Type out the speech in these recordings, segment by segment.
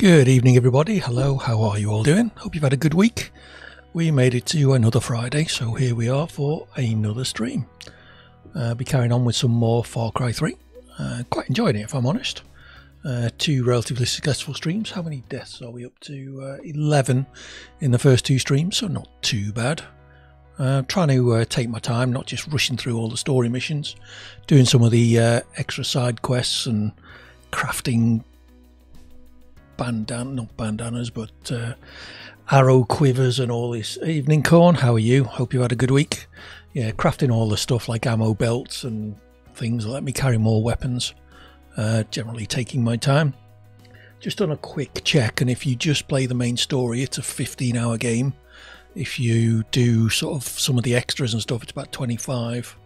Good evening, everybody. Hello, how are you all doing? Hope you've had a good week. We made it to another Friday, so here we are for another stream. Uh, be carrying on with some more Far Cry 3. Uh, quite enjoying it, if I'm honest. Uh, two relatively successful streams. How many deaths are we up to? Uh, 11 in the first two streams, so not too bad. Uh, trying to uh, take my time, not just rushing through all the story missions, doing some of the extra side quests and crafting bandan, not bandanas, but uh, arrow quivers and all this. Evening Corn, how are you? Hope you had a good week. Yeah, crafting all the stuff like ammo belts and things let me carry more weapons. Uh, generally taking my time. Just done a quick check, and if you just play the main story, it's a 15 hour game. If you do sort of some of the extras and stuff, it's about 25.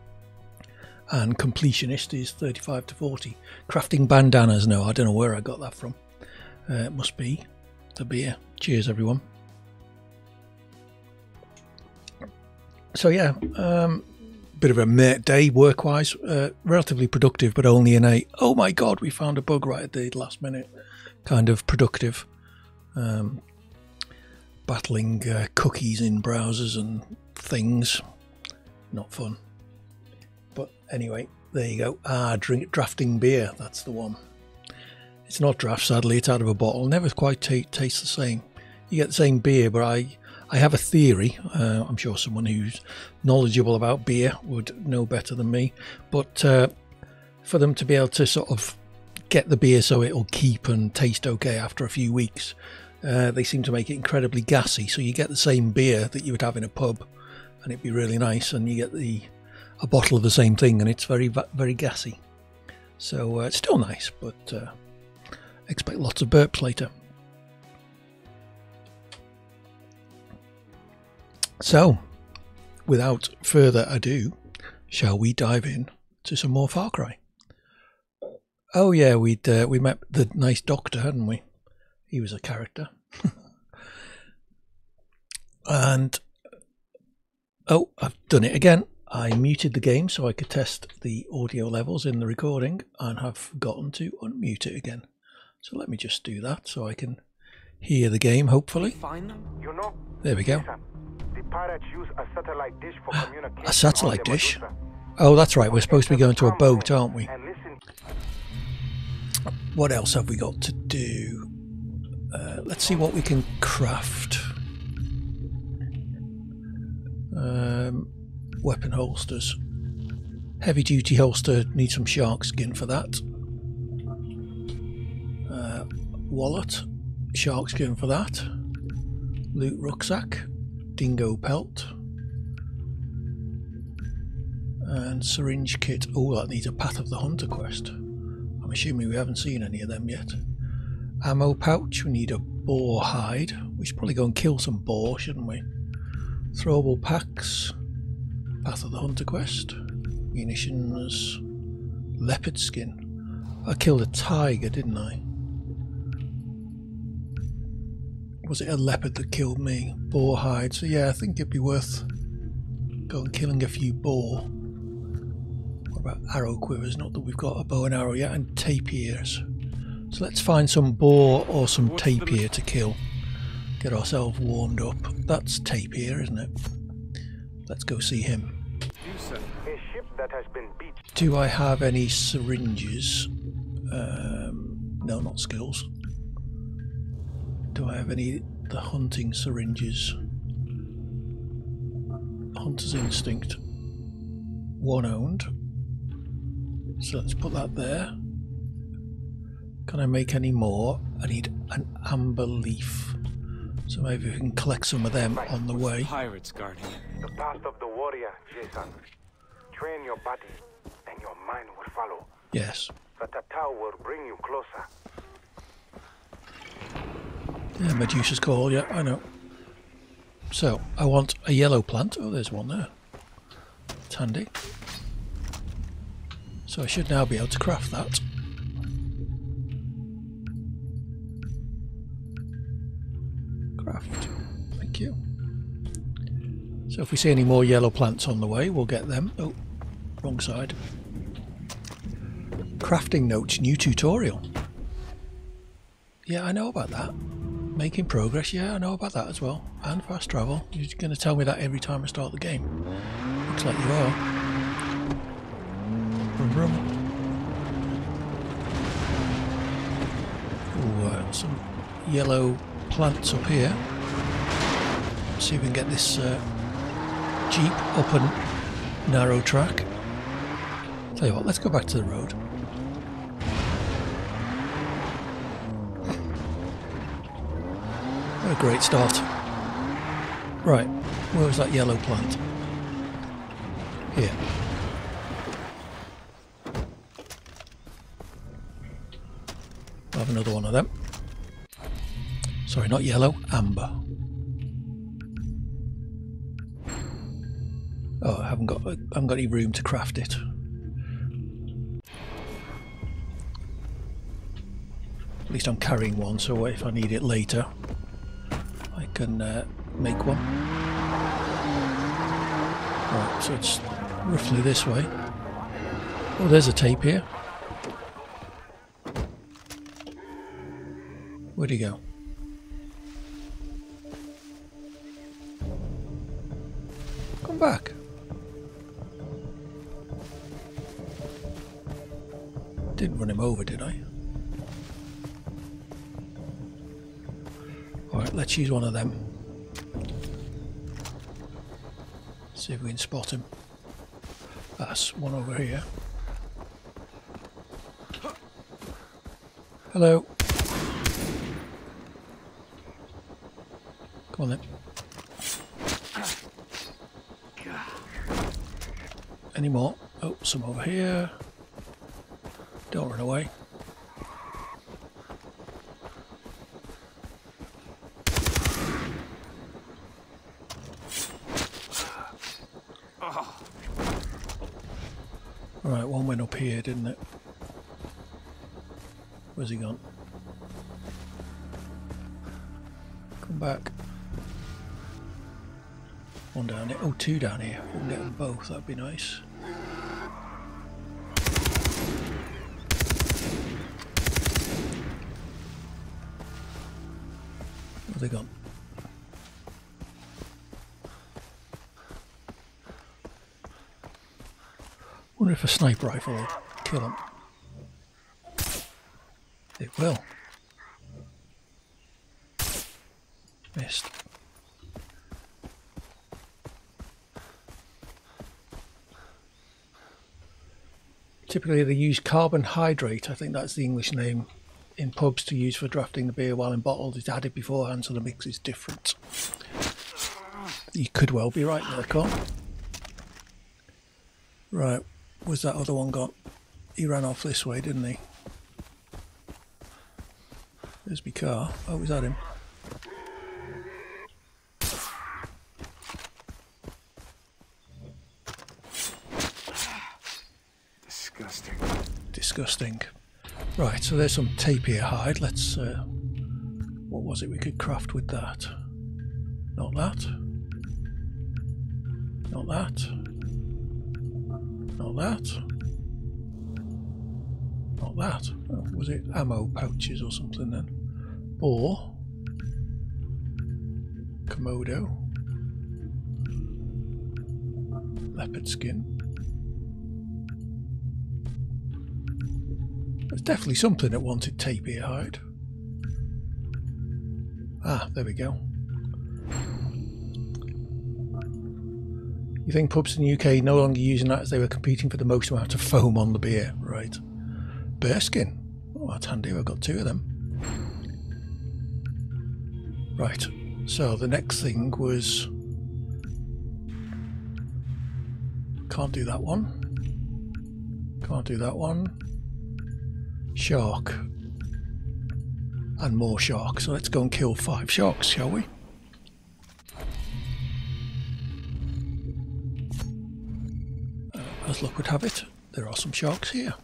And completionist is 35 to 40. Crafting bandanas, no, I don't know where I got that from. Uh, must be the beer. Cheers, everyone. So, yeah, um, bit of a mate day work wise. Uh, relatively productive, but only in a, oh my god, we found a bug right at the last minute kind of productive. Um, battling uh, cookies in browsers and things. Not fun. But anyway, there you go. Ah, drink drafting beer. That's the one. It's not draft, sadly. It's out of a bottle. Never quite t- tastes the same. You get the same beer, but I, I have a theory. Uh, I'm sure someone who's knowledgeable about beer would know better than me. But uh, for them to be able to sort of get the beer so it'll keep and taste okay after a few weeks, uh, they seem to make it incredibly gassy. So you get the same beer that you would have in a pub, and it'd be really nice. And you get the a bottle of the same thing, and it's very very gassy. So uh, it's still nice, but uh, expect lots of burps later. So, without further ado, shall we dive in to some more Far Cry? Oh yeah, we'd uh, we met the nice doctor, hadn't we? He was a character. and oh, I've done it again. I muted the game so I could test the audio levels in the recording and have forgotten to unmute it again. So let me just do that so I can hear the game, hopefully. Find them? You know, There we go. listen, the pirates use a satellite dish for communication. A satellite dish? Oh, that's right. We're supposed to be going to a boat, aren't we? And listen, What else have we got to do? Uh, let's see what we can craft. Um, weapon holsters. Heavy duty holster, need some shark skin for that. Wallet, shark skin for that. Loot rucksack, dingo pelt. And syringe kit. Oh, that needs a Path of the Hunter quest. I'm assuming we haven't seen any of them yet. Ammo pouch, we need a boar hide. We should probably go and kill some boar, shouldn't we? Throwable packs, Path of the Hunter quest, munitions, leopard skin. I killed a tiger, didn't I? Was it a leopard that killed me? Boar hide. So yeah, I think it'd be worth going killing a few boar. What about arrow quivers? Not that we've got a bow and arrow yet, and tapirs. So let's find some boar or some tapir to kill. Get ourselves warmed up. That's tapir, isn't it? Let's go see him. a ship that has been beached. Do I have any syringes? Um, no, not skills. Do I have any the hunting syringes? Hunter's instinct. One owned. So let's put that there. Can I make any more? I need an amber leaf. So maybe we can collect some of them on the way. Pirates guard here. The path of the warrior, Jason. Train your body, and your mind will follow. Yes. The Tatau will bring you closer. Yeah, Medusa's call, yeah, I know. So, I want a yellow plant. Oh, there's one there. It's handy. So I should now be able to craft that. Craft. Thank you. So if we see any more yellow plants on the way, we'll get them. Oh, wrong side. Crafting notes, new tutorial. Yeah, I know about that. Making progress, yeah, I know about that as well. And fast travel. You're going to tell me that every time I start the game. Looks like you are. Vroom, vroom. Ooh, uh, some yellow plants up here. See if we can get this uh, jeep up a narrow track. Tell you what, let's go back to the road. A great start. Right, where was that yellow plant? Here. I'll have another one of them. Sorry, not yellow, amber. Oh, I haven't got I haven't got any room to craft it. At least I'm carrying one, so if I need it later, can uh, make one. Right, so it's roughly this way. Oh, there's a tape here. Where'd he go? Come back. Didn't run him over, did I? Alright, one of them. See if we can spot him. That's one over here. Hello. Come on then. Any more? Oh, some over here. One down here. Oh, two down here. We can get them both. That'd be nice. Where they gone? Wonder if a sniper rifle will kill them. It will. Missed. Typically, they use carbon hydrate. I think that's the English name in pubs to use for drafting the beer while in bottles. It's added beforehand, so the mix is different. You could well be right there. Right, where's that other one gone? He ran off this way, didn't he? There's my car. Oh, was that him? Disgusting. Disgusting. Right, so there's some tapir hide. Let's. Uh, what was it we could craft with that? Not that. Not that. Not that. Not that. Oh, was it ammo pouches or something then? Or. Komodo. Leopard skin. There's definitely something that wanted tapir hide. Ah, there we go. You think pubs in the UK no longer using that as they were competing for the most amount of foam on the beer, right? Bearskin. Oh, that's handy. I've got two of them. Right. So the next thing was. Can't do that one. Can't do that one. Shark. And more sharks. So let's go and kill five sharks, shall we? Uh, as luck would have it, there are some sharks here.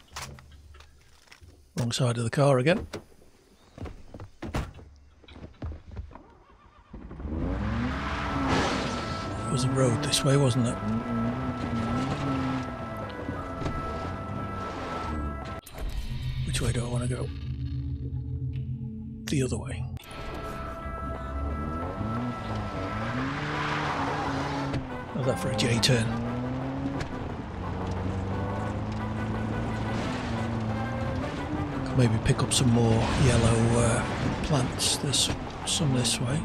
Wrong side of the car again. It was a road this way, wasn't it? Which way do I want to go? the other way. How's that for a J turn? Maybe pick up some more yellow uh, plants. There's some this way.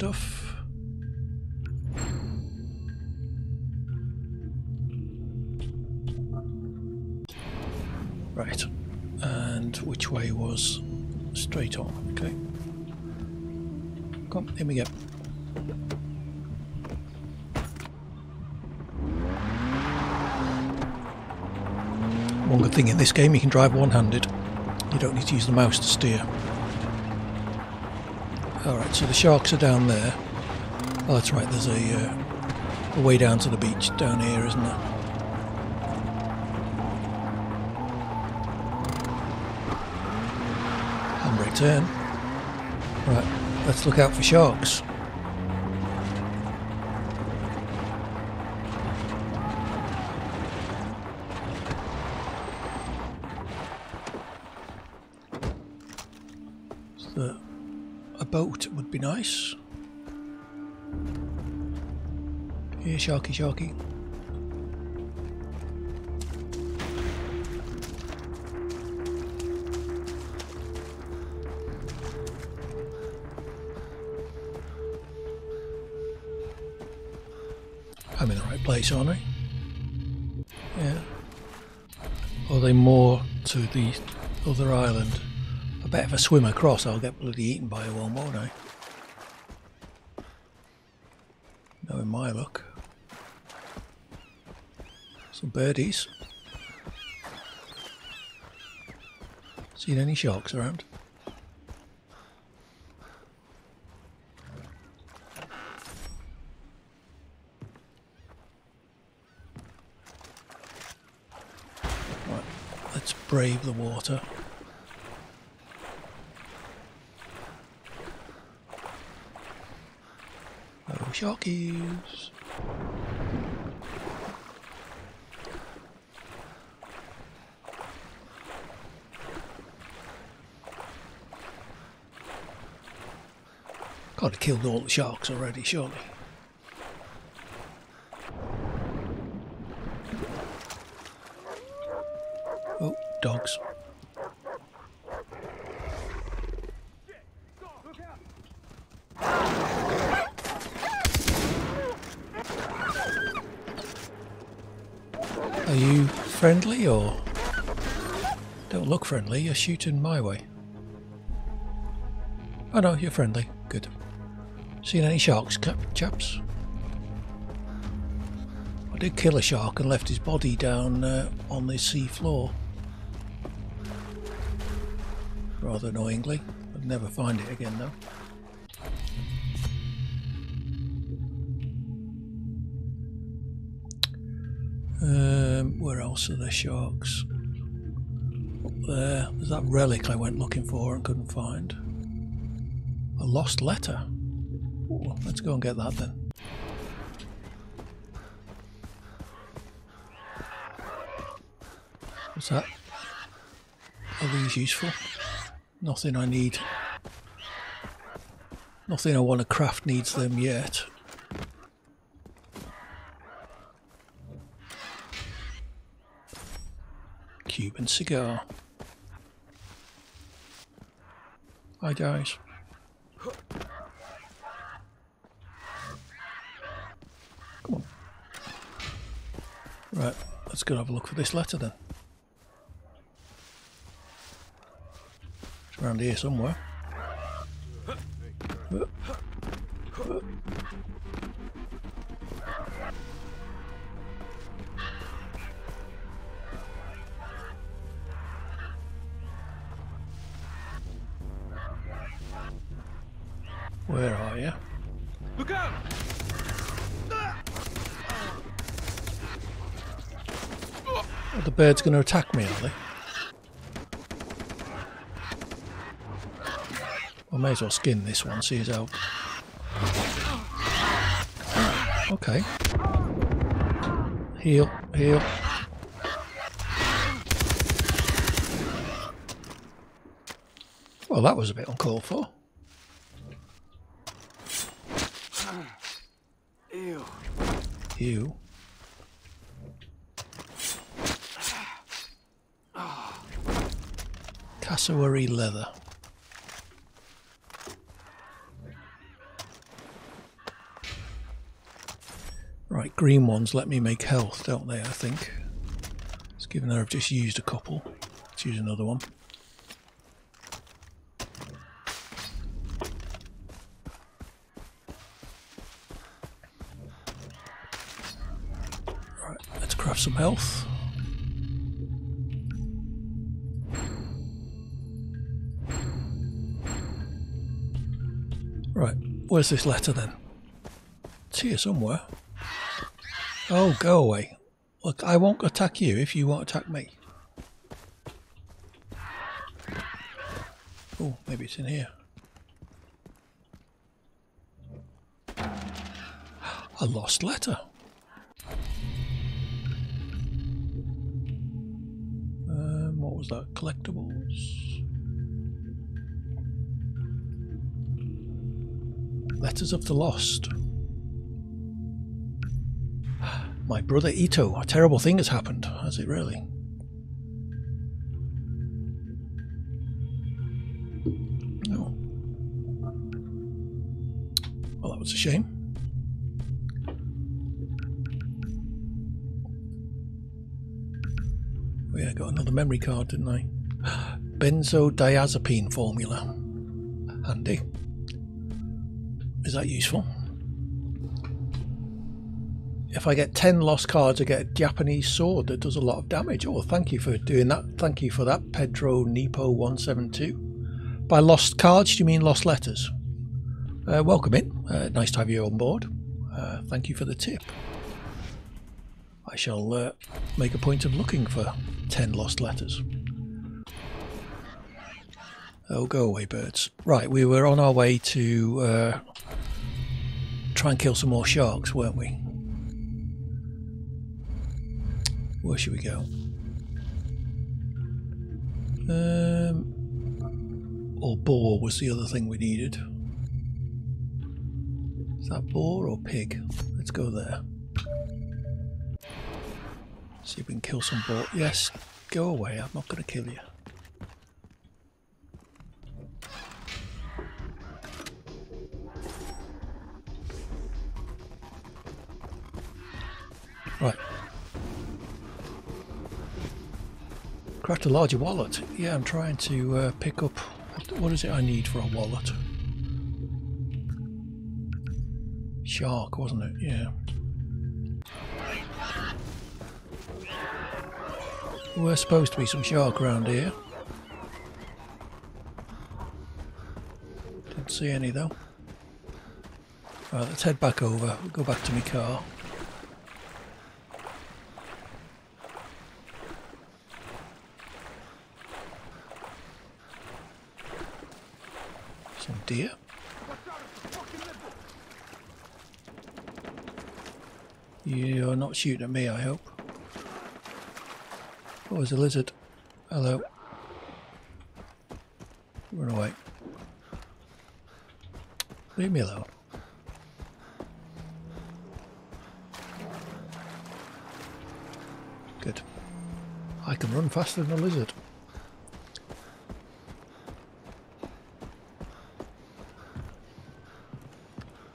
Stuff. Right. And which way was straight on? Okay. Come, here we go. One good thing in this game, you can drive one-handed. You don't need to use the mouse to steer. Alright, so the sharks are down there. Oh, that's right, there's a, uh, a way down to the beach down here, isn't there? Handbrake turn. Right, let's look out for sharks. Nice. Here, sharky, sharky. I'm in the right place, aren't I? Yeah. Or are they more to the other island? I bet if I swim across, I'll get bloody eaten by a one, won't I? My. Some birdies. Seen any sharks around? Right, let's brave the water. God, I killed all the sharks already, surely. Oh, dogs. Are you friendly or don't look friendly? You're shooting my way. Oh no, you're friendly. Good. Seen any sharks, chaps? I did kill a shark and left his body down uh, on the sea floor. Rather annoyingly. I'd never find it again though. Else are there sharks? Up there. There's that relic I went looking for and couldn't find. A lost letter. Ooh, let's go and get that then. What's that? Are these useful? Nothing I need. Nothing I want to craft needs them yet. Cigar. Hi guys. Right, let's go have a look for this letter then. It's around here somewhere. Where birds going to attack me, are they? I may as well skin this one, see as how. Okay. Heal, heal. Well, that was a bit uncalled for. Ew. You. Cassowary leather. Right, green ones let me make health, don't they, I think. It's given that I've just used a couple. Let's use another one. Right, let's craft some health. Where's this letter then? It's here somewhere. Oh, go away. Look, I won't attack you if you won't attack me. Oh, maybe it's in here. A lost letter. Um, what was that? Collectibles. Letters of the Lost. My brother Ito, a terrible thing has happened, has it really? No. Well, that was a shame. Oh yeah, I got another memory card, didn't I? Benzodiazepine formula. Handy. Is that useful? If I get 10 lost cards, I get a Japanese sword that does a lot of damage. Oh, thank you for doing that. Thank you for that, Pedro Nepo 172. By lost cards, do you mean lost letters? Uh, welcome in. Uh, nice to have you on board. Uh, thank you for the tip. I shall uh, make a point of looking for 10 lost letters. Oh, go away, birds. Right, we were on our way to uh, try and kill some more sharks, weren't we? Where should we go? Um, or boar was the other thing we needed. Is that boar or pig? Let's go there. See if we can kill some boar. Yes, go away. I'm not going to kill you. Right. Craft a larger wallet. Yeah, I'm trying to uh, pick up. What is it I need for a wallet? Shark, wasn't it? Yeah. We're supposed to be some shark around here. Didn't see any though. Right, let's head back over. We'll go back to my car. Some deer. You're not shooting at me, I hope. Oh, there's a lizard. Hello. Run away. Leave me alone. Good. I can run faster than a lizard.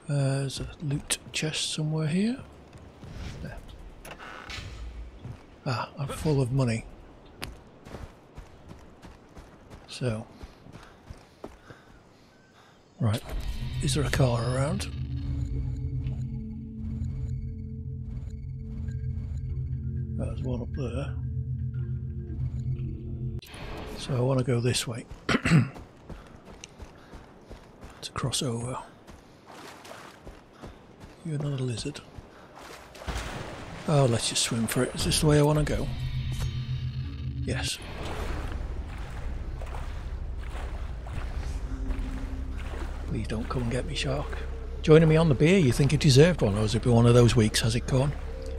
Uh, there's a loot chest somewhere here. There. Ah, I'm full of money. So. Right. Is there a car around? There's one up there. So I want to go this way. to cross over. You another lizard. Oh, let's just swim for it. Is this the way I want to go? Yes. Please don't come and get me, shark. Joining me on the beer, you think it deserved one, or has it been one of those weeks, has it gone?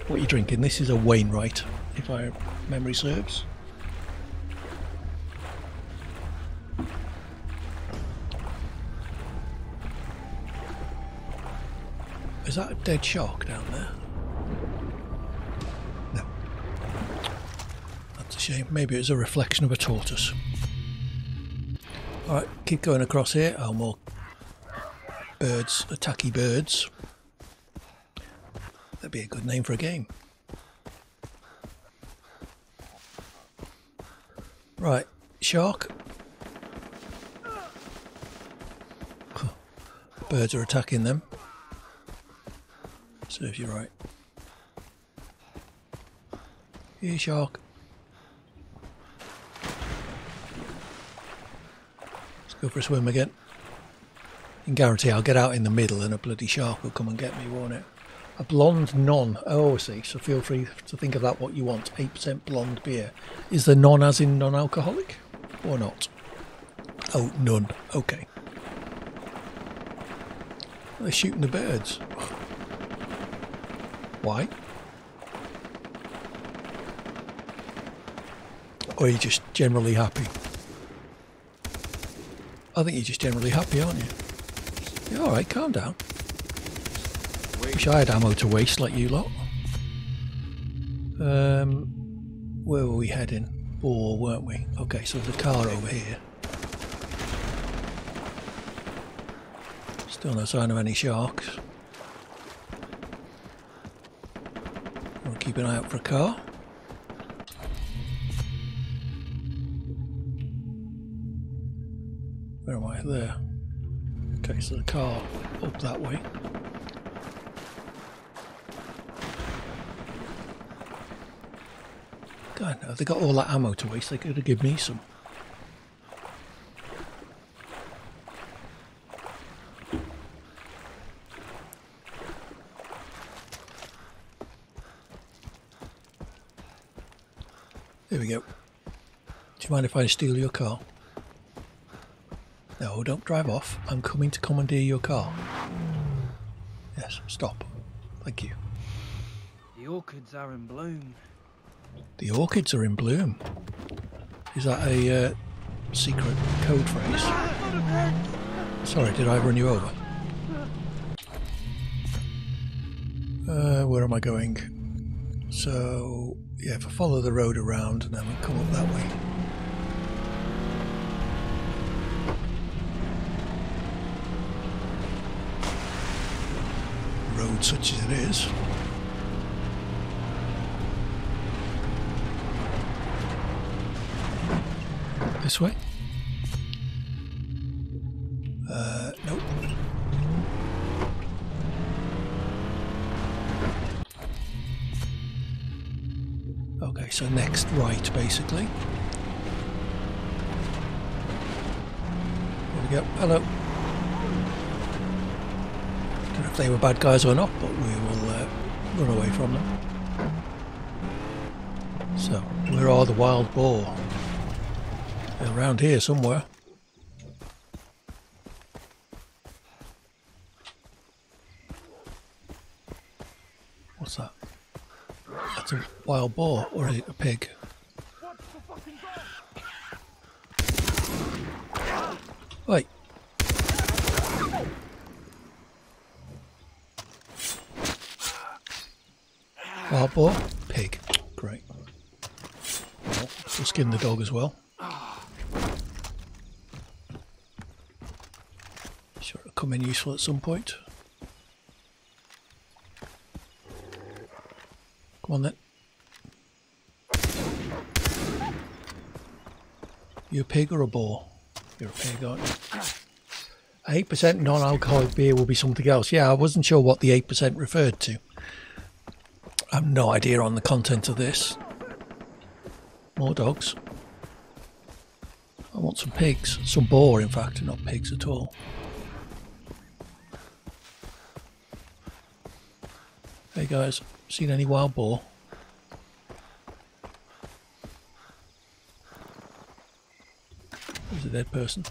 What are you drinking? This is a Wainwright, if my memory serves. That a dead shark down there? No. That's a shame. Maybe it was a reflection of a tortoise. Alright, keep going across here. Oh, more birds, attacky birds. That'd be a good name for a game. Right, shark. Birds are attacking them. Serves you right. Here, shark. Let's go for a swim again. I can guarantee I'll get out in the middle and a bloody shark will come and get me, won't it? A blonde non. Oh, see. So feel free to think of that what you want. 8% blonde beer. Is the non as in non alcoholic or not? Oh, none. Okay. They're shooting the birds. Why? Or are you just generally happy? I think you're just generally happy, aren't you? Yeah, alright, calm down. Wish I had ammo to waste like you lot. Um, where were we heading? Or weren't we? Okay, so there's a car over here. Still no sign of any sharks. Keep an eye out for a car. Where am I? There. Okay, so the car up that way. God, no, they got all that ammo to waste. They could have given me some. There we go. Do you mind if I steal your car? No, don't drive off. I'm coming to commandeer your car. Yes, stop. Thank you. The orchids are in bloom. The orchids are in bloom. Is that a uh, secret code phrase? Sorry, did I run you over? Uh, where am I going? So, yeah, if I follow the road around and then we come up that way. Road such as it is. This way? Uh, nope. Okay, so next right, basically. There we go. Hello. Don't know if they were bad guys or not, but we will uh, run away from them. So, where are the wild boar? They're around here somewhere. What's that? That's a wild boar or is it a pig? Wait. Wild boar? Pig. Great. Well, we'll skin the dog as well. Sure it'll come in useful at some point. Come on then. You a pig or a boar? You're a pig, aren't you? 8% non-alcoholic beer will be something else. Yeah, I wasn't sure what the 8% referred to. I have no idea on the content of this. More dogs pigs. Some boar, in fact, not pigs at all. Hey guys, seen any wild boar? There's a dead person.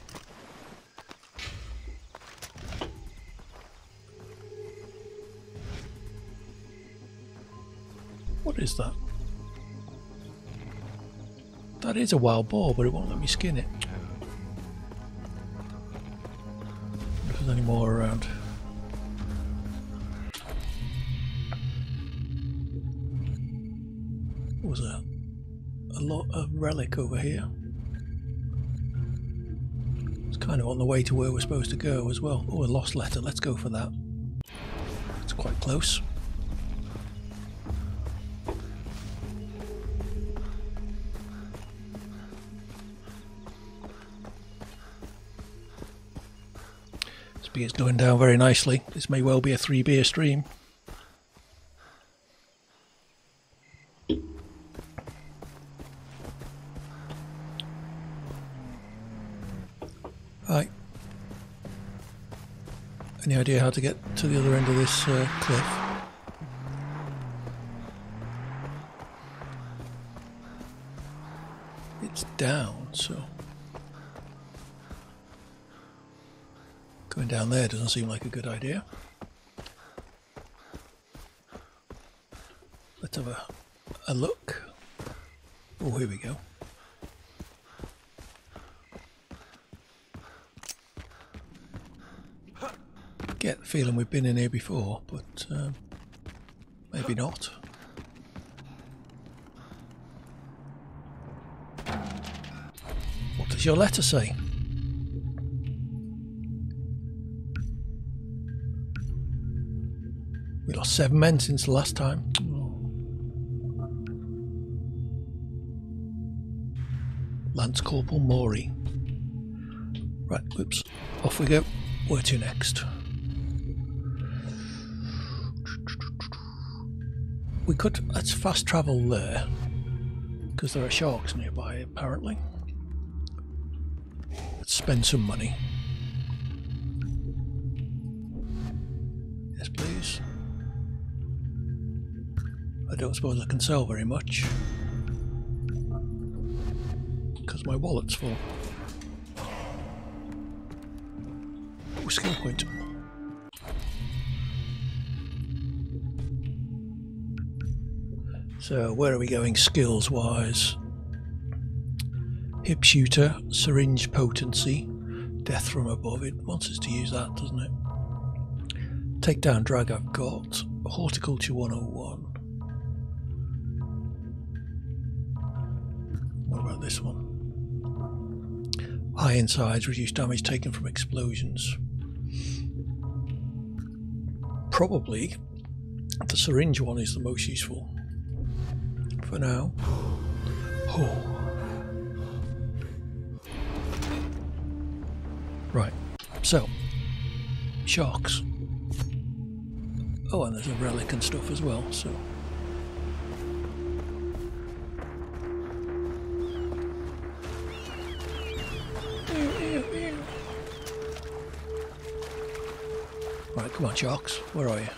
What is that? That is a wild boar, but it won't let me skin it. Way to where we're supposed to go as well. Oh, a lost letter. Let's go for that. It's quite close. This beer's going down very nicely. This may well be a three beer stream. Right. Any idea how to get to the other end of this uh, cliff? It's down, so. Going down there doesn't seem like a good idea. Let's have a, a look. Oh, here we go. Feeling we've been in here before, but um, maybe not. What does your letter say? We lost seven men since the last time. Lance Corporal Maury. Right, whoops. Off we go. Where to next? We could let's fast travel there because there are sharks nearby apparently. Let's spend some money. Yes, please. I don't suppose I can sell very much because my wallet's full. Skill point. So, where are we going skills wise? Hip shooter, syringe potency, death from above. It wants us to use that, doesn't it? Takedown drag I've got. Horticulture 101. What about this one? High insides, reduce damage taken from explosions. Probably the syringe one is the most useful for now. Oh. Right. So, sharks. Oh, and there's a relic and stuff as well, so. Right, come on, sharks. Where are you?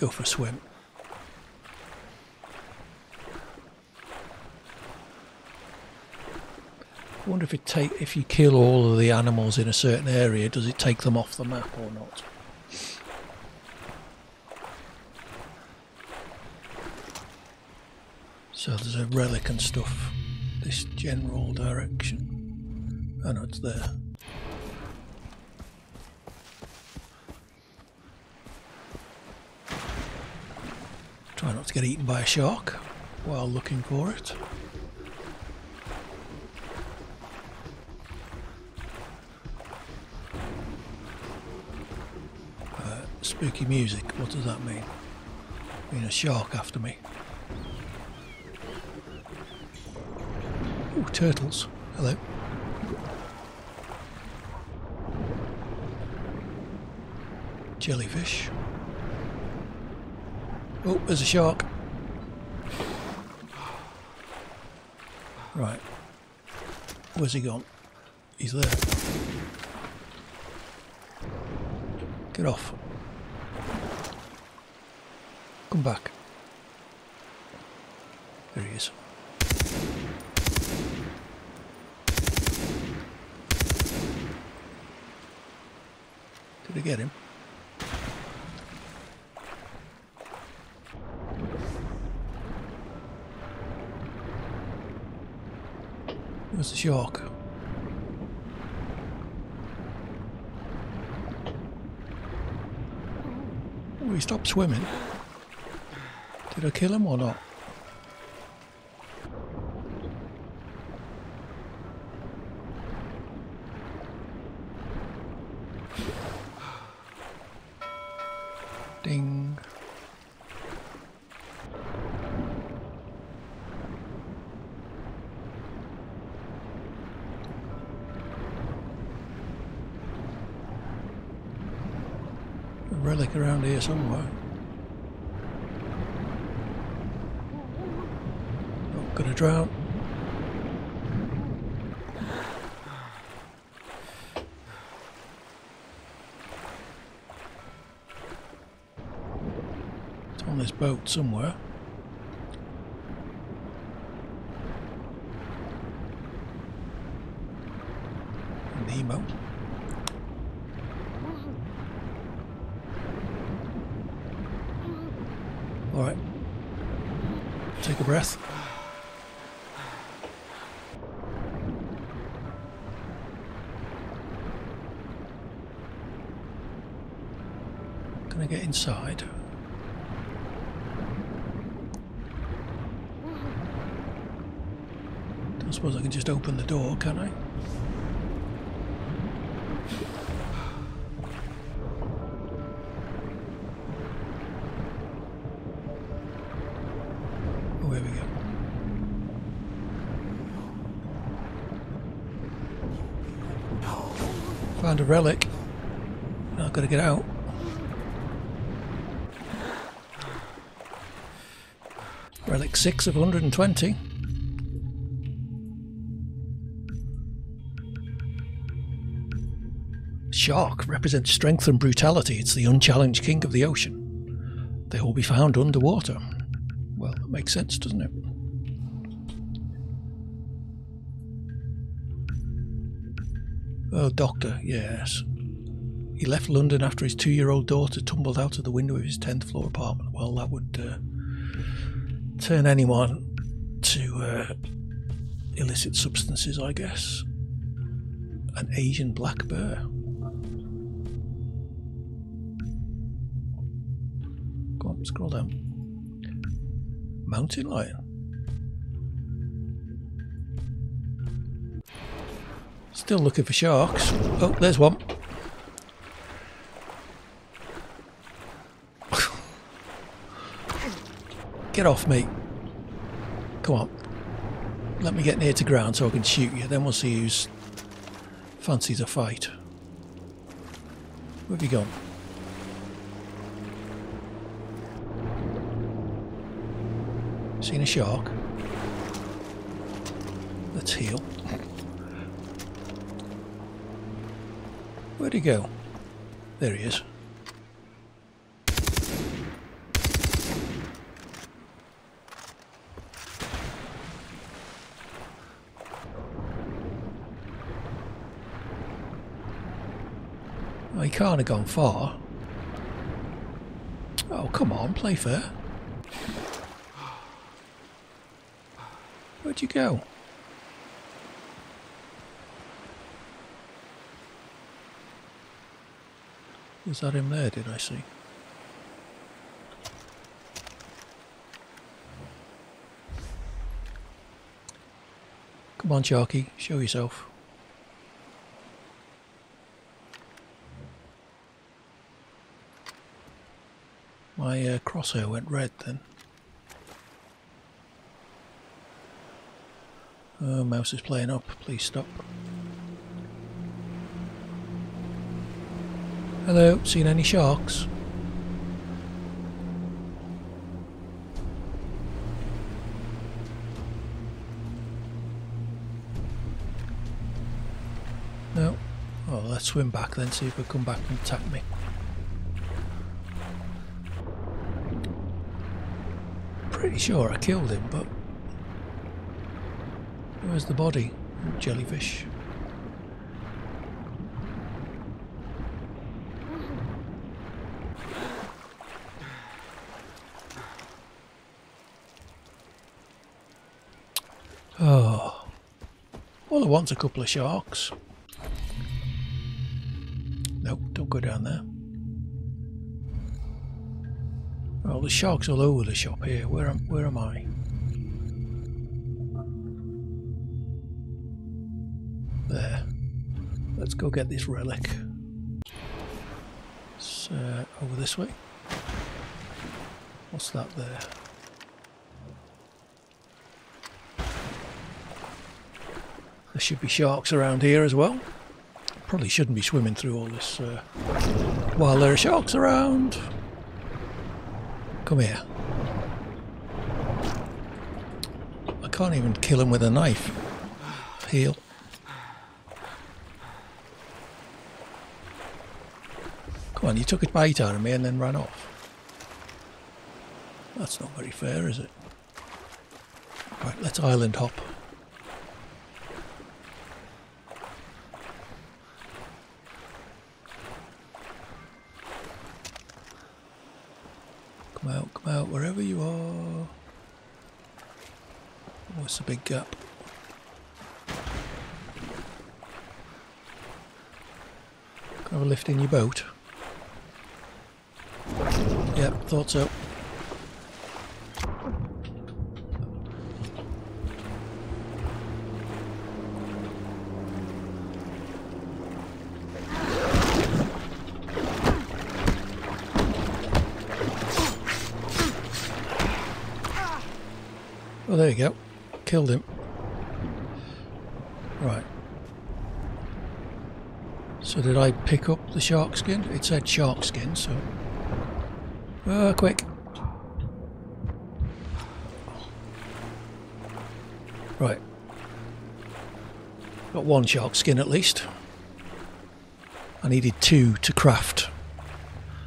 Go for a swim. I wonder if it take if you kill all of the animals in a certain area, does it take them off the map or not? So there's a relic and stuff. This general direction. Oh no, it's there. To get eaten by a shark while looking for it. Uh, spooky music, what does that mean? mean a shark after me. Ooh, turtles. Hello. Jellyfish. Oh, there's a shark. Right. Where's he gone? He's there. Get off. Come back. There he is. Did I get him? Shark? Oh, stopped swimming. Did I kill him or not? Ding. A relic around here somewhere. Not gonna drown. It's somewhere. Nemo. All right. Take a breath. Can I get inside? Don't suppose I can just open the door, can I? Oh, here we go. Found a relic. Now I've got to get out. Relic 6 of 120. Shark represents strength and brutality. It's the unchallenged king of the ocean. They will be found underwater. Well, that makes sense, doesn't it? Oh, Doctor, yes. He left London after his two year old daughter tumbled out of the window of his 10th floor apartment. Well, that would uh, turn anyone to uh, illicit substances, I guess. An Asian black bear. Scroll down. Mountain lion. Still looking for sharks. Oh, there's one. Get off me. Come on. Let me get near to ground so I can shoot you. Then we'll see who's fancies a fight. Where have you gone? Seen a shark? Let's heal. Where'd he go? There he is. Oh, he can't have gone far. Oh, come on, play fair. You go? Was that him there, did I see? Come on, Sharky, show yourself. My uh, crosshair went red then. Oh, mouse is playing up. Please stop. Hello, seen any sharks? No. Oh, let's swim back then, see if he'll come back and attack me. Pretty sure I killed him, but Where's the body? Jellyfish. Oh. All I want's a couple of sharks. Nope, don't go down there. Well, the sharks are all over the shop here. Where am where am I? Go get this relic. It's uh, over this way. What's that there? There should be sharks around here as well. Probably shouldn't be swimming through all this uh, while there are sharks around. Come here. I can't even kill him with a knife. Heal. On, you took a bite out of me and then ran off. That's not very fair, is it? Right, let's island hop. Come out, come out, wherever you are. Oh, What's the big gap? Have a lift in your boat? Thought so. Oh, there you go. Killed him. Right. So did I pick up the shark skin? It said shark skin, so... Uh, quick. Right. Got one shark skin at least. I needed two to craft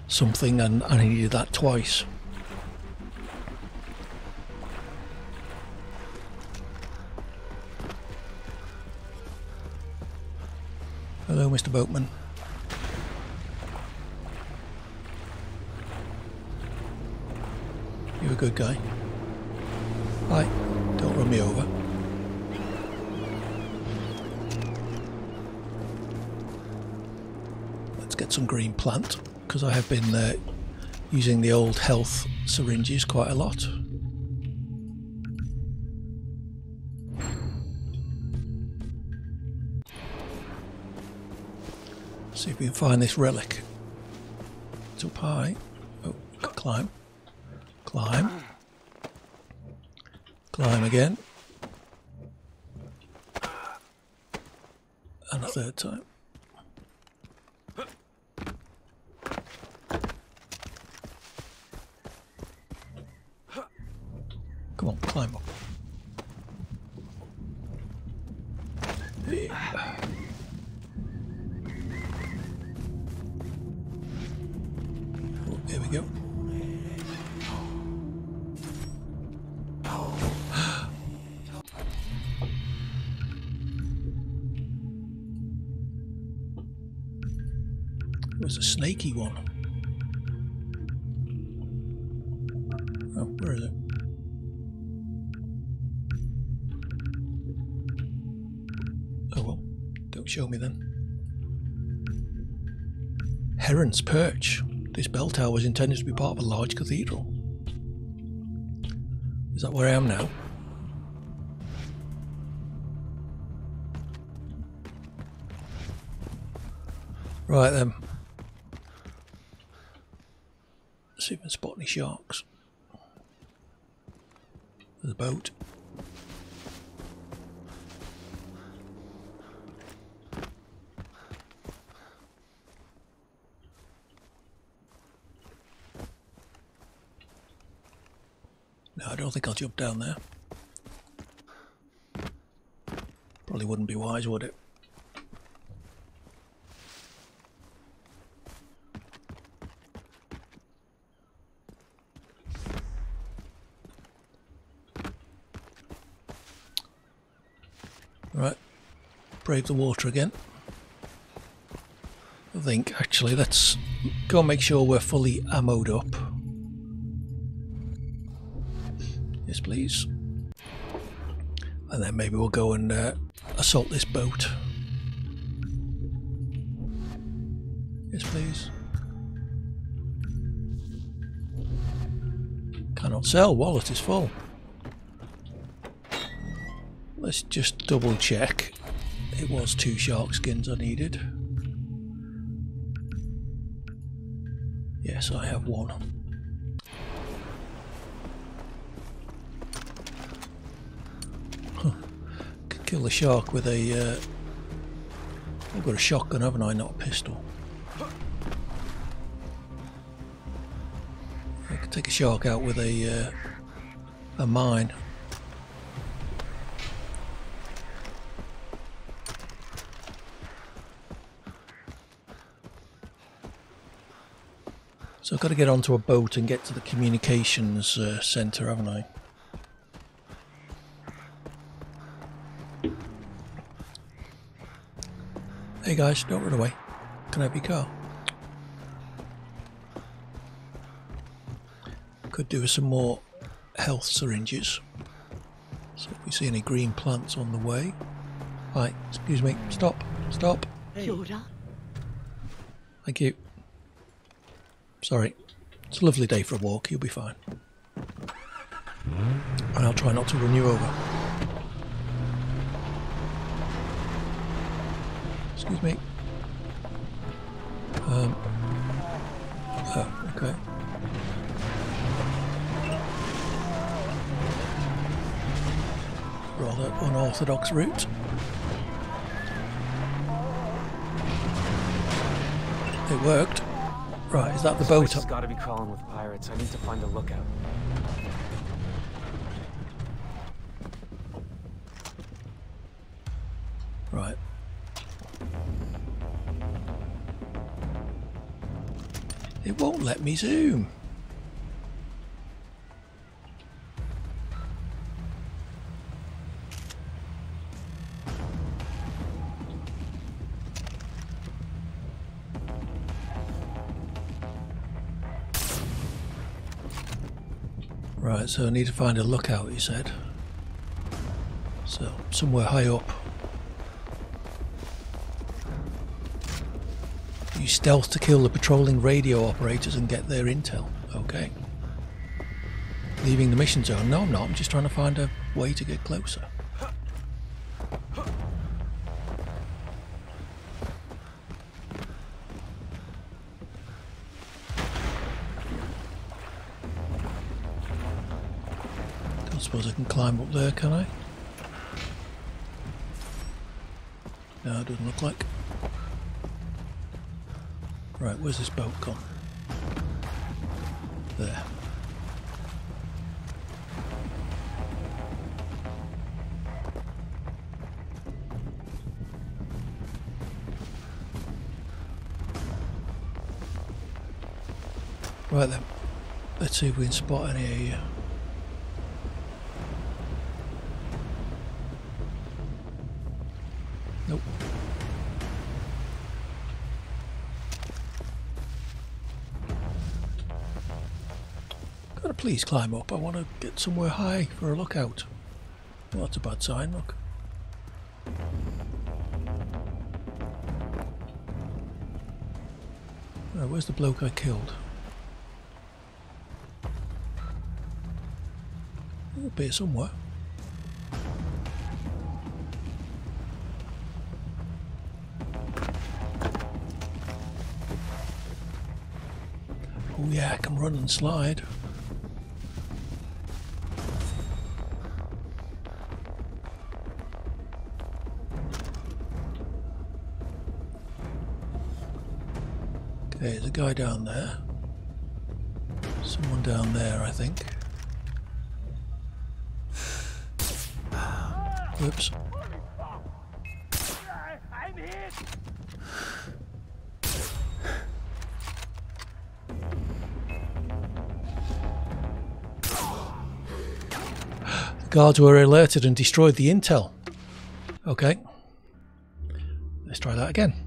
something and I needed that twice. Hello, Mr. Boatman. You're a good guy. Hi, don't run me over. Let's get some green plant because I have been uh, using the old health syringes quite a lot. See if we can find this relic. It's up high. Oh, climb. Climb. Climb again. And a third time. Come on, climb up. Snaky one. Oh, where is it? Oh well, don't show me then. Heron's Perch. This bell tower was intended to be part of a large cathedral. Is that where I am now? Right then. See if I can spot any sharks. The boat. No, I don't think I'll jump down there. Probably wouldn't be wise, would it? The water again. I think actually let's go and make sure we're fully ammoed up. Yes, please. And then maybe we'll go and uh, assault this boat. Yes, please. Cannot sell. Wallet is full. Let's just double check. It was two shark skins I needed. Yes, I have one. Kill the shark with a. Uh, I've got a shotgun, haven't I? Not a pistol. I could take a shark out with a uh, a mine. Got to get onto a boat and get to the communications uh, centre, haven't I? Hey guys, don't run away. Can I have your car? Could do with some more health syringes. So if we see any green plants on the way. Hi, excuse me. Stop. Stop. Laura? Thank you. Sorry. It's a lovely day for a walk. You'll be fine. And I'll try not to run you over. Excuse me. Um. Oh, okay. Rather unorthodox route. It worked. Right, is that the boat? has got to be crawling with pirates. I need to find a lookout. Right. It won't let me zoom. Right, so I need to find a lookout, he said. So, somewhere high up. Use stealth to kill the patrolling radio operators and get their intel. Okay. Leaving the mission zone. No, I'm not. I'm just trying to find a way to get closer. Climb up there, can I? No, it doesn't look like. Right, where's this boat gone? There. Right then, let's see if we can spot any here. Nope. Please climb up. I want to get somewhere high for a lookout. Well, that's a bad sign, look. Right, where's the bloke I killed? He'll be somewhere. Oh yeah, I can run and slide. Guy down there. Someone down there, I think. Hit! The guards were alerted and destroyed the intel. Okay. Let's try that again.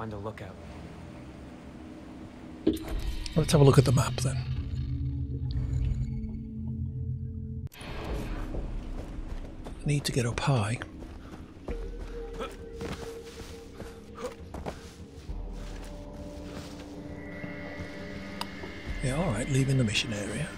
Find a lookout. Let's have a look at the map then. Need to get up high. Yeah, alright, leaving the mission area.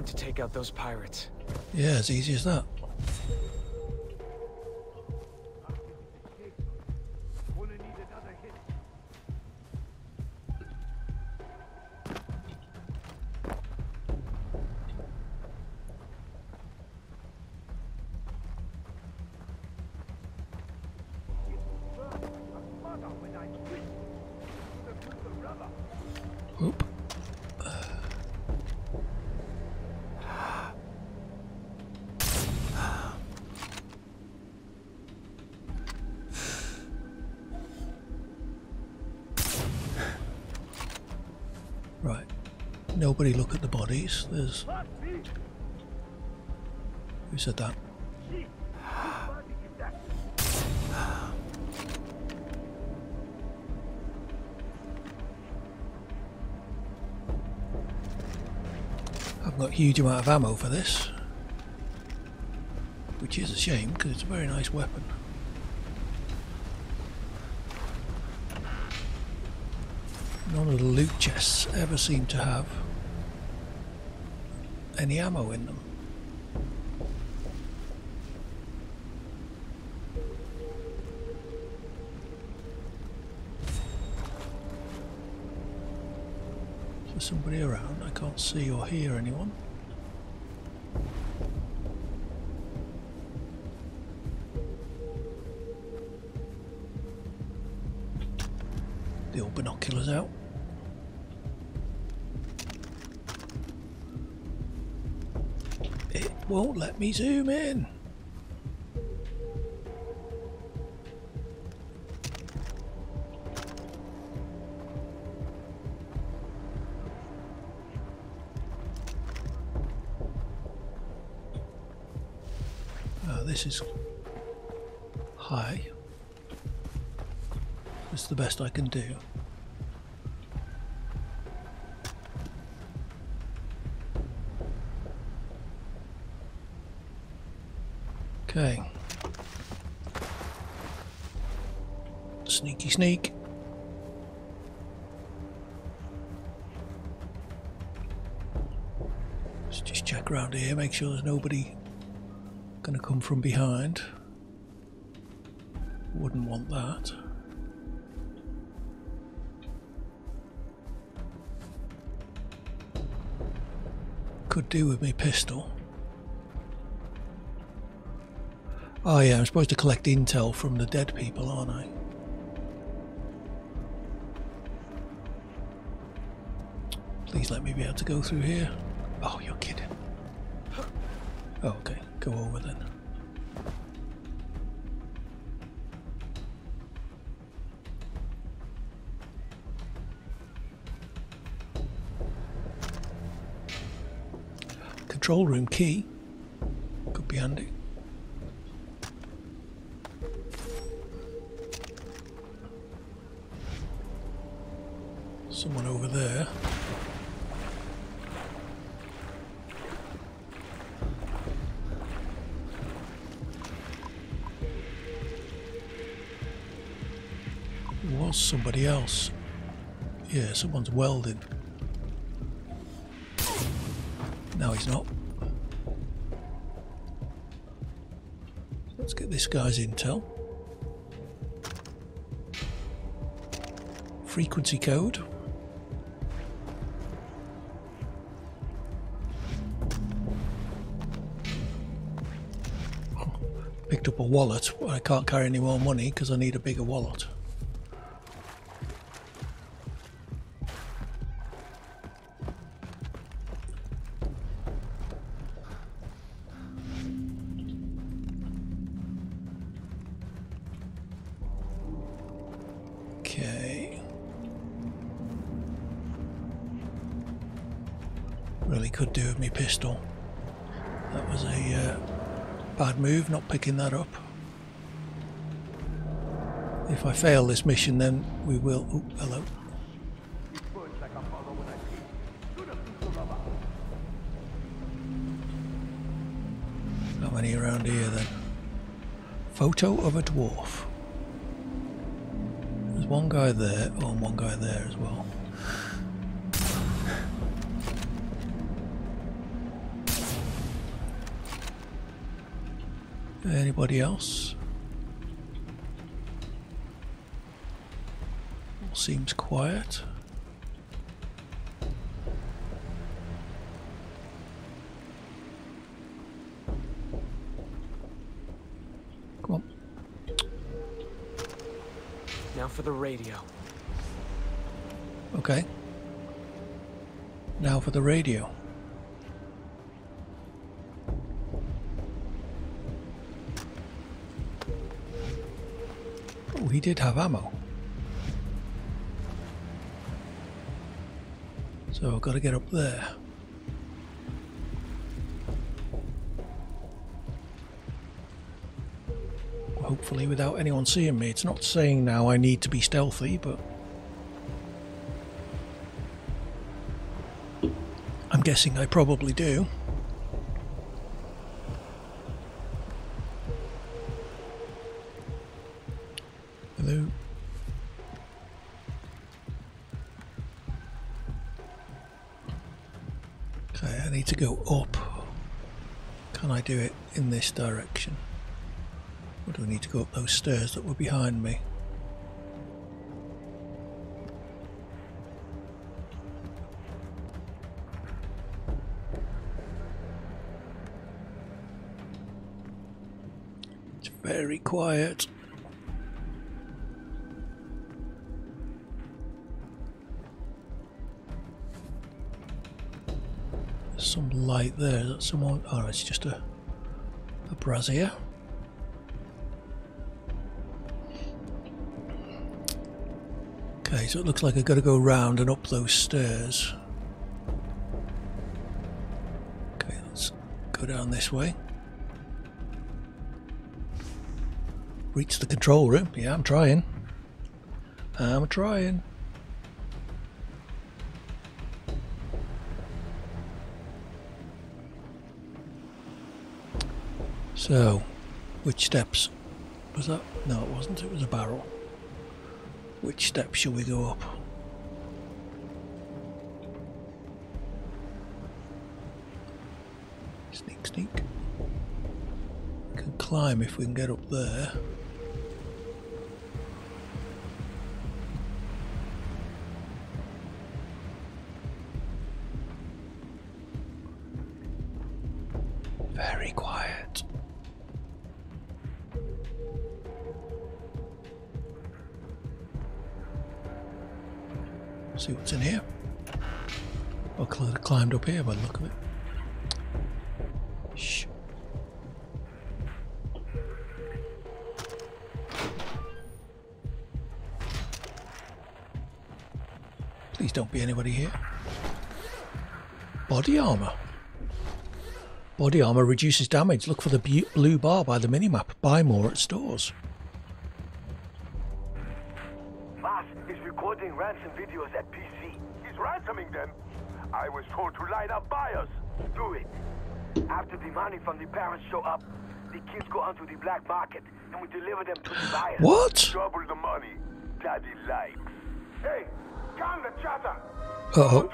Time to take out those pirates. Yeah, as easy as that. There's. Who said that? I've got a huge amount of ammo for this. Which is a shame because it's a very nice weapon. None of the loot chests ever seem to have any ammo in them. Is there somebody around? I can't see or hear anyone. Me zoom in. Oh, this is high. It's the best I can do. Okay. Sneaky sneak. Let's just check around here, make sure there's nobody gonna come from behind. Wouldn't want that. Could do with me pistol. Oh yeah, I'm supposed to collect intel from the dead people, aren't I? Let me be able to go through here. Oh, you're kidding. Oh, okay, go over then. Control room key. Could be handy. Someone over there. Somebody else. Yeah, someone's welding. No, he's not. Let's get this guy's intel. Frequency code. Picked up a wallet. I can't carry any more money because I need a bigger wallet. Picking that up. If I fail this mission, then we will. Oh, hello. How many around here then? Photo of a dwarf. There's one guy there, oh, and one guy there as well. Anybody else? All seems quiet. Come on. Now for the radio. Okay. Now for the radio. He did have ammo. So I've got to get up there. Hopefully without anyone seeing me. It's not saying now I need to be stealthy, but I'm guessing I probably do. Direction? Or do I need to go up those stairs that were behind me? It's very quiet. Some light there. Is that someone? Oh, it's just a brazier. Okay, so it looks like I've got to go round and up those stairs. Okay, let's go down this way. Reach the control room. Yeah, I'm trying. I'm trying. So, which steps was that? No, it wasn't. It was a barrel. Which steps shall we go up? Sneak, sneak. We can climb if we can get up there. Armor. Body armor reduces damage. Look for the blue bar by the minimap. Buy more at stores. Boss is recording ransom videos at PC. He's ransoming them? I was told to line up buyers. Do it. After the money from the parents show up, the kids go onto the black market and we deliver them to the buyers. What? Double the money. Daddy likes. Hey, calm the chatter. Uh-oh. Don't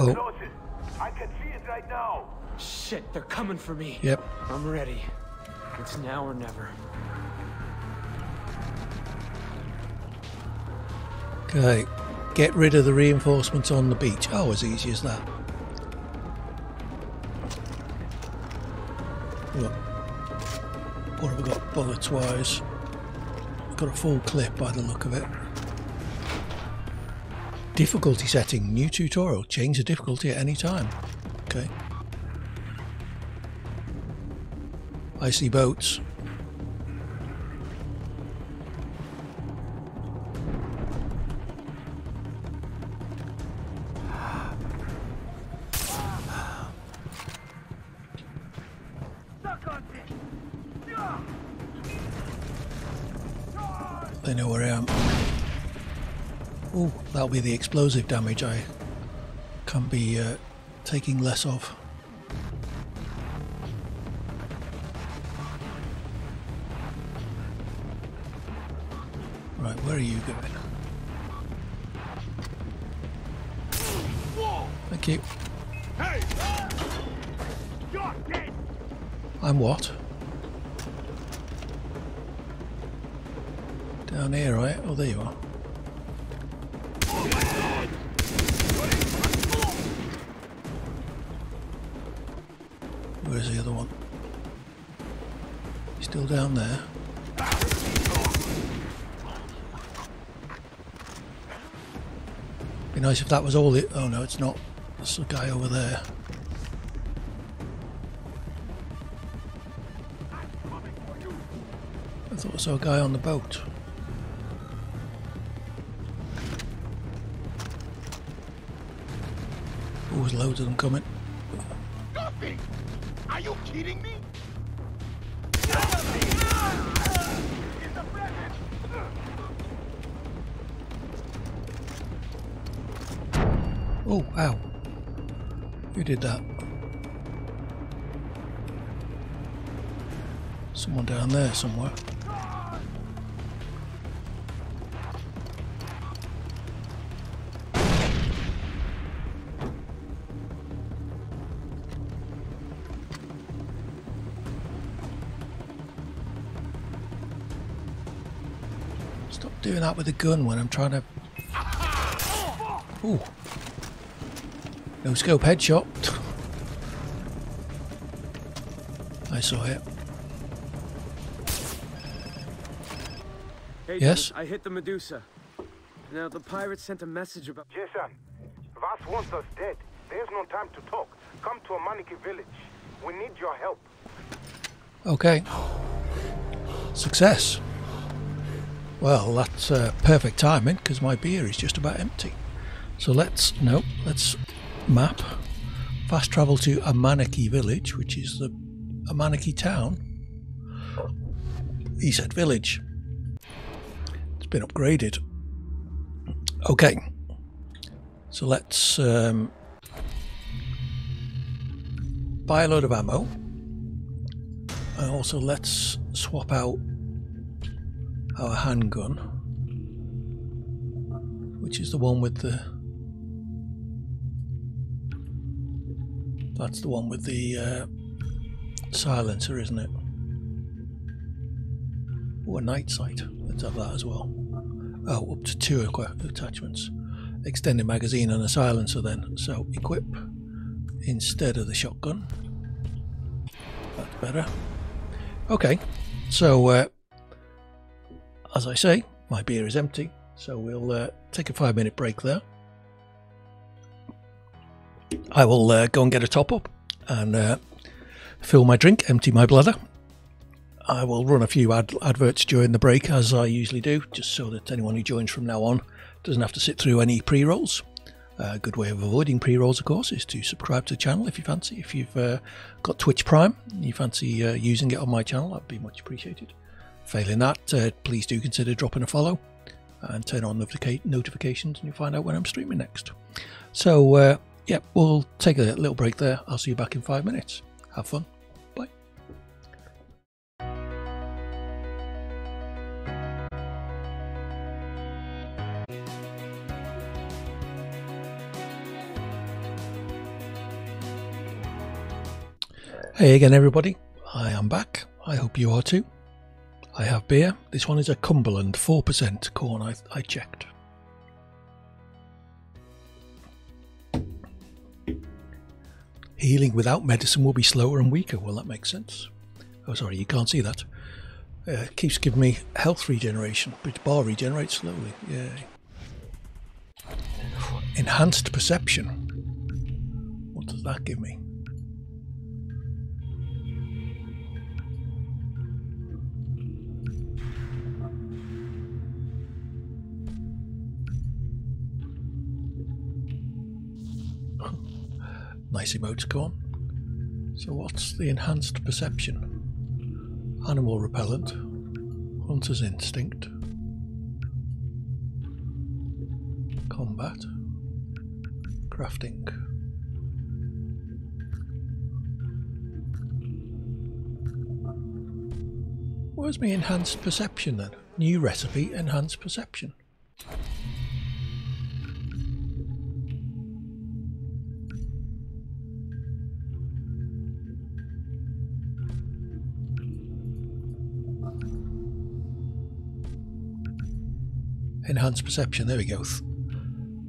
Uh-oh. I can see it right now. Shit, they're coming for me. Yep. I'm ready. It's now or never. Okay. Get rid of the reinforcements on the beach. Oh, as easy as that. Look. What have we got bullets wise? Got a full clip by the look of it. Difficulty setting, new tutorial. Change the difficulty at any time. Okay. I see boats. That'll be the explosive damage I can't be uh, taking less of. Right, where are you going? Thank you. I'm what? If that was all it. Oh no, it's not. There's a guy over there. I thought I saw a guy on the boat. There's loads of them coming. Are you kidding me? Who did that? Someone down there somewhere. Stop doing that with a gun when I'm trying to. Ooh. No scope headshot. I saw it. Hey, Yes? Dennis, I hit the Medusa. Now, the pirates sent a message about... Jason, Vaas wants us dead. There's no time to talk. Come to a Amanaki village. We need your help. Okay. Success. Well, that's uh, perfect timing because my beer is just about empty. So let's no, let's map. Fast travel to Amanaki village, which is the Amanaki town. He said village. It's been upgraded. Okay. So let's um, buy a load of ammo. And also let's swap out our handgun, which is the one with the. That's the one with the uh, silencer, isn't it? A night sight. Let's have that as well. Oh, up to two attachments. Extended magazine and a silencer then. So equip instead of the shotgun. That's better. Okay, so uh, as I say, my beer is empty, so we'll uh, take a five minute break there. I will uh, go and get a top up and uh, fill my drink, empty my bladder. I will run a few ad- adverts during the break, as I usually do, just so that anyone who joins from now on doesn't have to sit through any pre rolls. A good way of avoiding pre rolls, of course, is to subscribe to the channel if you fancy. If you've uh, got Twitch Prime and you fancy uh, using it on my channel, that'd be much appreciated. Failing that, uh, please do consider dropping a follow and turn on notifica- notifications and you'll find out when I'm streaming next. So, uh, yeah, we'll take a little break there. I'll see you back in five minutes. Have fun. Bye. Hey again, everybody. I am back. I hope you are too. I have beer. This one is a Cumberland 4% corn, I, I checked. Healing without medicine will be slower and weaker. Well, that makes sense. Oh, sorry, you can't see that. Uh, keeps giving me health regeneration, but bar regenerates slowly. Yay. Enhanced perception. What does that give me? Nice emoticon. So what's the enhanced perception? Animal repellent, hunter's instinct, combat, crafting. Where's my enhanced perception then? New recipe, enhanced perception. Enhanced perception, there we go.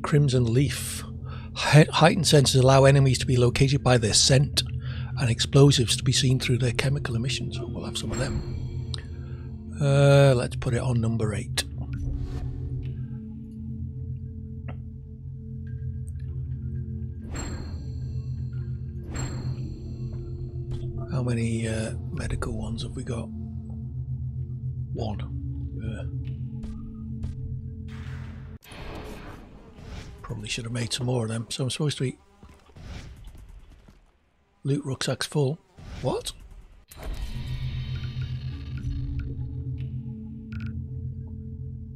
Crimson leaf. Heightened senses allow enemies to be located by their scent and explosives to be seen through their chemical emissions. Oh, we'll have some of them. Uh, let's put it on number eight. How many uh, medical ones have we got? One. Probably should have made some more of them. So I'm supposed to eat. Loot rucksack's full. What?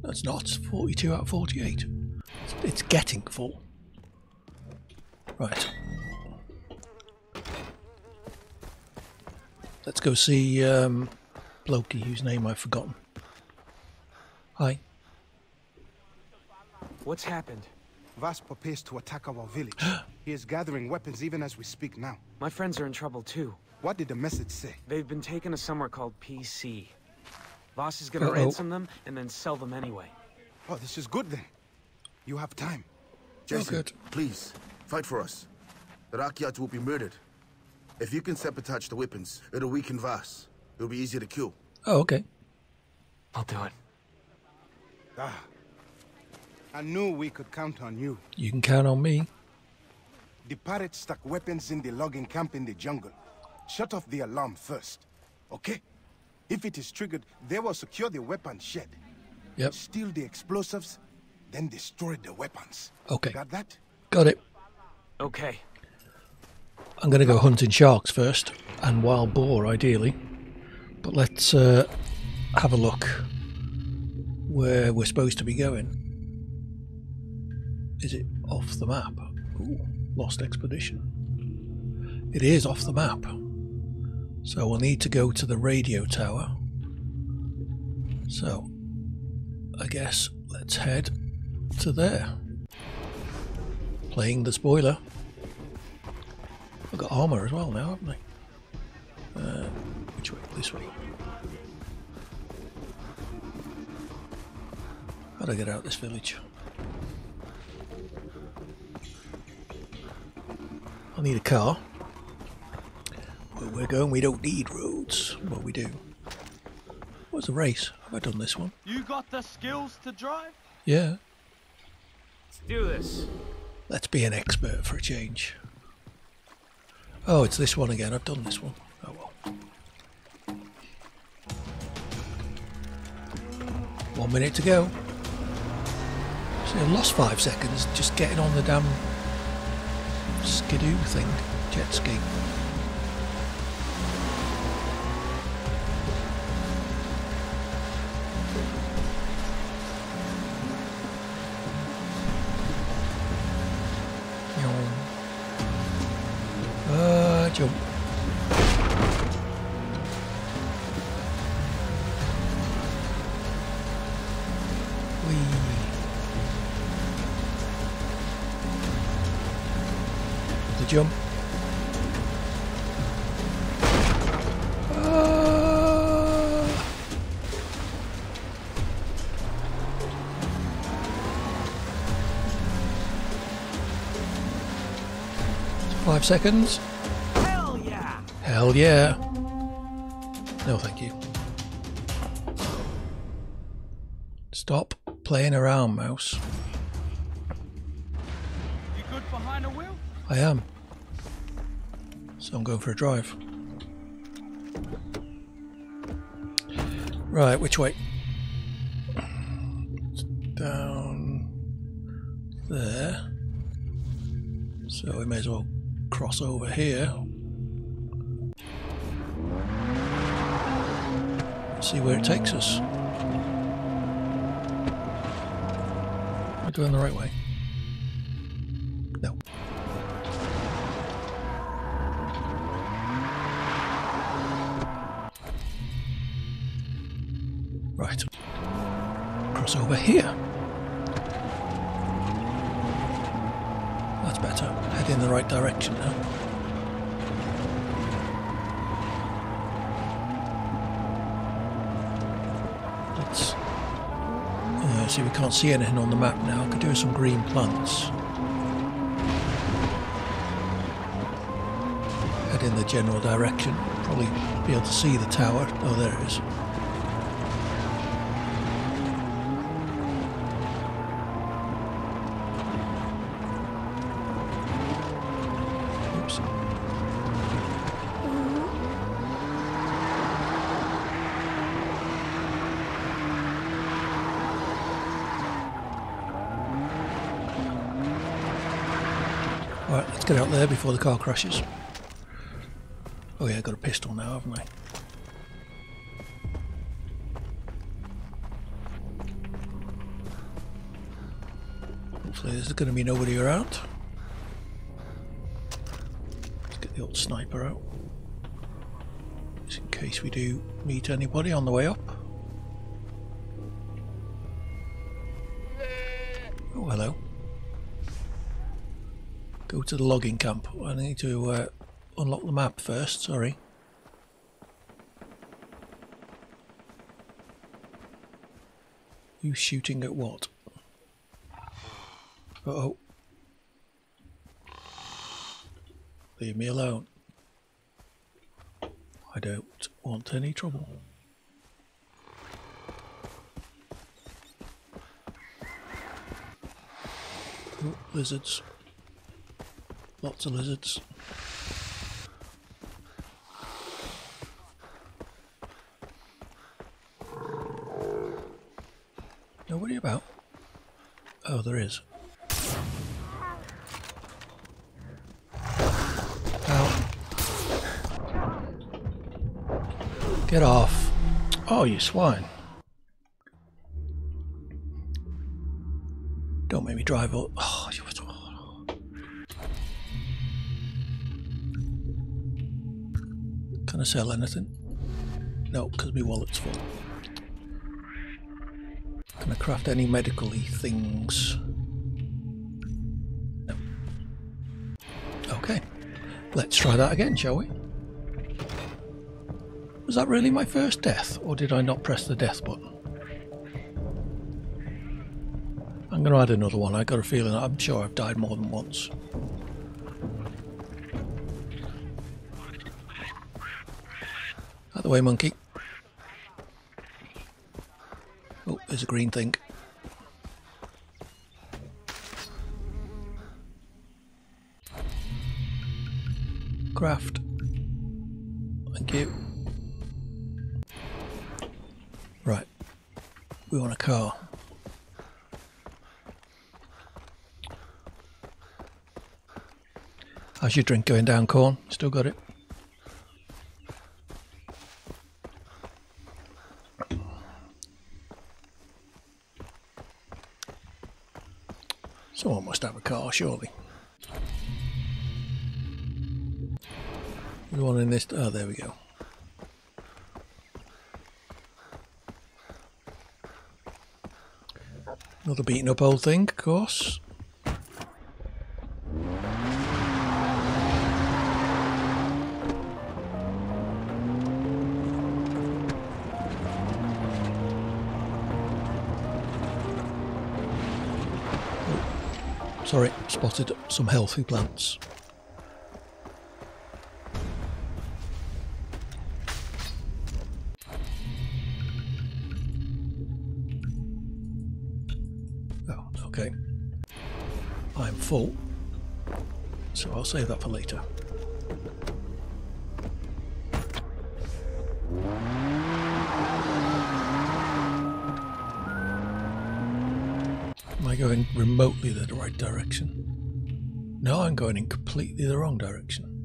That's not. 42 out of 48. It's, it's getting full. Right. Let's go see um, Blokey, whose name I've forgotten. Hi. What's happened? Vaas prepares to attack our village. he is gathering weapons even as we speak now. My friends are in trouble too. What did the message say? They've been taken to somewhere called PC. Vaas is gonna Uh-oh. ransom them and then sell them anyway. Oh, this is good then. You have time. Jason, good. please, fight for us. The Rakyat will be murdered. If you can sabotage the weapons, it'll weaken Vaas. It'll be easier to kill. Oh, okay. I'll do it. Ah. I knew we could count on you. You can count on me. The pirates stuck weapons in the logging camp in the jungle. Shut off the alarm first, okay? If it is triggered, they will secure the weapon shed. Yep. Steal the explosives, then destroy the weapons. Okay. Got that? Got it. Okay. I'm going to go hunting sharks first, and wild boar ideally. But let's uh, have a look where we're supposed to be going. Is it off the map? Ooh, lost expedition. It is off the map. So we'll need to go to the radio tower. So, I guess let's head to there. Playing the spoiler. I've got armour as well now, haven't I? Uh, which way? This way. How do I get out of this village? Need a car. Where we're going, we don't need roads. Well, we do. What's the race? Have I done this one? You got the skills to drive? Yeah. Let's do this. Let's be an expert for a change. Oh, it's this one again. I've done this one. Oh well. One minute to go. So I lost five seconds just getting on the damn skidoo thing, jet ski. Uh, jump. Seconds. Hell yeah! Hell yeah. No, thank you. Stop playing around, mouse. You good behind the wheel? I am. So I'm going for a drive. Right, which way? Cross over here. See where it takes us. I going the right way? Better. Head in the right direction now. Let's. Uh, see, we can't see anything on the map now. Could do some green plants. Head in the general direction. Probably be able to see the tower. Oh, there it is. Get out there before the car crashes. Oh yeah, I've got a pistol now, haven't I? Hopefully there's going to be nobody around. Let's get the old sniper out. Just in case we do meet anybody on the way up. To the logging camp. I need to uh, unlock the map first, sorry. You shooting at what? Uh oh. Leave me alone. I don't want any trouble. Oh, lizards. Lots of lizards. No Nobody about? Oh, there is. Ow. Get off. Oh, you swine. Don't make me drive up. I sell anything? No, because my wallet's full. Can I craft any medical things? No. Okay. Let's try that again, shall we? Was that really my first death, or did I not press the death button? I'm going to add another one. I got a feeling I'm sure I've died more than once. The way, monkey. Oh, there's a green thing. Craft. Thank you. Right. We want a car. How's your drink going down, Corn? Still got it? Someone must have a car, surely. The one in this. Oh, there we go. Another beaten up old thing, of course. Sorry, spotted some healthy plants. Oh, okay. I'm full, so I'll save that for later. Direction? No, I'm going in completely the wrong direction.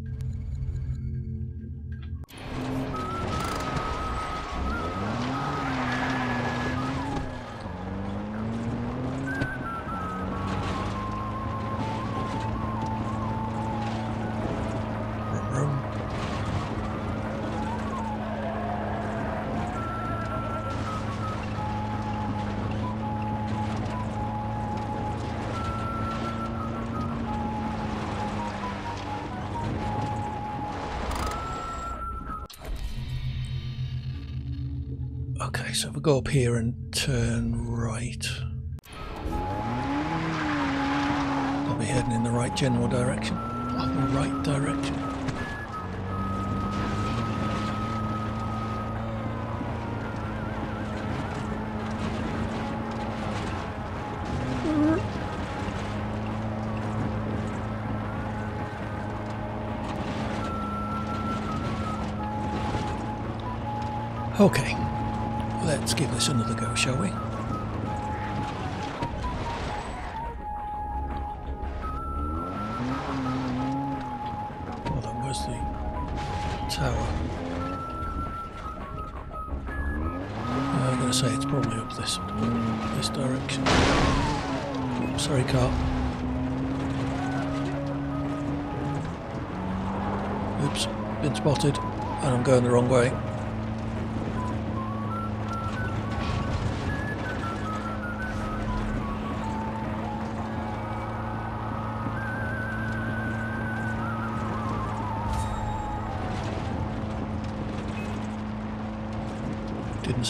Here and turn right, I'll be heading in the right general direction. The right direction. Okay, let's give this another go, shall we? Well, that was the tower. I'm going to say it's probably up this this direction. Sorry, car. Oops, been spotted, and I'm going the wrong way.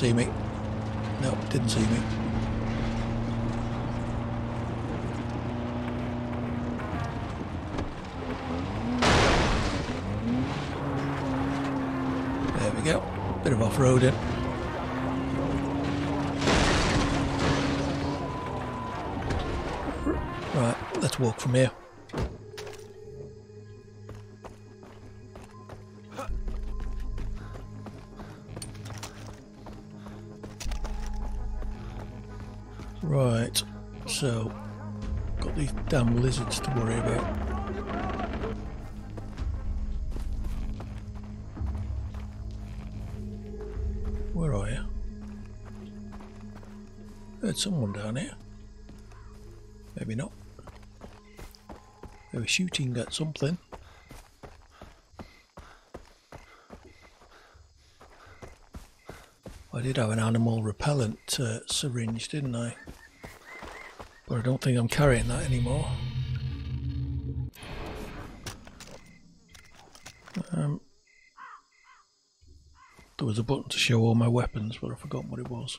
See me. No, didn't see me. There we go. Bit of off-roading. Right, let's walk from here. There's someone down here. Maybe not. They were shooting at something. I did have an animal repellent uh, syringe, didn't I? But I don't think I'm carrying that anymore. Um, there was a button to show all my weapons, but I forgot what it was.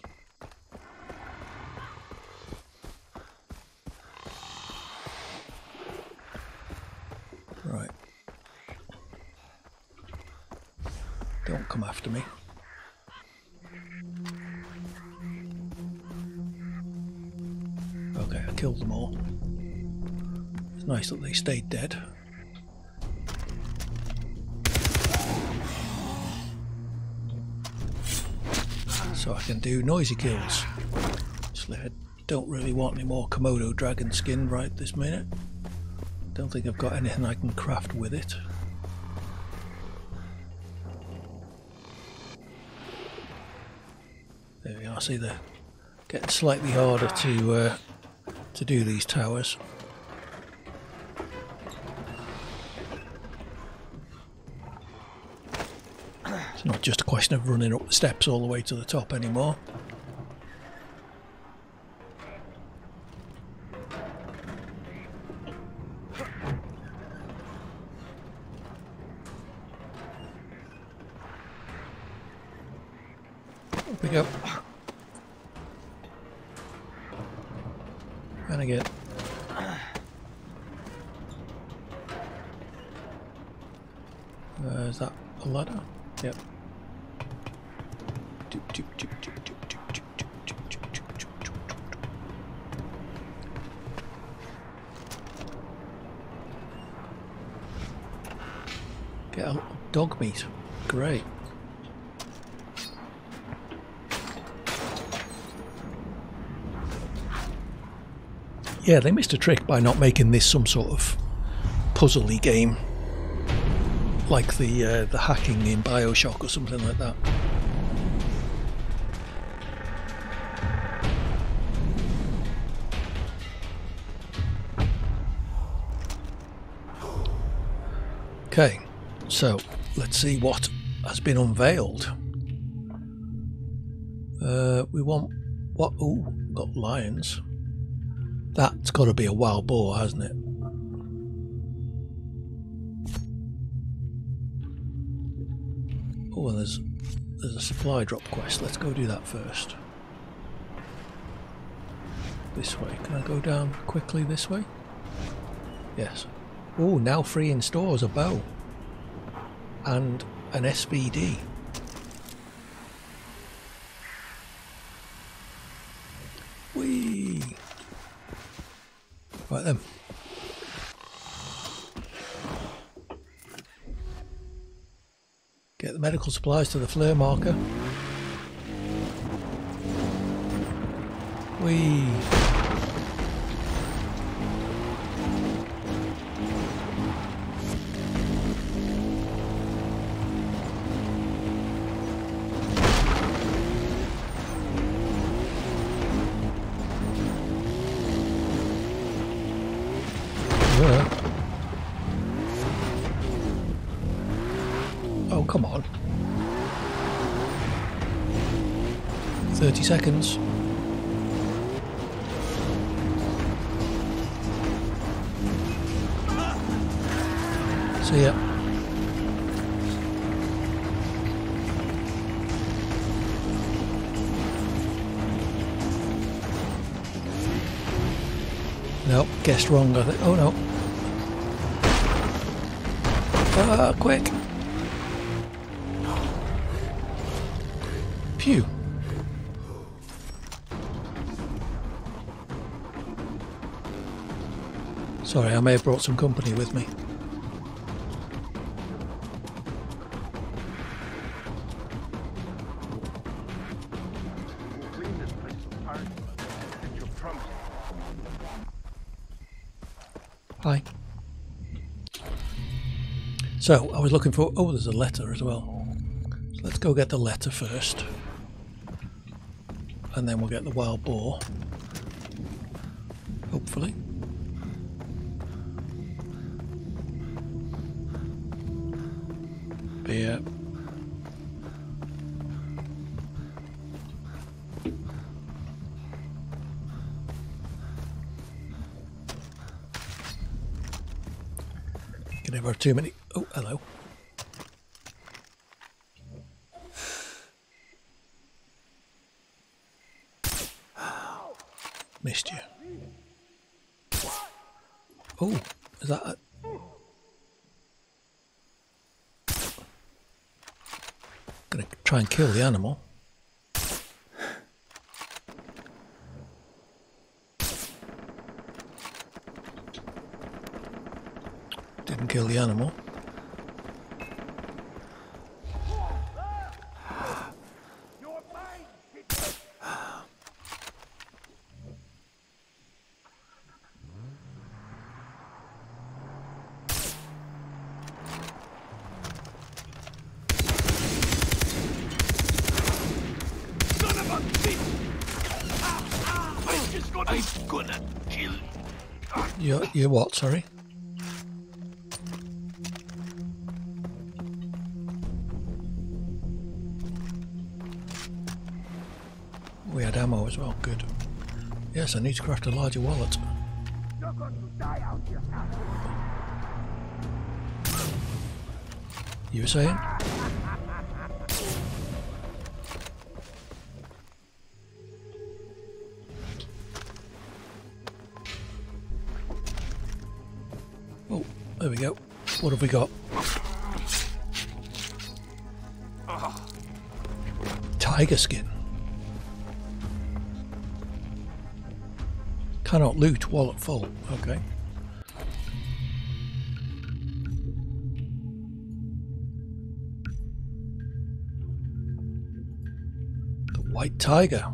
Right. Don't come after me. Okay, I killed them all. It's nice that they stayed dead. So I can do noisy kills. Actually, I don't really want any more Komodo dragon skin right this minute. Don't think I've got anything I can craft with it. There we are. See, they're getting slightly harder to uh, to do these towers. It's not just a question of running up the steps all the way to the top anymore. trying to get Yeah, they missed a trick by not making this some sort of puzzly game, like the uh, the hacking in Bioshock or something like that. Okay, so let's see what has been unveiled. Uh, we want what? Oh, got lions. That's got to be a wild boar, hasn't it? Oh, and there's there's a supply drop quest. Let's go do that first. This way. Can I go down quickly this way? Yes. Oh, now free in stores a bow and an SVD. Whee! Right then. Get the medical supplies to the flare marker. Whee! Oh, come on. 30 seconds. See ya. Nope, guessed wrong, I think. Oh no. Ah, quick. Sorry, I may have brought some company with me. Hi. So, I was looking for. Oh, there's a letter as well. So let's go get the letter first. And then we'll get the wild boar. Hopefully. Too many. Oh, hello. Missed you. Oh, is that a... Gonna try and kill the animal. Didn't kill the animal. I'm gonna kill you. You, what, sorry? We had ammo as well, good. Yes, I need to craft a larger wallet. You were saying? we got? Tiger skin. Cannot loot wallet full. Okay. The white tiger.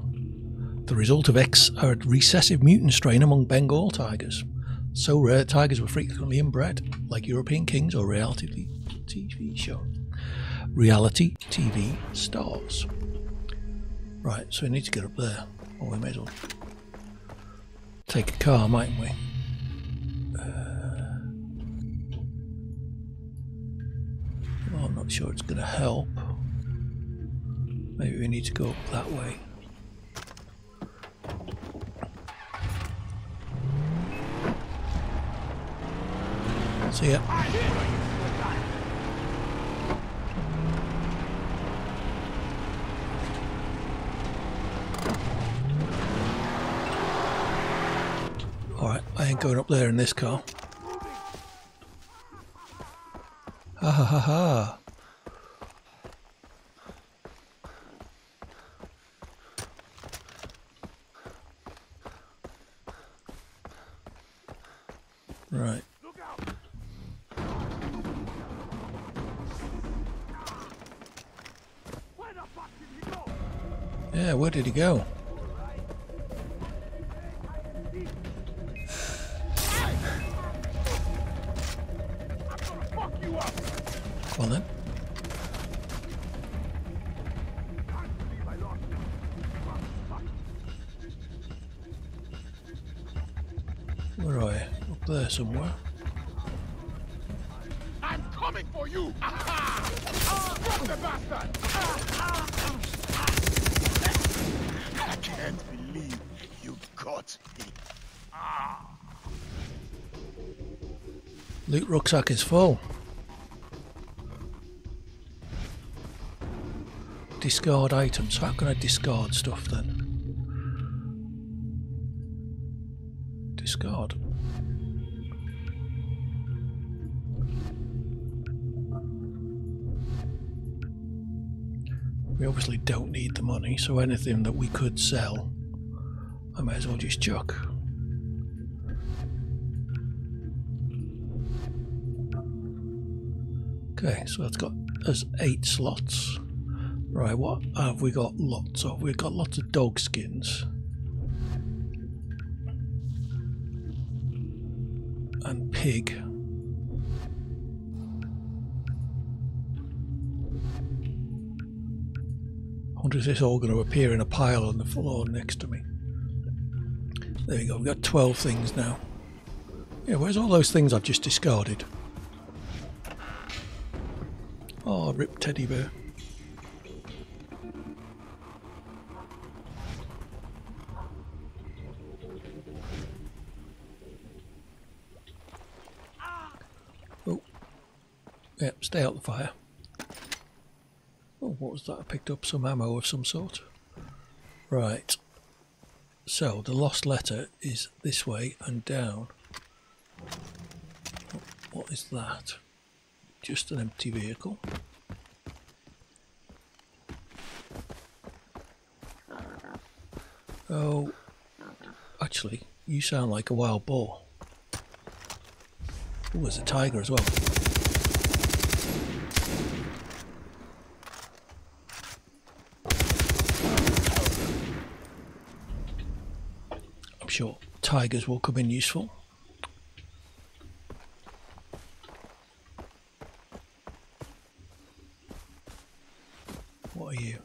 The result of X, a recessive mutant strain among Bengal tigers. So rare, tigers were frequently inbred like European kings or reality TV show. Reality TV stars. Right, so we need to get up there. Or we may as well take a car, mightn't we? Uh, well, I'm not sure it's going to help. Maybe we need to go up that way. See ya. Alright, I ain't going up there in this car. Ha ha ha ha. Go? Rucksack is full. Discard items. How can I discard stuff then? Discard. We obviously don't need the money, so anything that we could sell, I may as well just chuck. Okay, so that's got us eight slots. Right, what have we got lots of? We've got lots of dog skins. And pig. I wonder if this all going to appear in a pile on the floor next to me. There we go, we've got 12 things now. Yeah, where's all those things I've just discarded? Oh, rip teddy bear. Oh. Yep, stay out the fire. Oh, what was that? I picked up some ammo of some sort. Right. So, the lost letter is this way and down. What is that? Just an empty vehicle. Oh, actually, you sound like a wild boar. Oh, there's a tiger as well. I'm sure tigers will come in useful. What are you?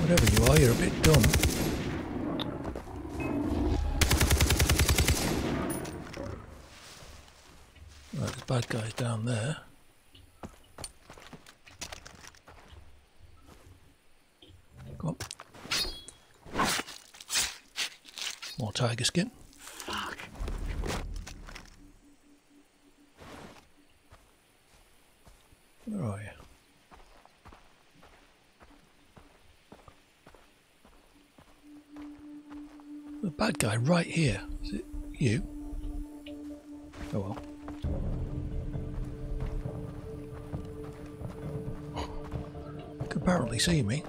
Whatever you are, you're a bit dumb. Right, there's bad guys down there. Come on. More tiger skin. Where are you? The bad guy right here. Is it you? Oh well. Can apparently see me.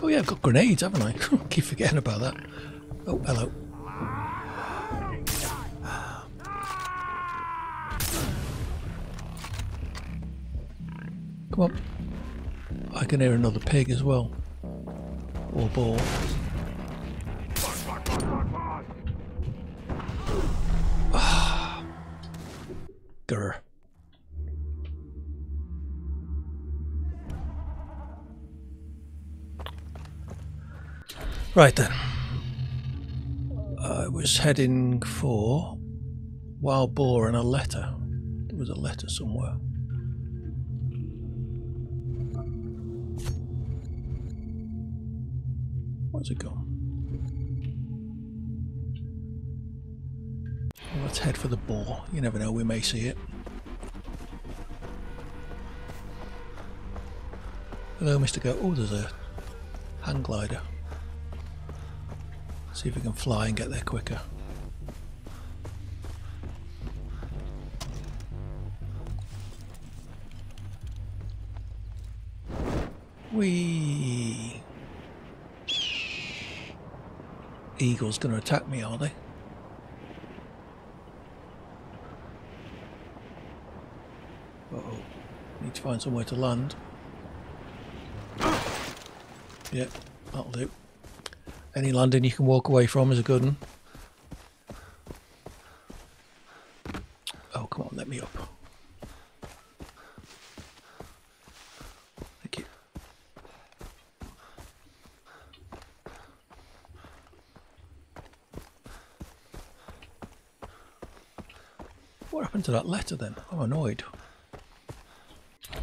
Oh yeah, I've got grenades, haven't I? Keep forgetting about that. Oh, hello. Come on. I can hear another pig as well. Or boar. Right then. I was heading for Wild Boar and a letter. There was a letter somewhere. Where's it gone? Well, let's head for the boar. You never know, we may see it. Hello, Mr. Goat. Oh, there's a hang glider. See if we can fly and get there quicker. Wee. Eagles going to attack me, are they? Uh oh. Need to find somewhere to land. Yep, that'll do. Any landing you can walk away from is a good one. Oh, come on, let me up. Thank you. What happened to that letter then? I'm annoyed. It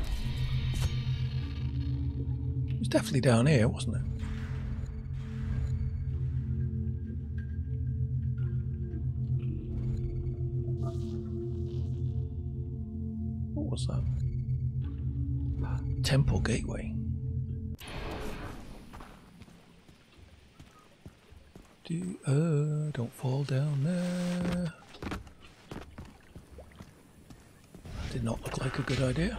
was definitely down here, wasn't it? Gateway. Do, uh, don't fall down there. Did not look like a good idea.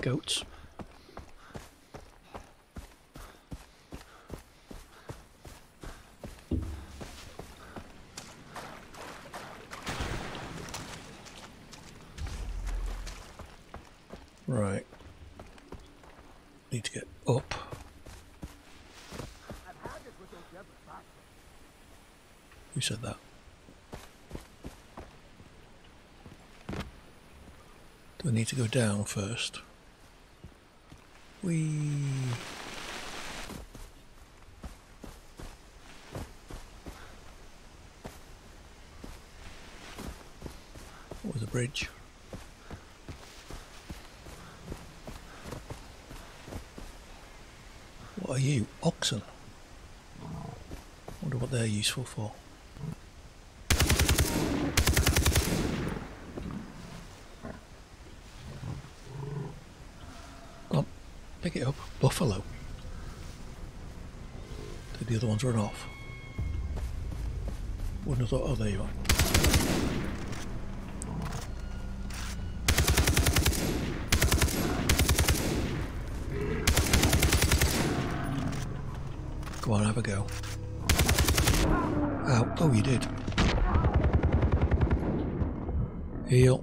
Goats. Right. Need to get up. Who said that? Do I need to go down first? We. Was a bridge? Are you? Oxen? Wonder what they're useful for. On, pick it up. Buffalo. Did the other ones run off? Wouldn't have thought, oh, there you are. Go on, have a go. Ow. Oh, you did. Heal.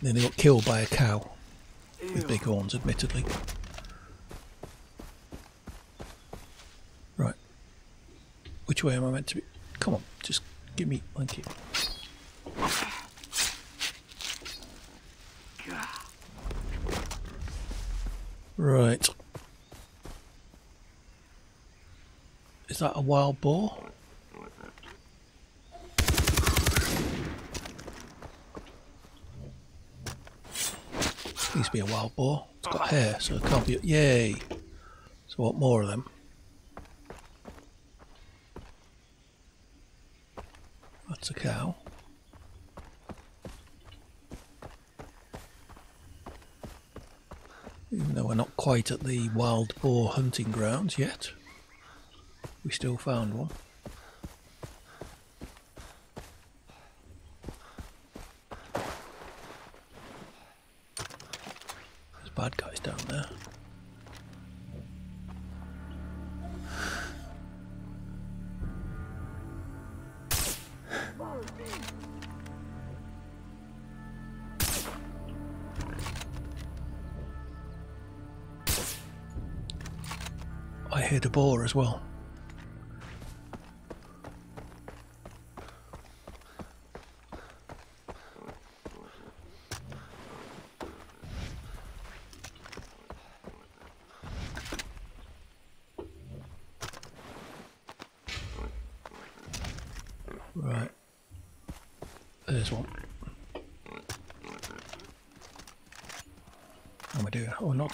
Then they got killed by a cow with big horns, admittedly. Right. Which way am I meant to be? Come on, just give me. Thank you. Right. Is that a wild boar? Needs to be a wild boar. It's got hair, so it can't be. Yay! So, what more of them? That's a cow. Even though we're not at the wild boar hunting grounds yet, we still found one.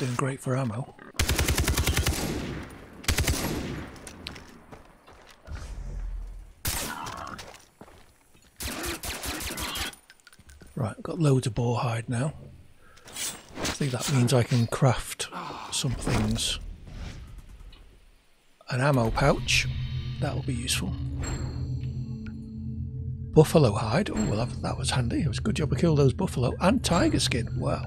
Doing? Great for ammo. Right, got loads of boar hide now. I think that means I can craft some things. An ammo pouch, that will be useful. Buffalo hide, oh well that, that was handy. It was a good job I killed those buffalo. And tiger skin, wow.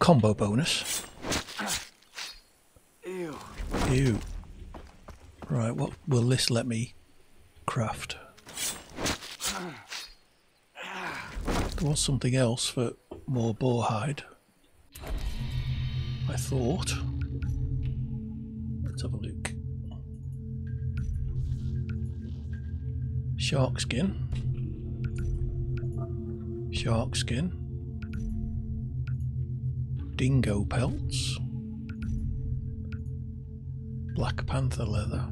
Combo bonus. Ew. Ew. Right, what will this let me craft? There was something else for more boar hide. I thought. Let's have a look. Shark skin. Shark skin. Dingo pelts. Black panther leather.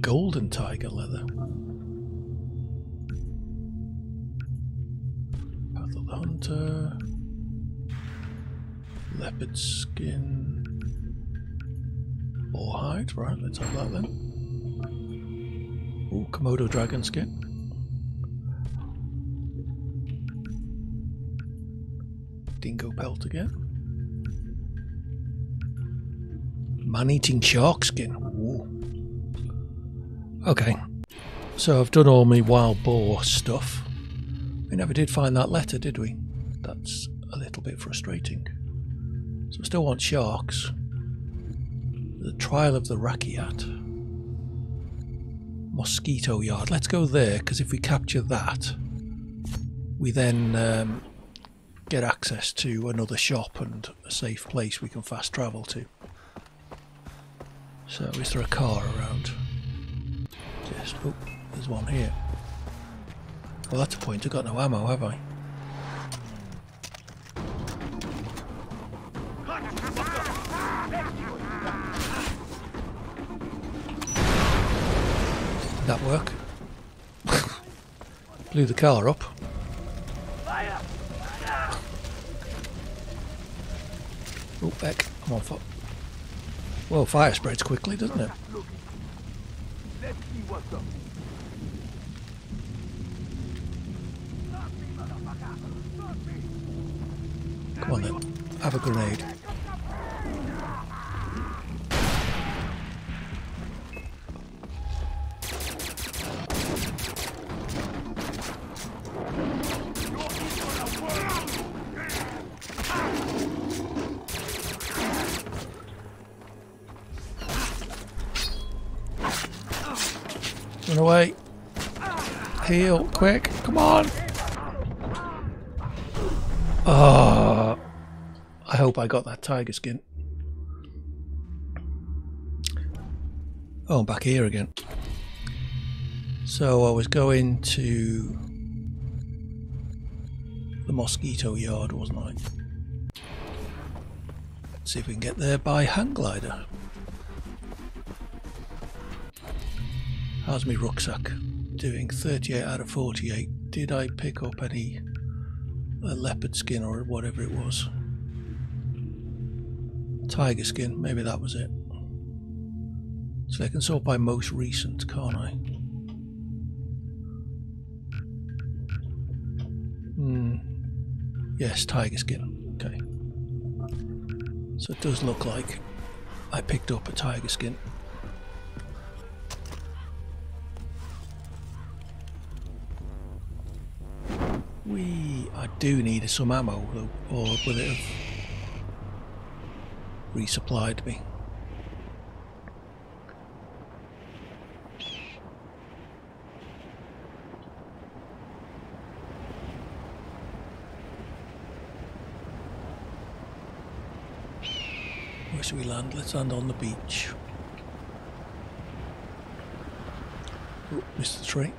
Golden tiger leather. Path of the hunter. Leopard skin. Boar hide, right, let's have that then. Ooh, Komodo dragon skin. Again. Man-eating shark skin. Ooh. Okay, so I've done all my wild boar stuff. We never did find that letter, did we? That's a little bit frustrating. So I still want sharks. The trial of the Rakyat. Mosquito Yard. Let's go there because if we capture that, we then um, get access to another shop and a safe place we can fast travel to. So, is there a car around? Yes. Oh, there's one here. Well, that's a point. I've got no ammo, have I? Did That work? Blew the car up. Oh, heck, I'm on fire. Well, fire spreads quickly, doesn't it? Come on then, have a grenade. Heal, quick, come on. Oh, I hope I got that tiger skin. Oh, I'm back here again. So I was going to the mosquito yard, wasn't I? Let's see if we can get there by hang glider. How's my rucksack doing? 38 out of 48. Did I pick up any a leopard skin or whatever it was? Tiger skin, maybe that was it. So I can sort by most recent, can't I? Hmm. Yes, tiger skin. Okay. So it does look like I picked up a tiger skin. We, I do need some ammo, or would it have resupplied me? Where should we land? Let's land on the beach. Oh, missed the.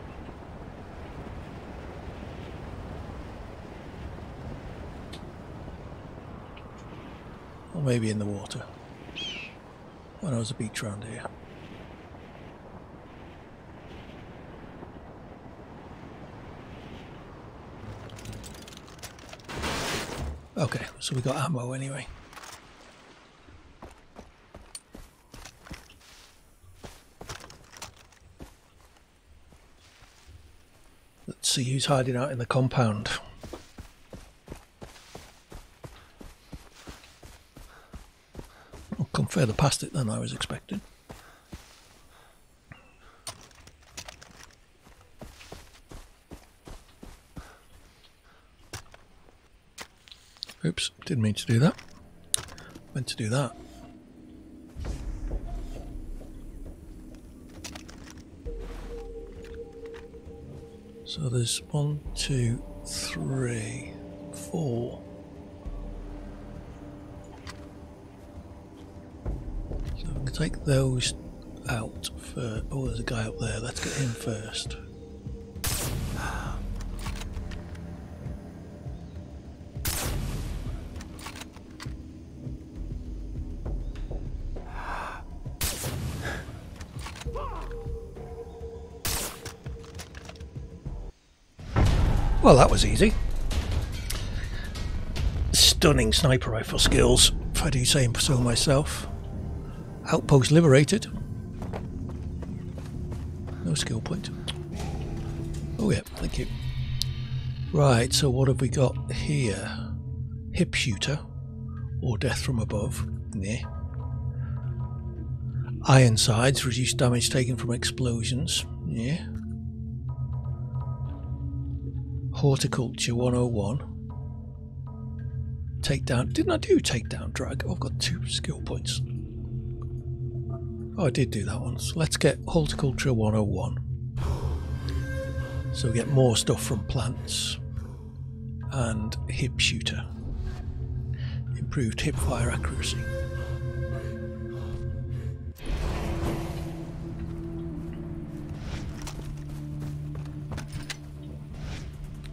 Or maybe in the water. When I was a beach round here. Okay, so we got ammo anyway. Let's see who's hiding out in the compound. I'll come further past it than I was expecting. Oops, didn't mean to do that. Meant to do that. So there's one, two, three, four. Take those out for. Oh, there's a guy up there. Let's get him first. Well, that was easy. Stunning sniper rifle skills, if I do say so myself. Outpost liberated. No skill point. Oh, yeah, thank you. Right, so what have we got here? Hip shooter, or death from above. Yeah. Iron sides, reduce damage taken from explosions. Yeah. Horticulture 101. Takedown. Didn't I do takedown drag? Oh, I've got two skill points. Oh, I did do that once. Let's get Horticulture 101. So get more stuff from plants. And Hip Shooter. Improved hip fire accuracy.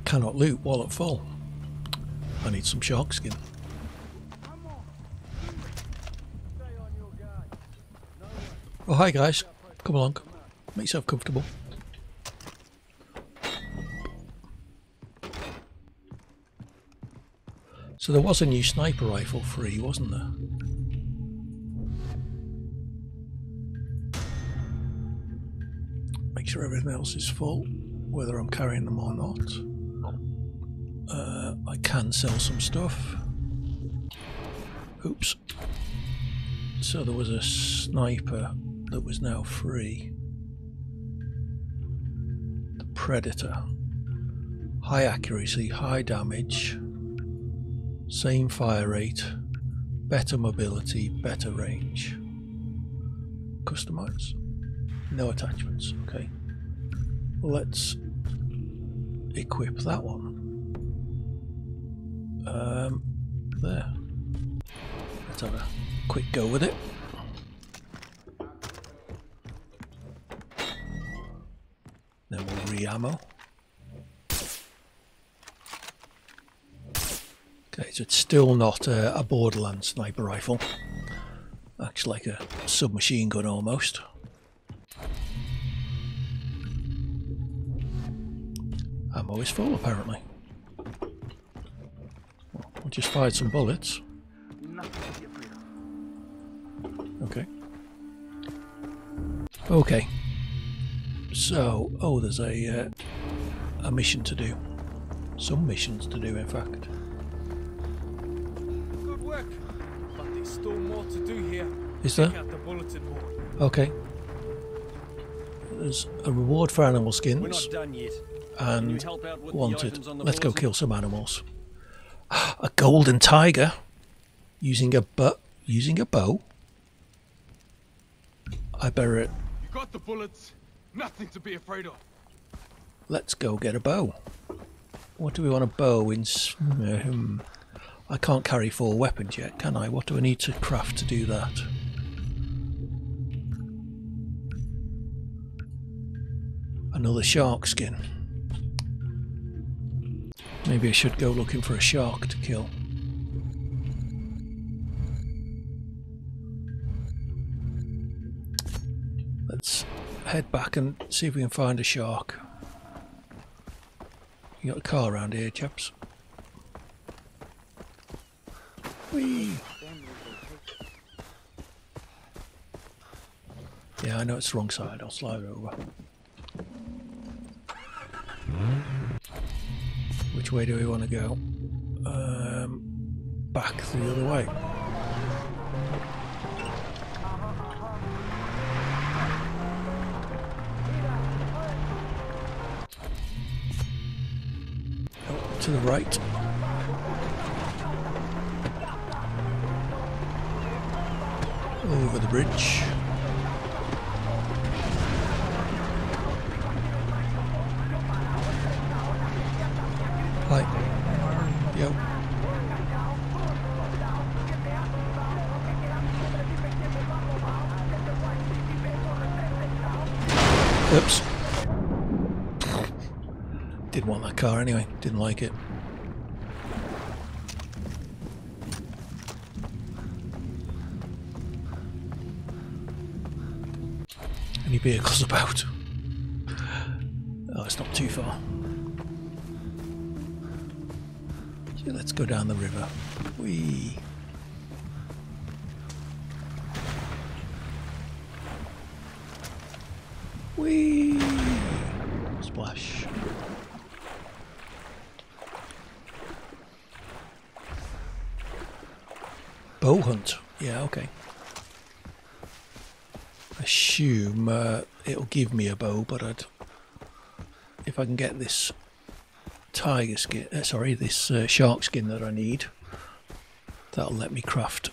Cannot loot while at full. I need some shark skin. Oh, hi guys. Come along. Make yourself comfortable. So there was a new sniper rifle free, wasn't there? Make sure everything else is full, whether I'm carrying them or not. Uh, I can sell some stuff. Oops. So there was a sniper that was now free. The Predator. High accuracy, high damage, same fire rate, better mobility, better range. Customize. No attachments, okay. Let's equip that one. Um, there. Let's have a quick go with it. Then re-ammo. Okay, so it's still not a, a Borderlands sniper rifle. Acts like a submachine gun almost. Ammo is full apparently. Well, we just fired some bullets. Okay. Okay. So, oh, there's a uh, a mission to do. Some missions to do, in fact. Good work. But there's still more to do here. Is there? The. Okay. There's a reward for animal We're skins. not done yet. and help out with the wanted. items on the Let's go kill some animals. A golden tiger using a but using a bow. I better You got the bullets. Nothing to be afraid of. let's go get a bow. What do we want a bow in? Um, I can't carry four weapons yet, can I? What do I need to craft to do that? Another shark skin. Maybe I should go looking for a shark to kill. Let's head back and see if we can find a shark. You got a car around here, chaps? Whee! Yeah, I know it's the wrong side. I'll slide over. Which way do we want to go? Um, back the other way. To the right. Over the bridge. Hi. Yo. Oops. Didn't want that car anyway. Didn't like it. Any vehicles about? Oh, it's not too far. So let's go down the river. Whee! Splash. Bow hunt. Yeah, okay. Assume uh, it'll give me a bow, but I'd if I can get this tiger skin, uh, sorry, this uh, shark skin that I need, that'll let me craft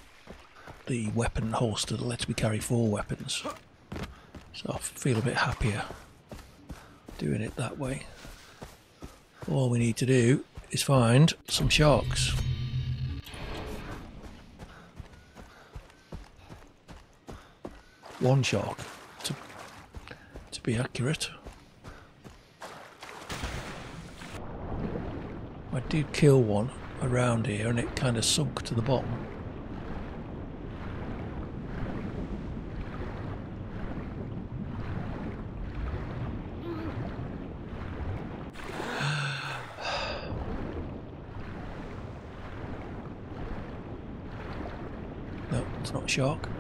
the weapon holster that lets me carry four weapons. So I feel a bit happier doing it that way. All we need to do is find some sharks. One shark, to, to be accurate. I did kill one around here and it kind of sunk to the bottom. No, it's not a shark.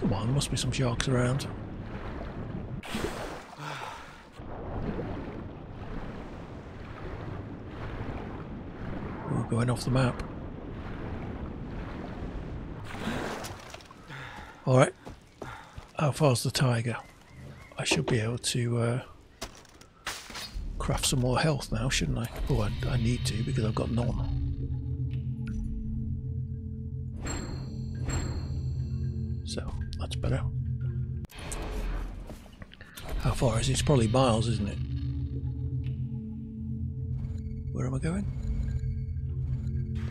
Come on, there must be some sharks around. We're going off the map. Alright. How far's the tiger? I should be able to uh, craft some more health now, shouldn't I? Oh, I, I need to because I've got none. Better. How far is it? It's probably miles, isn't it? Where am I going?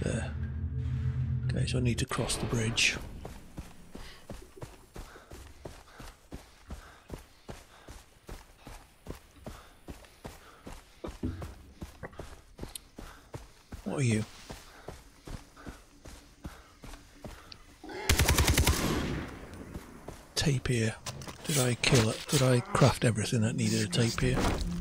There. Okay, so I need to cross the bridge. What are you? Tapir. Did I kill it? Did I craft everything that needed a tapir?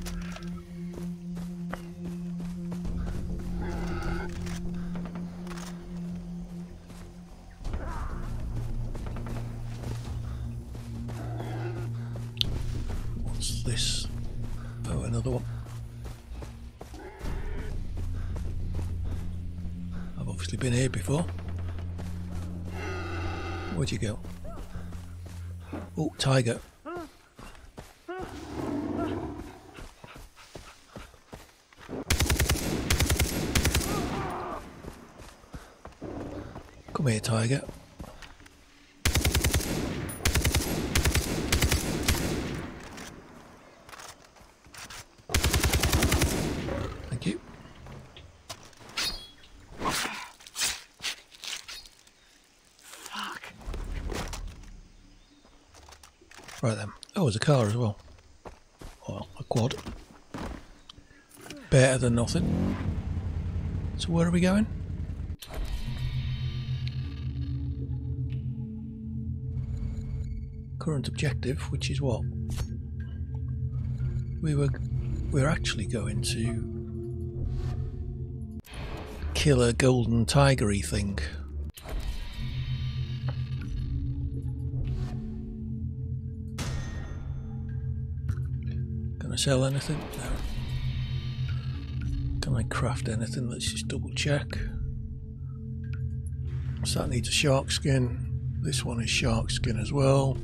Car as well. Well, a quad. Better than nothing. So where are we going? Current objective, which is what? We were we're actually going to kill a golden tigery thing. Sell anything? No. Can I craft anything? Let's just double check. So that needs a shark skin. This one is shark skin as well.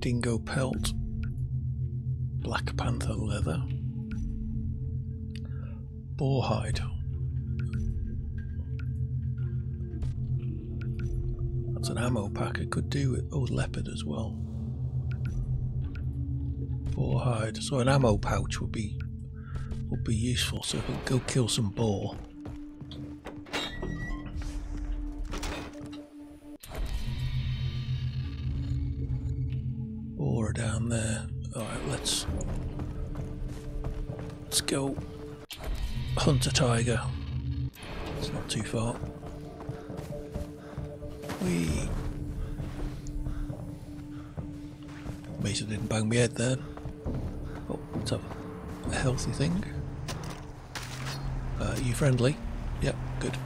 Dingo pelt. Black panther leather. Boar hide. That's an ammo pack. I could do with oh leopard as well. Boar hide. So an ammo pouch would be would be useful. So if could go kill some boar. Boar down there. Alright, let's let's go hunt a tiger. It's not too far. We Mason didn't bang me head then. Oh, let's have a healthy thing. Uh, you friendly? Yep, good.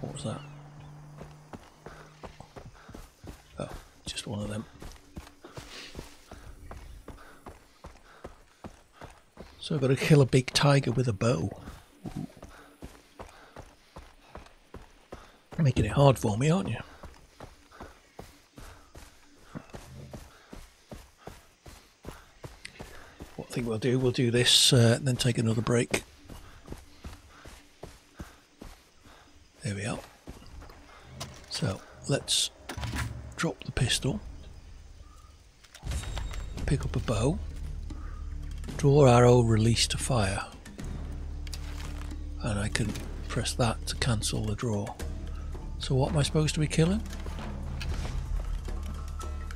What was that? Oh, just one of them. So I've got to kill a big tiger with a bow. Making it hard for me, aren't you? What I think we'll do, we'll do this, uh, then take another break. There we are. So let's drop the pistol, pick up a bow, draw arrow, release to fire, and I can press that to cancel the draw. So what am I supposed to be killing?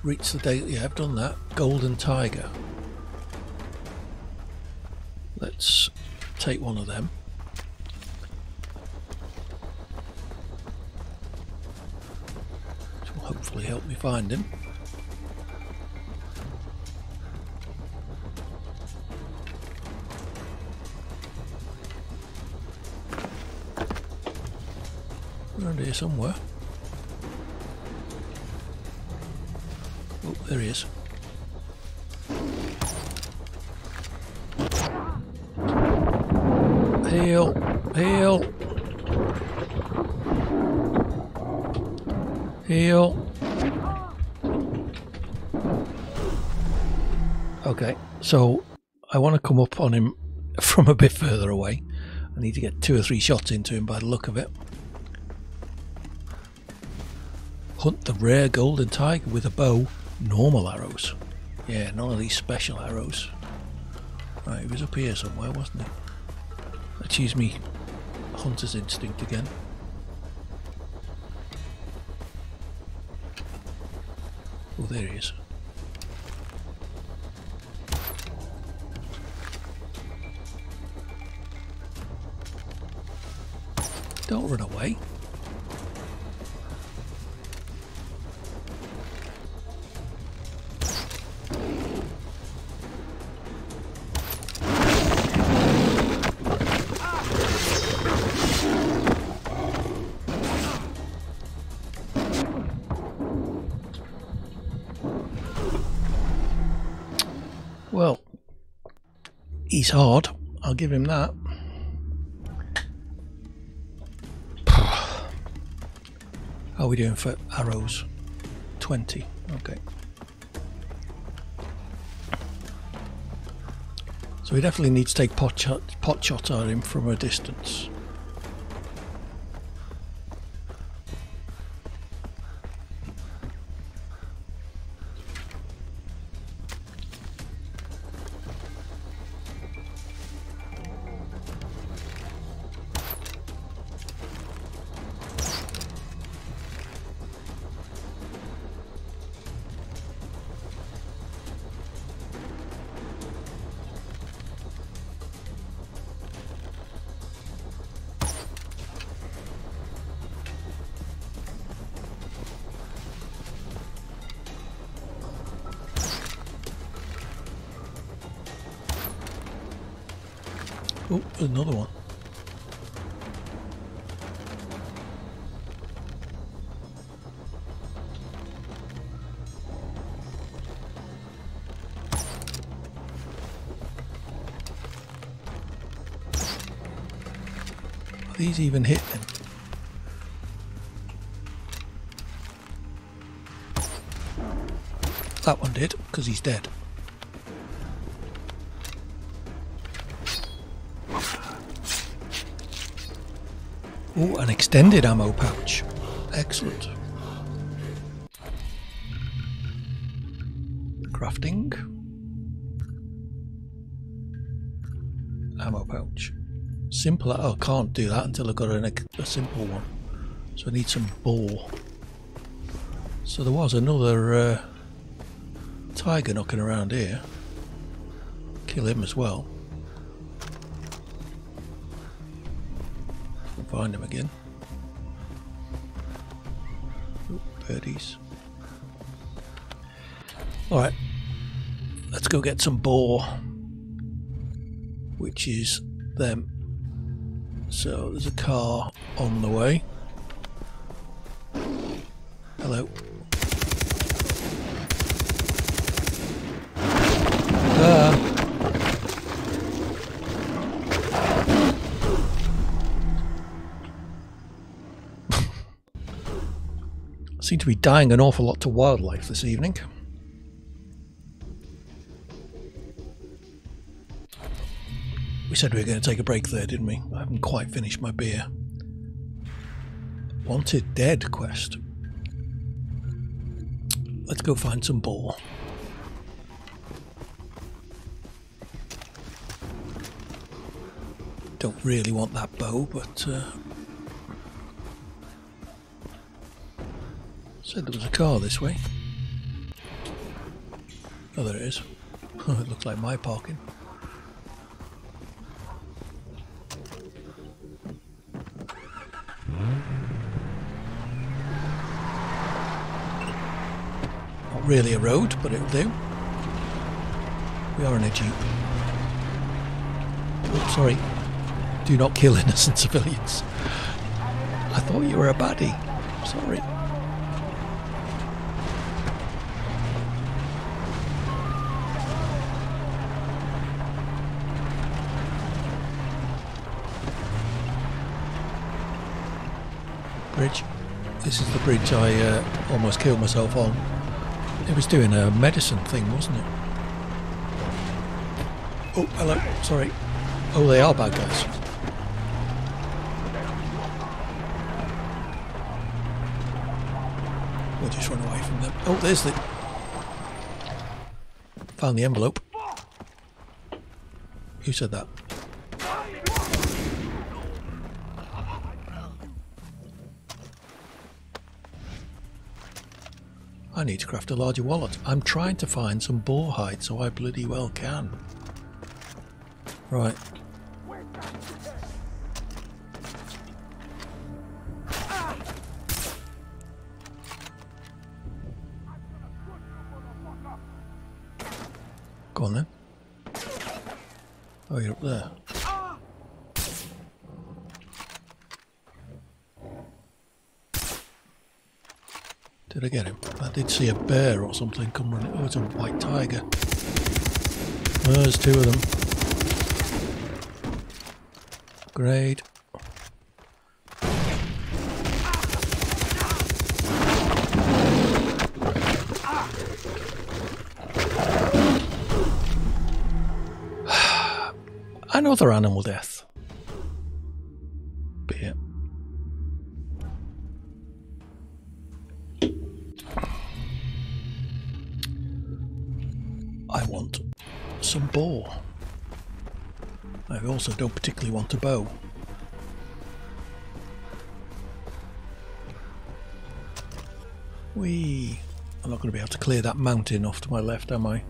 Reach the date. Yeah, I've done that. Golden tiger. Take one of them. Which will hopefully help me find him. Around here somewhere. Oh, there he is. Heal, heal, heal. Okay, so I want to come up on him from a bit further away. I need to get two or three shots into him by the look of it. Hunt the rare golden tiger with a bow, normal arrows. Yeah, none of these special arrows. Right, he was up here somewhere, wasn't he? Let's use me hunter's instinct again. Oh, there he is. He's hard. I'll give him that. How are we doing for arrows? 20. Okay. So we definitely need to take pot, shot, pot shot at him from a distance. These even hit them? That one did, because he's dead. Oh, an extended ammo pouch. Excellent. Crafting. Oh, I can't do that until I've got an, a simple one. So I need some boar. So there was another uh, tiger knocking around here. Kill him as well. find him again. Ooh, birdies. Alright, let's go get some boar, which is them. So there's a car on the way. Hello. Ah. seem to be dying an awful lot to wildlife this evening. We said we were going to take a break there, didn't we? I haven't quite finished my beer. Wanted Dead quest. Let's go find some boar. Don't really want that bow, but uh, Said there was a car this way. Oh, there it is. it looks like my parking. Really a road, but it'll do. We are in a jeep. Oh, sorry. Do not kill innocent civilians. I thought you were a baddie. Sorry. bridge. This is the bridge I uh, almost killed myself on. It was doing a medicine thing, wasn't it? Oh, hello. Sorry. Oh, they are bad guys. We'll just run away from them. Oh, there's the... Found the envelope. Who said that? I need to craft a larger wallet. I'm trying to find some boar hide, so I bloody well can. Right. did see a bear or something come running. Oh, it's a white tiger. There's two of them. Great. Another animal death. Be it. I want some boar. I also don't particularly want a bow. Whee! I'm not going to be able to clear that mountain off to my left, am I?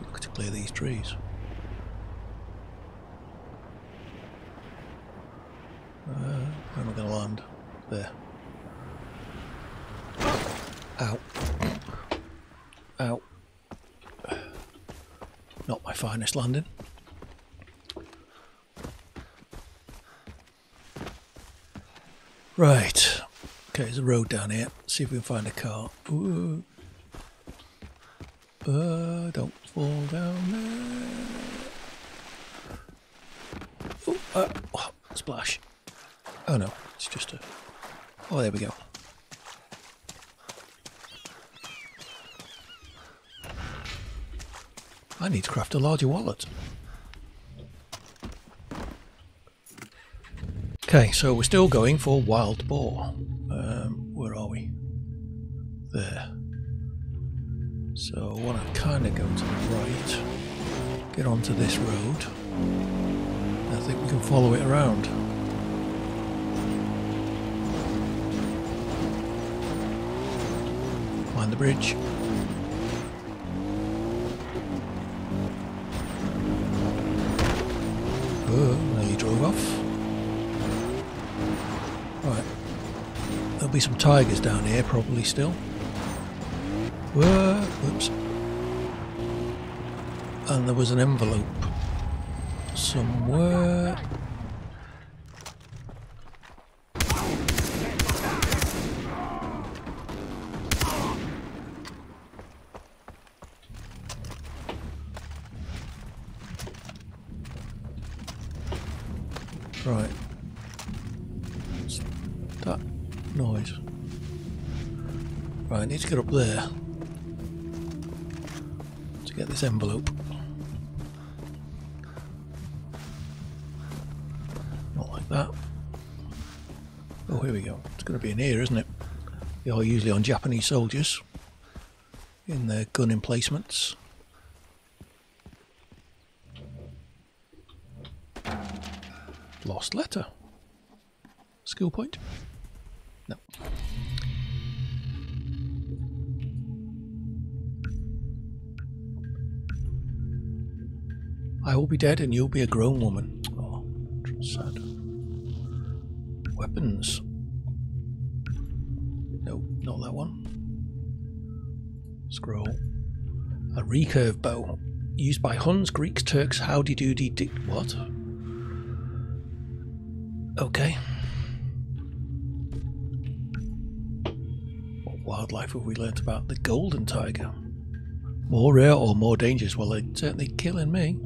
Look to clear these trees. Uh, where am I going to land? There. Ow. Ow. Not my finest landing. Right. Okay, there's a road down here. See if we can find a car. Ooh. Uh, don't fall down there. Ooh, uh, oh, splash. Oh no, it's just a. Oh, there we go. I need to craft a larger wallet. Okay, so we're still going for wild boar. Um, where are we? There. So I want to kind of go to the right, get onto this road. I think we can follow it around. Find the bridge. Oh, nearly drove off. Right. There'll be some tigers down here probably still. Whoa, whoops. And there was an envelope somewhere. This envelope. Not like that. Oh, here we go. It's going to be in here, isn't it? They are usually on Japanese soldiers in their gun emplacements. Lost letter. Skill point? No. I will be dead and you'll be a grown woman. Oh, sad. Weapons. No, not that one. Scroll. A recurve bow. Used by Huns, Greeks, Turks, howdy doody di- What? Okay. What wildlife have we learnt about the golden tiger? More rare or more dangerous? Well, they're certainly killing me.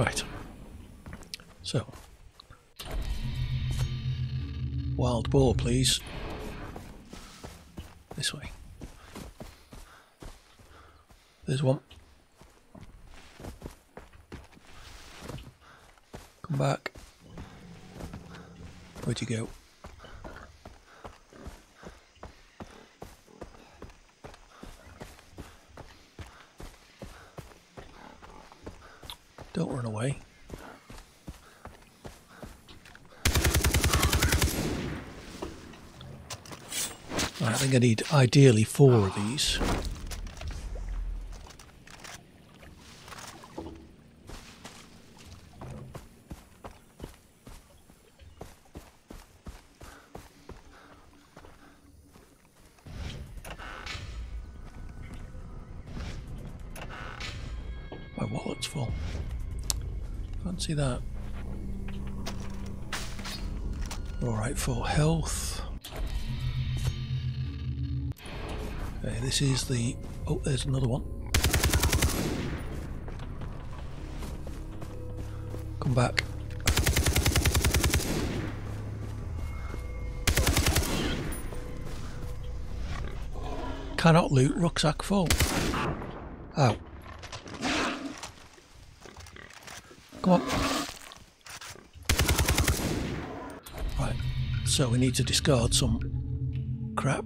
Right. So. Wild boar, please. This way. There's one. Come back. Where'd you go? Don't run away. I think I need ideally four of these. My wallet's full. Fancy that. Alright, for health. Okay, this is the. Oh, there's another one. Come back. Cannot loot rucksack full. Ow. Right, so we need to discard some crap.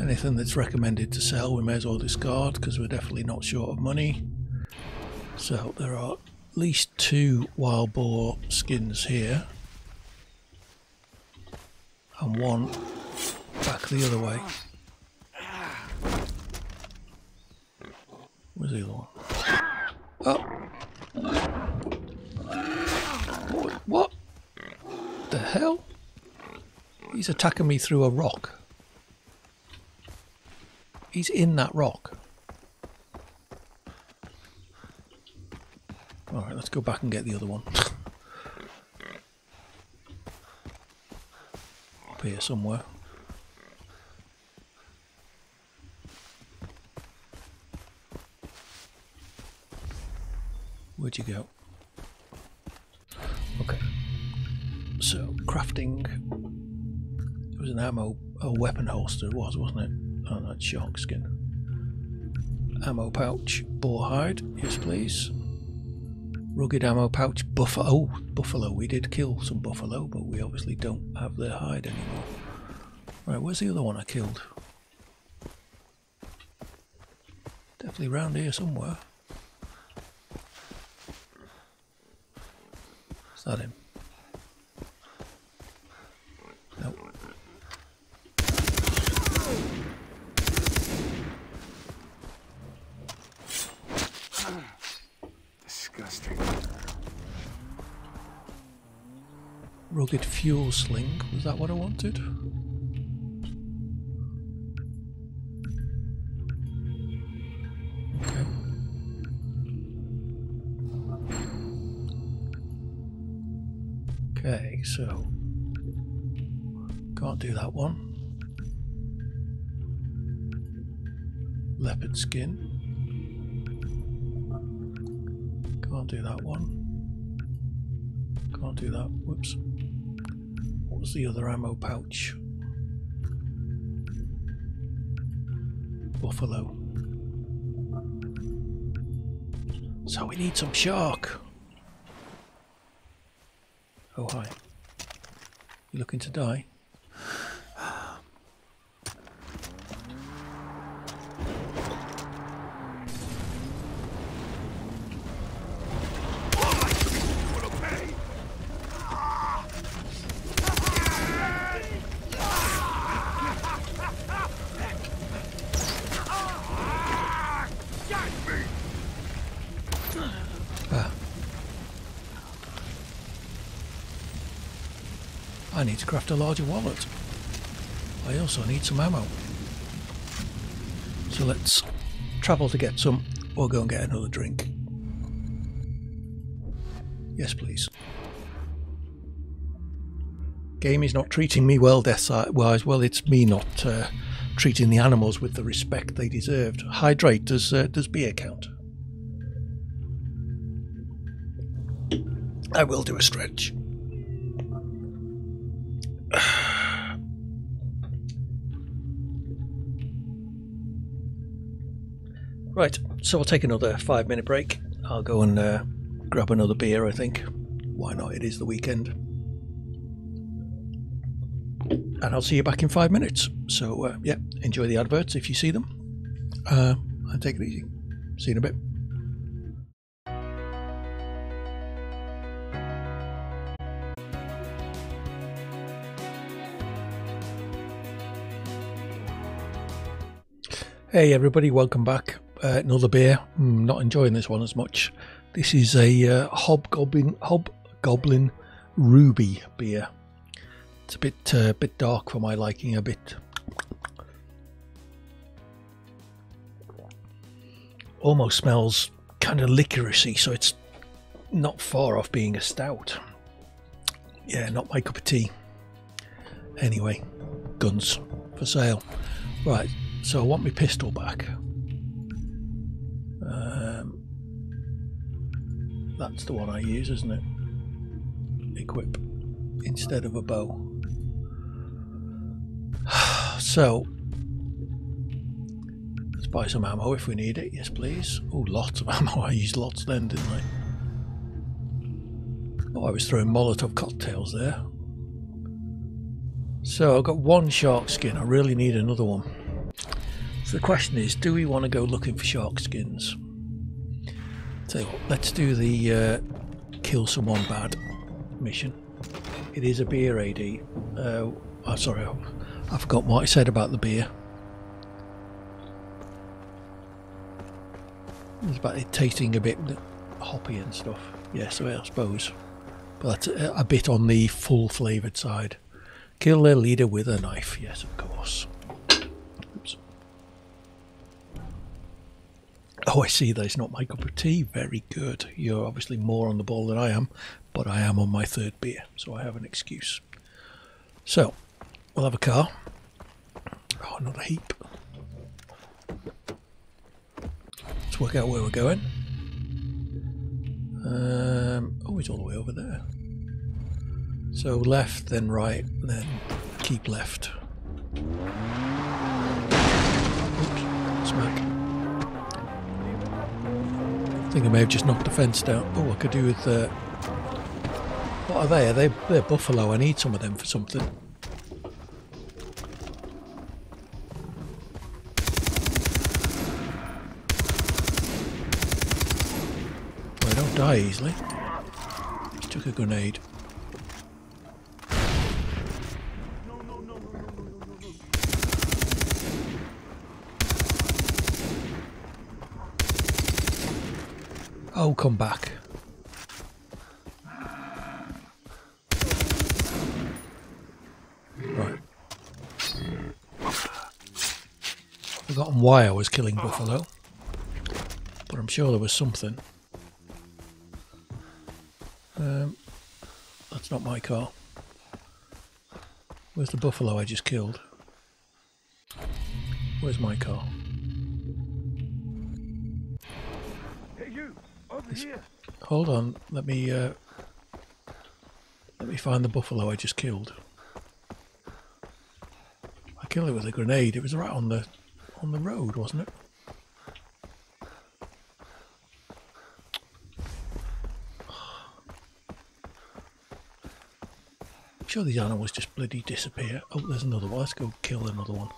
Anything that's recommended to sell, we may as well discard because we're definitely not short of money. So there are at least two wild boar skins here, and one back the other way. Where's the other one? Oh! What? What? The hell? He's attacking me through a rock. He's in that rock. Alright, let's go back and get the other one. Up here somewhere. Where'd you go? Okay. So, crafting. It was an ammo, a weapon holster, it was, wasn't it? Oh, that's shark skin. Ammo pouch, boar hide, yes please. Rugged ammo pouch, buffalo. Oh, buffalo. We did kill some buffalo, but we obviously don't have their hide anymore. Right, where's the other one I killed? Definitely round here somewhere. Is that him? Nope. Disgusting. Rugged fuel sling. Was that what I wanted? So can't do that one. Leopard skin. Can't do that one. Can't do that. Whoops. What was the other ammo pouch? Buffalo. So we need some shark. Oh, hi. You looking to die? I need to craft a larger wallet. I also need some ammo. So let's travel to get some or go and get another drink. Yes, please. Game is not treating me well, death wise. Well, it's me not uh, treating the animals with the respect they deserved. Hydrate does uh, does beer count? I will do a stretch. Right, so I'll take another five minute break. I'll go and uh, grab another beer, I think. Why not? It is the weekend. And I'll see you back in five minutes. So, uh, yeah, enjoy the adverts if you see them. Uh, and take it easy. See you in a bit. Hey everybody, welcome back. Uh, another beer. Mm, not enjoying this one as much. This is a uh, hobgoblin hobgoblin ruby beer. It's a bit uh, bit dark for my liking. A bit almost smells kind of licoricey, so it's not far off being a stout. Yeah, not my cup of tea. Anyway, guns for sale. Right, so I want my pistol back. Um, that's the one I use, isn't it? Equip instead of a bow. so, let's buy some ammo if we need it. Yes, please. Oh, lots of ammo. I used lots then, didn't I? Oh, I was throwing Molotov cocktails there. So I've got one shark skin. I really need another one. So the question is, do we want to go looking for shark skins? So let's do the uh, kill someone bad mission. It is a beer AD. Uh, oh, sorry, I, forgot what I said about the beer. It's about it tasting a bit hoppy and stuff. Yes, I suppose. But a, a bit on the full flavoured side. Kill their leader with a knife. Yes, of course. Oh, I see. That's not my cup of tea. Very good. You're obviously more on the ball than I am, but I am on my third beer, so I have an excuse. So, we'll have a car. Oh, another heap. Let's work out where we're going. Um, oh, it's all the way over there. So left, then right, then keep left. Oops, smack. I think I may have just knocked the fence down. Oh, I could do with. Uh, what are they? Are they? They're buffalo. I need some of them for something. I don't die easily. Just took a grenade. Oh, come back. Right. Forgotten why I was killing buffalo, but I'm sure there was something. Um, that's not my car. Where's the buffalo I just killed? Where's my car? Hold on, let me uh, let me find the buffalo I just killed. I killed it with a grenade. It was right on the on the road, wasn't it? I'm sure these animals just bloody disappear. Oh, there's another one. Let's go kill another one.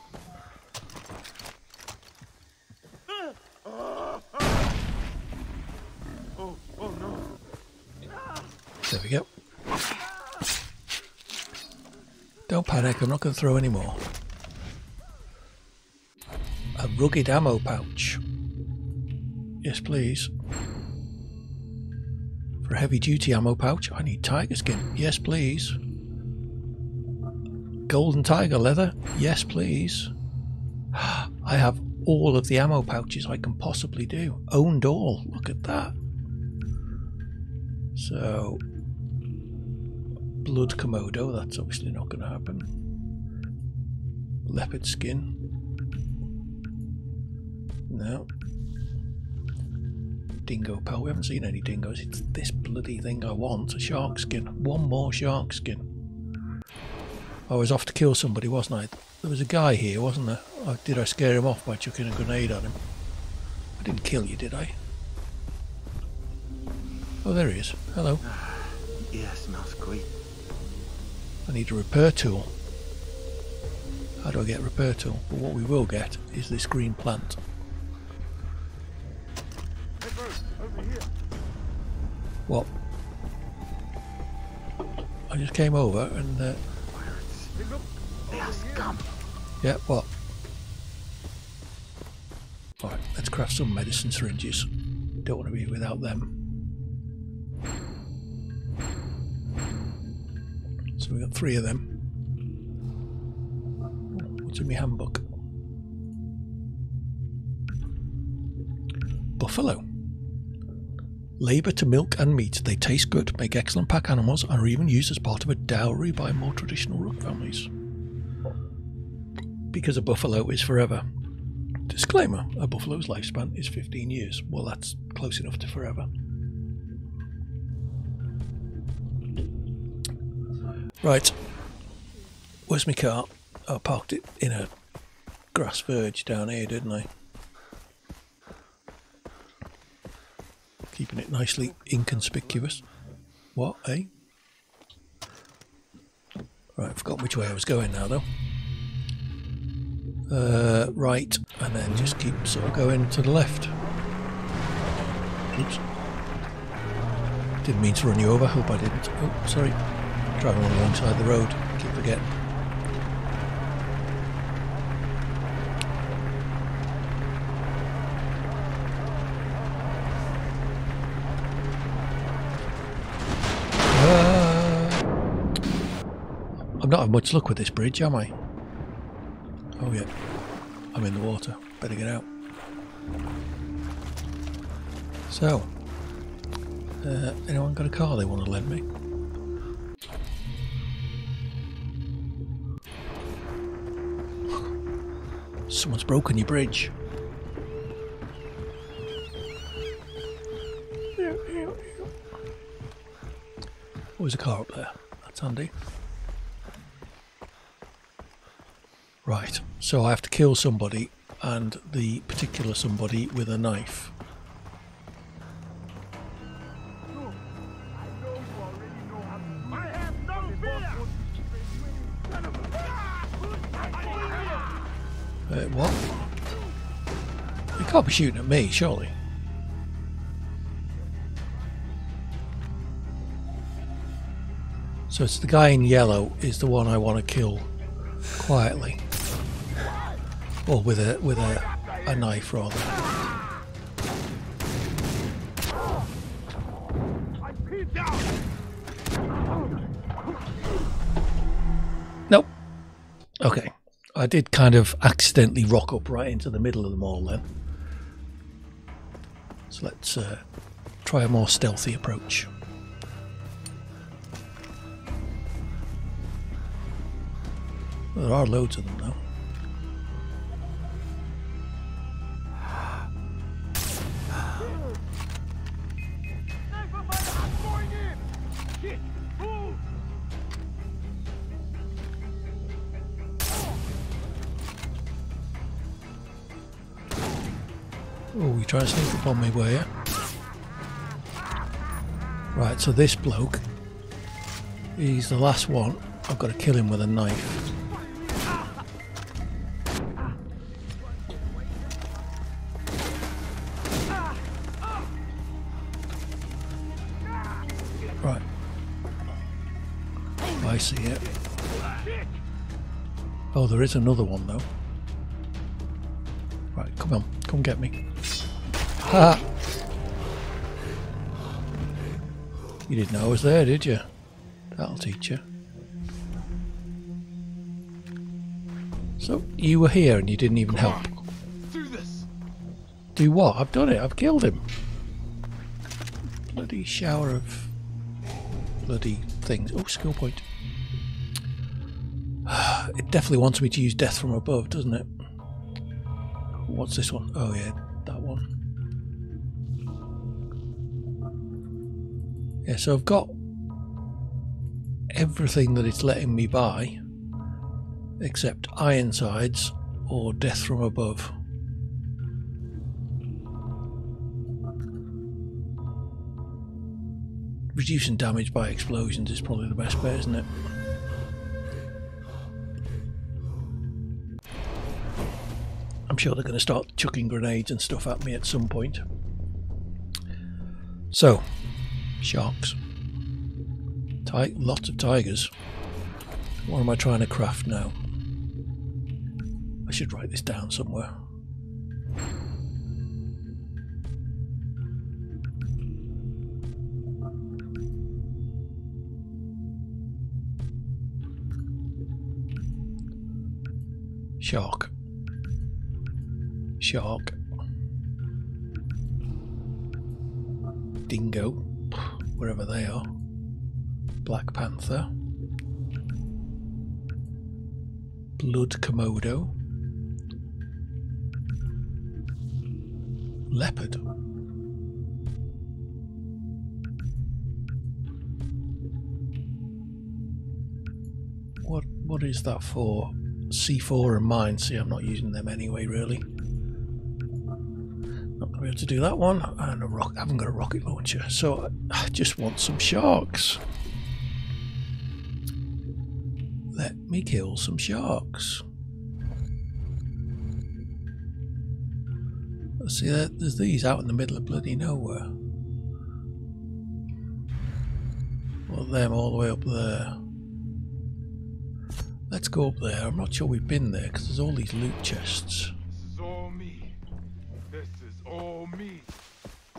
Oh, oh no! There we go. Don't panic, I'm not going to throw any more. A rugged ammo pouch. Yes, please. For a heavy duty ammo pouch, I need tiger skin. Yes, please. Golden tiger leather. Yes, please. I have all of the ammo pouches I can possibly do. Owned all. Look at that. So, blood komodo, that's obviously not going to happen. Leopard skin. No. Dingo pelt. We haven't seen any dingoes. It's this bloody thing I want. A shark skin. One more shark skin. I was off to kill somebody, wasn't I? There was a guy here, wasn't there? Did I scare him off by chucking a grenade at him? I didn't kill you, did I? Oh, there he is. Hello. Yeah, smells great. I need a repair tool. How do I get a repair tool? But what we will get is this green plant. Hey, Bert, over here! What? I just came over and uh, Hey, look! They are scum. yeah, what? Right, let's craft some medicine syringes. Don't want to be without them. Three of them. What's in my handbook? Buffalo. Labour to milk and meat. They taste good, make excellent pack animals, and are even used as part of a dowry by more traditional rook families. Because a buffalo is forever. Disclaimer A buffalo's lifespan is 15 years. Well, that's close enough to forever. Right. Where's my car? I parked it in a grass verge down here, didn't I? Keeping it nicely inconspicuous. What, eh? Right, I forgot which way I was going now, though. Uh, right, and then just keep sort of going to the left. Oops. Didn't mean to run you over, hope I didn't. Oh, sorry. Driving alongside the road, keep forgetting. I'm not having much luck with this bridge, am I? Oh yeah, I'm in the water. Better get out. So, uh, anyone got a car they want to lend me? Someone's broken your bridge. Oh, there's a car up there. That's handy. Right, so I have to kill somebody and the particular somebody with a knife. Uh, what? You can't be shooting at me, surely. So it's the guy in yellow is the one I want to kill quietly. Or with a with a, a knife rather. Did kind of accidentally rock up right into the middle of them all then. So let's uh, try a more stealthy approach. There are loads of them though. On me, were you? Right, so this bloke, he's the last one. I've got to kill him with a knife. Right. I see it. Oh, there is another one though. Right, come on, come get me. Ha! You didn't know I was there, did you? That'll teach you. So, you were here and you didn't even help. Do this. Do what? I've done it. I've killed him. Bloody shower of bloody things. Oh, skill point. It definitely wants me to use death from above, doesn't it? What's this one? Oh yeah, Yeah, so I've got everything that it's letting me buy except Ironsides or Death from Above. Reducing damage by explosions is probably the best bet, isn't it? I'm sure they're going to start chucking grenades and stuff at me at some point. So, sharks. Ti- lots of tigers. What am I trying to craft now? I should write this down somewhere. Shark. Shark. Dingo. Wherever they are. Black Panther. Blood Komodo. Leopard. What what is that for? C4 and mine. See, I'm not using them anyway, really. Be able to do that one, and a rock. I haven't got a rocket launcher, so I just want some sharks. Let me kill some sharks. See, there's these out in the middle of bloody nowhere. Well, them all the way up there. Let's go up there. I'm not sure we've been there because there's all these loot chests.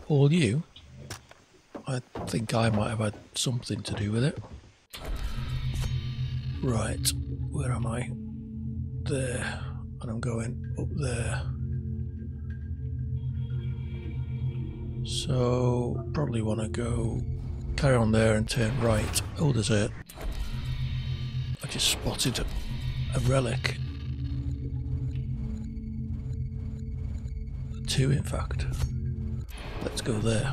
All you? I think I might have had something to do with it. Right, where am I? There. And I'm going up there. So, probably want to go carry on there and turn right. Oh, there's a. I just spotted a, a relic. Two, in fact. Let's go there.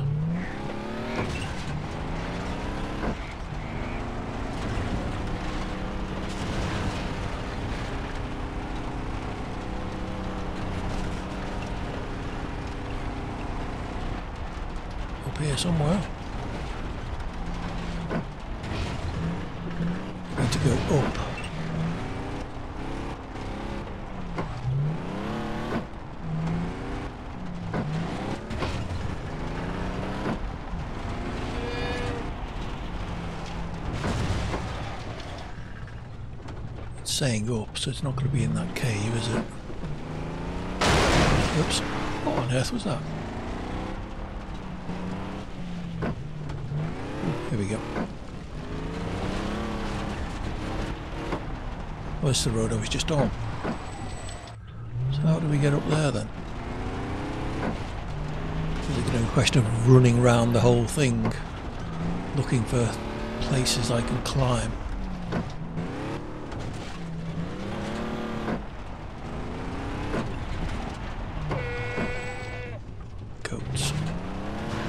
Up here somewhere. Need to go up. It's saying up, so it's not going to be in that cave, is it? Oops. What on earth was that? Here we go. Where's the road I was just on. So how do we get up there then? Is it going to be a question of running around the whole thing, looking for places I can climb? Goats.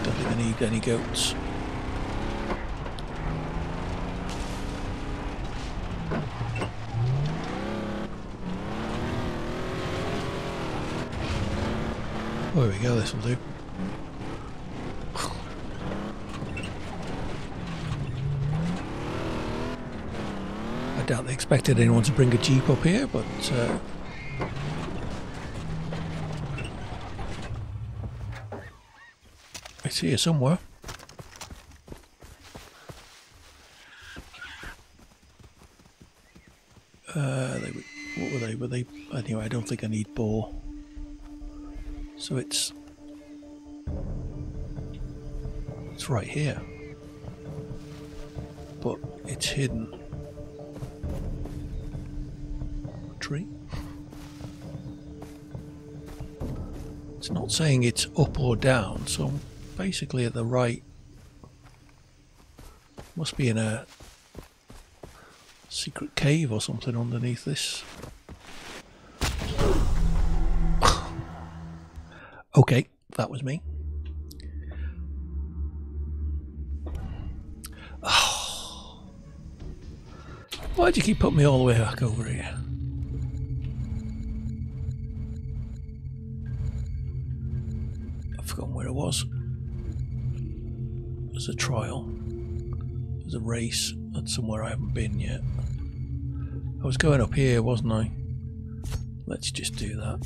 Don't think I need any goats. There we go, this will do. I doubt they expected anyone to bring a jeep up here, but uh, it's here somewhere. Uh, they, what were they? Were they? Anyway, I don't think I need boar. So it's it's right here, but it's hidden. Tree. It's not saying it's up or down, so basically at the right. Must be in a secret cave or something underneath this. Okay, that was me. Why'd you keep putting me all the way back over here? I've forgotten where it was. There's a trial. There's a race at somewhere I haven't been yet. I was going up here, wasn't I? Let's just do that.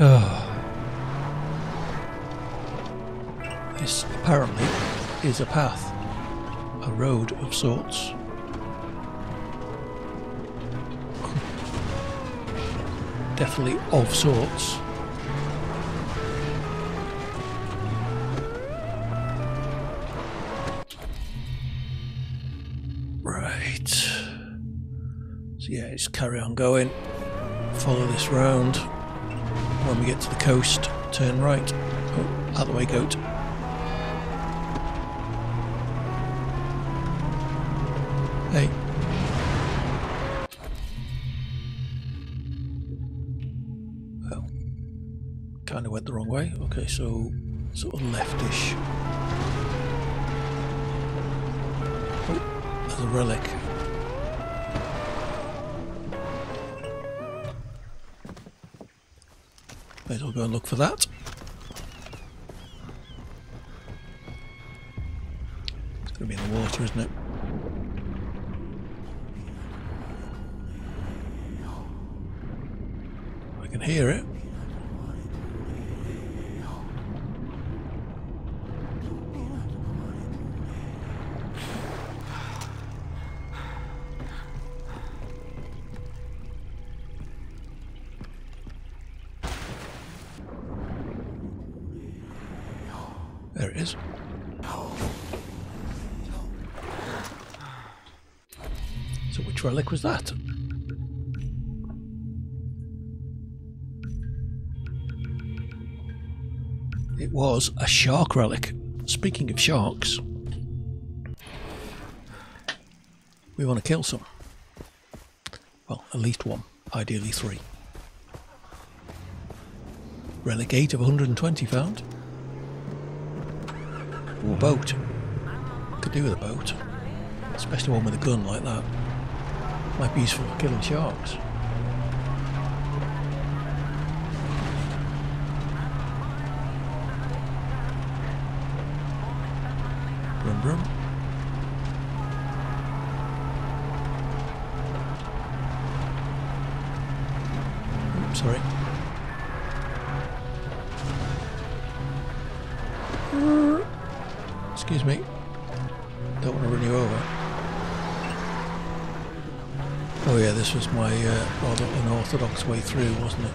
This apparently is a path, a road of sorts. Definitely of sorts. Right. So yeah, just carry on going. Follow this round. When we get to the coast, turn right. Oh, out the way, goat. So sort of leftish. Oh, there's a relic. May as well go and look for that. Was that? It was a shark relic. Speaking of sharks, we want to kill some. Well, at least one, ideally three. Relic 8 of 120 found. Or boat. Could do with a boat. Especially one with a gun like that. Be useful for killing sharks. Unorthodox way through, wasn't it?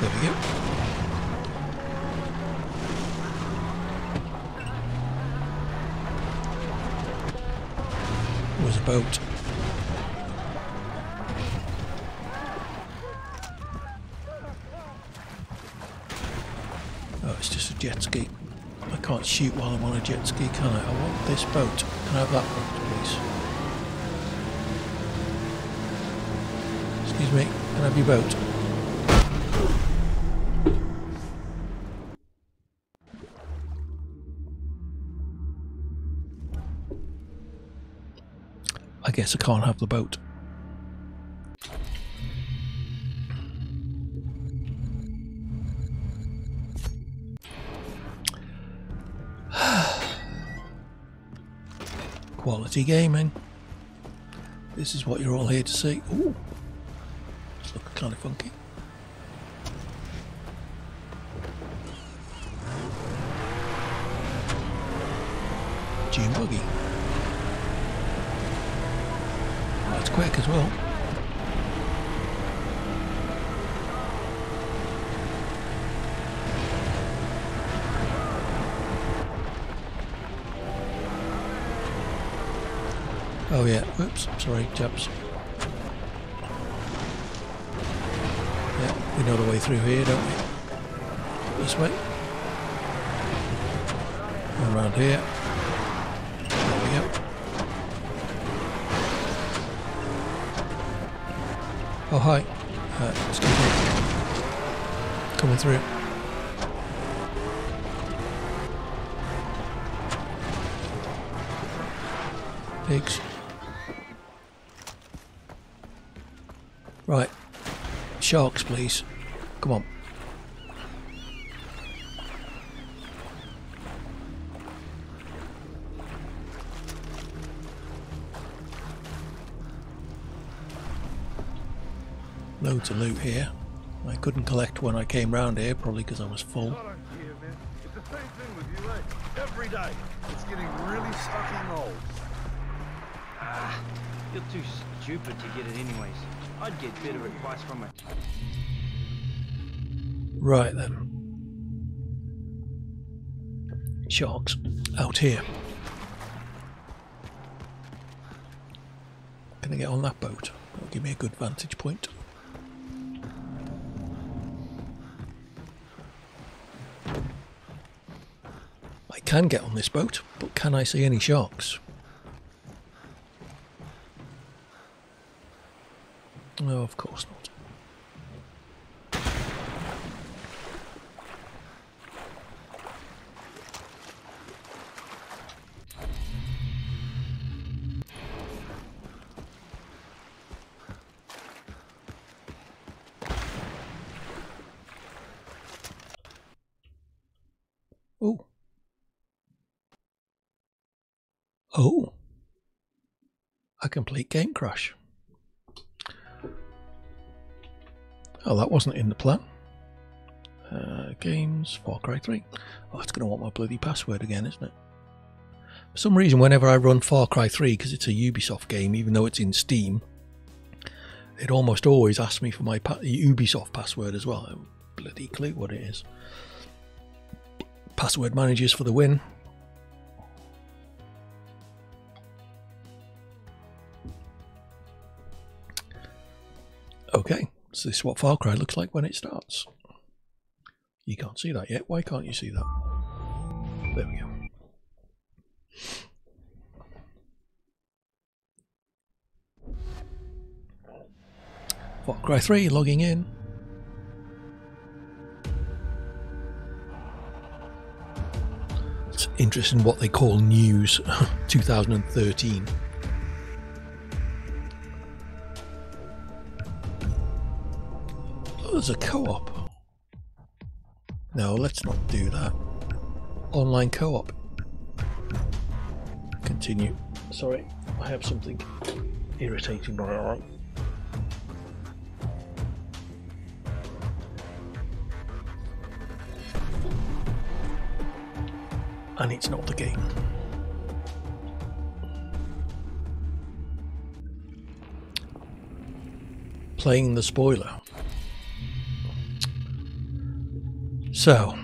There we go. Was a boat. Oh, it's just a jet ski. I can't shoot while I'm on a jet ski, can I? I want this boat. Can I have that boat, please? Excuse me, can I have your boat? I guess I can't have the boat. Gaming. This is what you're all here to see. Ooh, it's kind of funky. Dune buggy. That's quick as well. Whoops, sorry, chaps. Yeah, we know the way through here, don't we? This way. Around here. There we go. Oh hi. Uh. Coming through. Pigs. Sharks, please. Come on. Loads of loot here. I couldn't collect when I came round here, probably because I was full. I don't care, man. It's the same thing with you, eh? Every day. It's getting really stuck in old. You're too stupid to get it anyways. I'd get better advice from it. Right then. Sharks out here. Can I get on that boat? That'll give me a good vantage point. I can get on this boat, but can I see any sharks? Wasn't in the plan. Uh, games, Far Cry 3. Oh, it's going to want my bloody password again, isn't it? For some reason, whenever I run Far Cry 3, because it's a Ubisoft game, even though it's in Steam, it almost always asks me for my pa- Ubisoft password as well. Bloody clue what it is. Password managers for the win. This is what Far Cry looks like when it starts. You can't see that yet. Why can't you see that? There we go. Far Cry 3 logging in. It's interesting what they call news 2013. There's a co op. No, let's not do that. Online co op. Continue. Sorry, I have something irritating my arm. And it's not the game. Playing the spoiler. So,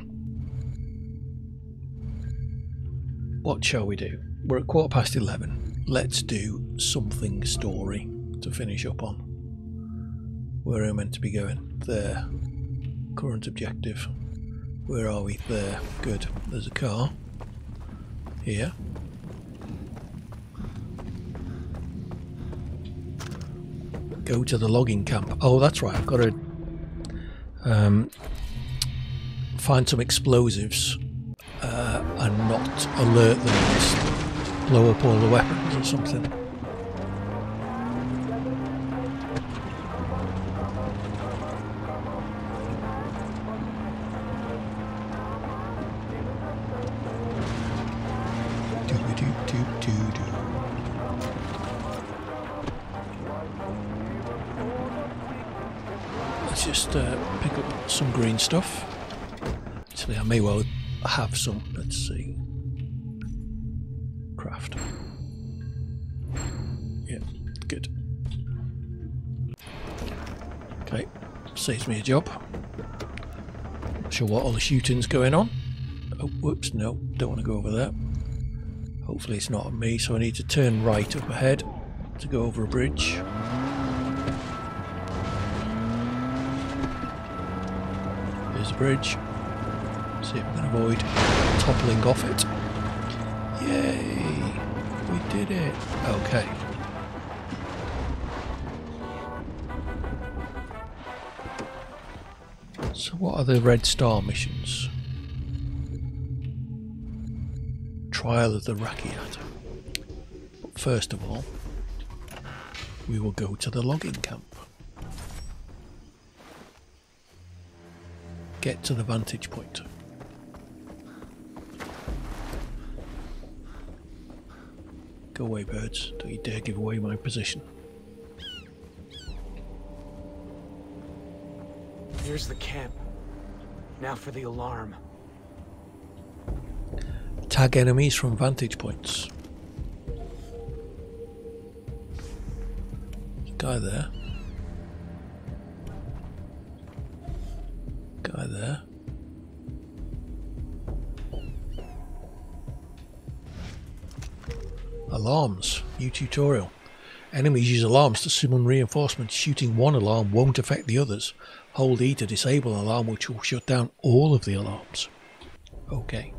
what shall we do? We're at quarter past 11. Let's do something story to finish up on. Where are we meant to be going? There. Current objective. Where are we? There. Good. There's a car. Here. Go to the logging camp. Oh, that's right. I've got to um, find some explosives uh, and not alert them and blow up all the weapons or something. Let's just uh, pick up some green stuff. Actually, I may well have some. Let's see. Craft. Yeah, good. Okay, saves me a job. Not sure what all the shooting's going on. Oh, whoops, no, don't want to go over there. Hopefully it's not me, so I need to turn right up ahead to go over a bridge. There's a bridge. We can avoid toppling off it. Yay! We did it. Okay. So what are the Red Star missions? Trial of the Rakyat. But first of all, we will go to the logging camp. Get to the vantage point. Go away, birds. Don't you dare give away my position. Here's the camp. Now for the alarm. Tag enemies from vantage points. There's a guy there. Alarms, new tutorial. Enemies use alarms to summon reinforcements. Shooting one alarm won't affect the others. Hold E to disable an alarm which will shut down all of the alarms. Okay.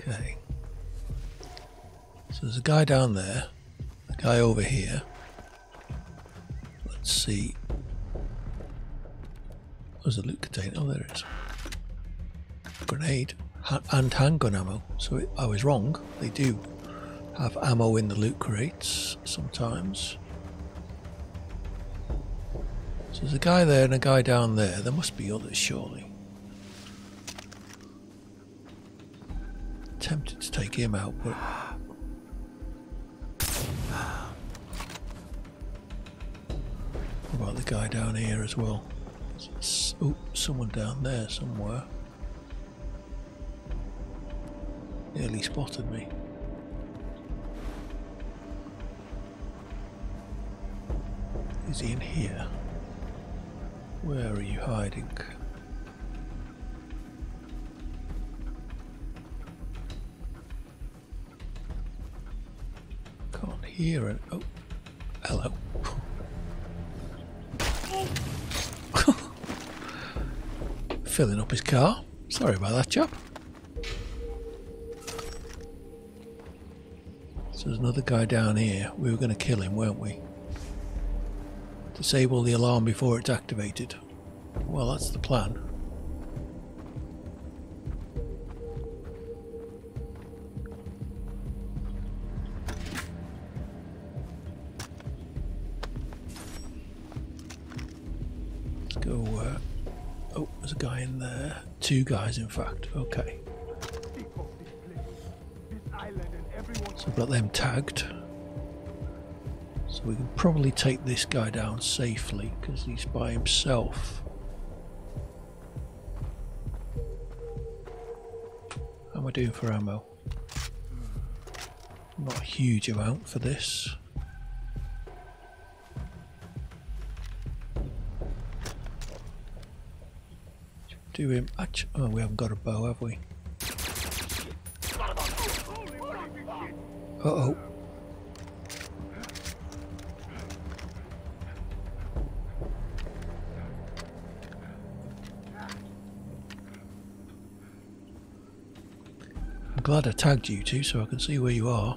Okay. So there's a guy down there, a guy over here. Let's see. Where's the loot container? Oh, there it is. Grenade and handgun ammo. So I was wrong. They do have ammo in the loot crates sometimes. So there's a guy there and a guy down there. There must be others, surely. Tempted to take him out, but. What about the guy down here as well? Oh, someone down there somewhere. Nearly spotted me. Is he in here? Where are you hiding? Can't hear it. Oh, hello. Filling up his car. Sorry about that, chap. So there's another guy down here. We were going to kill him, weren't we? Disable the alarm before it's activated. Well, that's the plan. Let's go. Uh, oh, there's a guy in there. Two guys, in fact. Okay. So I've got them tagged. So we can probably take this guy down safely because he's by himself. How am I doing for ammo? Not a huge amount for this. Do him. actu- Oh, we haven't got a bow, have we? Uh oh. I'm glad I tagged you two so I can see where you are.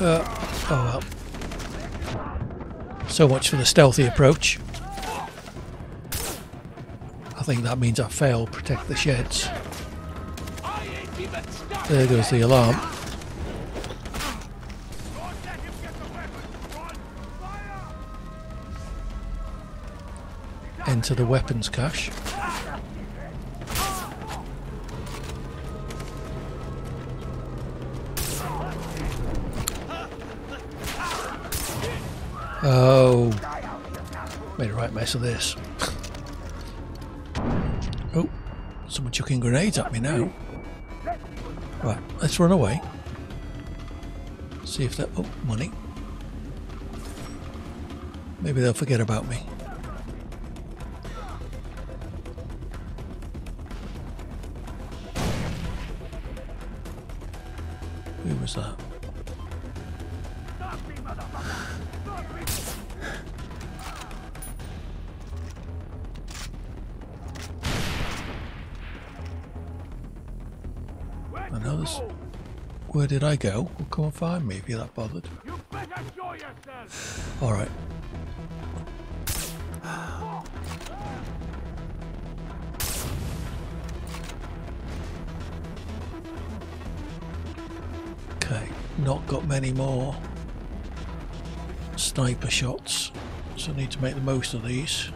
Uh, oh well. So much for the stealthy approach. I think that means I fail protect the sheds. There goes the alarm. Enter the weapons cache. Oh, made a right mess of this. oh, someone chucking grenades at me now. Right, let's run away. See if that. Oh, money. Maybe they'll forget about me. Did I go? Well, come and find me if you're that bothered. You better show yourself! All right. Okay, not got many more sniper shots, so I need to make the most of these.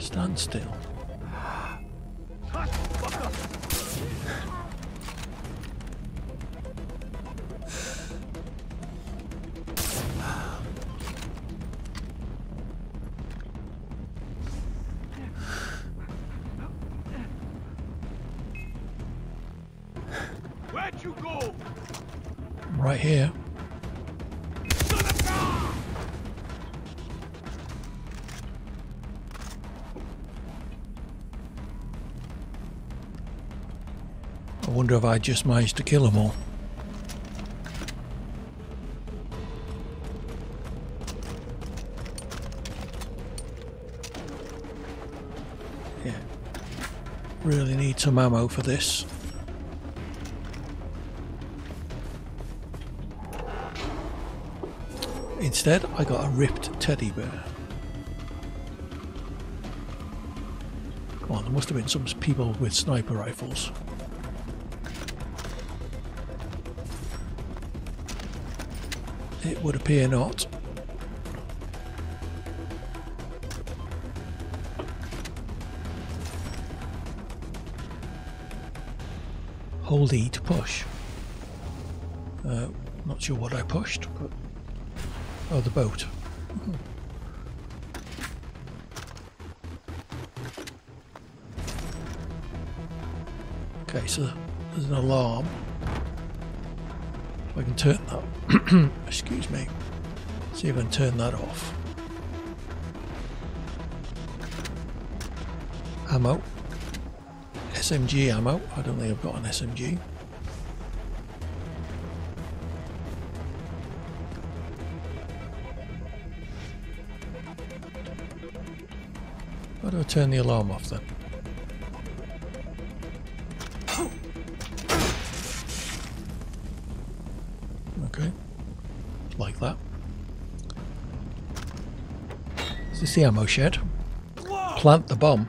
Stand still. Just managed to kill them all. Yeah. Really need some ammo for this. Instead, I got a ripped teddy bear. Come on, there must have been some people with sniper rifles. Would appear not. Hold E to push. Uh, not sure what I pushed, but oh, the boat. Okay, so there's an alarm. I can turn that, excuse me, see if I can turn that off. Ammo. SMG ammo. I don't think I've got an SMG. How do I turn the alarm off then? The ammo shed? Plant the bomb.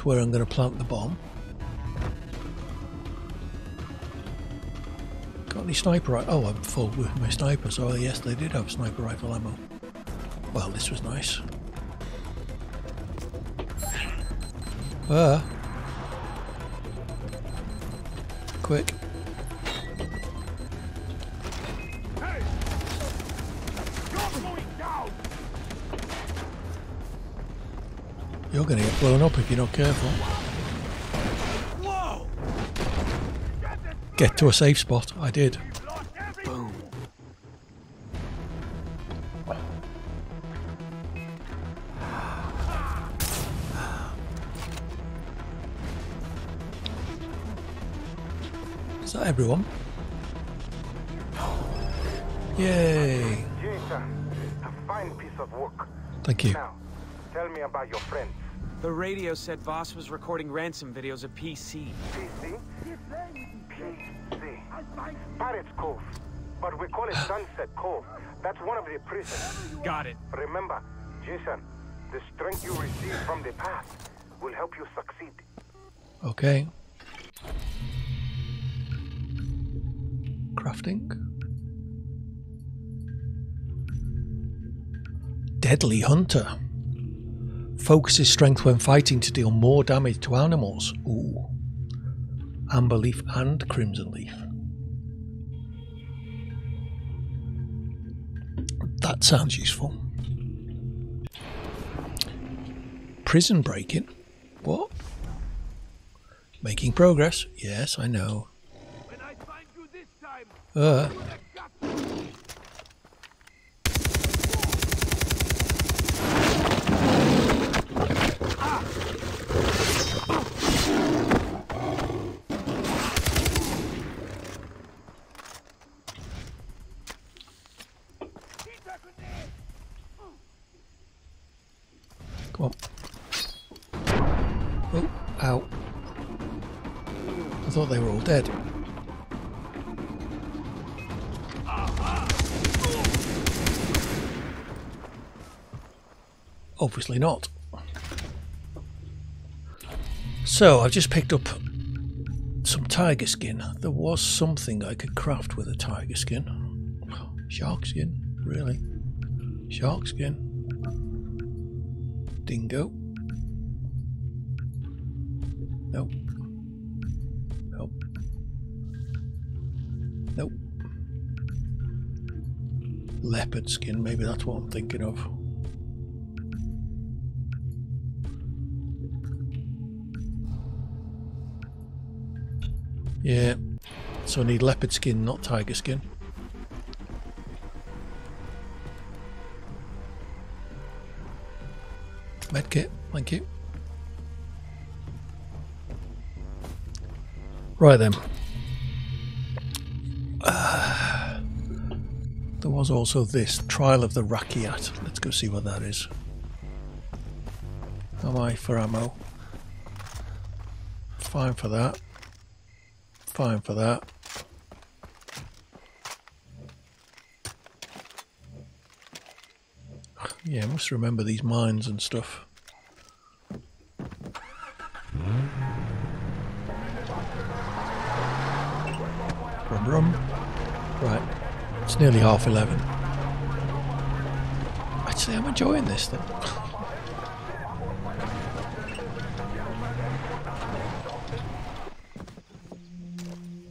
That's where I'm going to plant the bomb. Got any sniper rifle? Oh, I'm full with my snipers. Oh, yes, they did have sniper rifle ammo. Well, this was nice. Ah. If you're not careful. Get to a safe spot. I did. Boom. Is that everyone? Yay! Jason, a fine piece of work. Thank you. Now, radio said Vaas was recording ransom videos of PC. PC? PC. Pirates Cove. But we call it Sunset Cove. That's one of the prisons. Got it. Remember, Jason, the strength you receive from the past will help you succeed. Okay. Crafting. Deadly Hunter. Focuses strength when fighting to deal more damage to animals. Ooh. Amber Leaf and Crimson Leaf. That sounds useful. Prison breaking. What? Making progress. Yes, I know. When I find you this time, Uh, So I've just picked up some tiger skin. There was something I could craft with a tiger skin. Shark skin, really. Shark skin. Dingo. Nope. Nope. Nope. Leopard skin, maybe that's what I'm thinking of. Yeah, so I need leopard skin, not tiger skin. Medkit, thank you. Right then. Uh, there was also this Trial of the Rakyat. Let's go see what that is. Am I for ammo? Fine for that. Fine for that. Yeah, I must remember these mines and stuff. Rum rum. Right, it's nearly half eleven. Actually, I'm enjoying this then.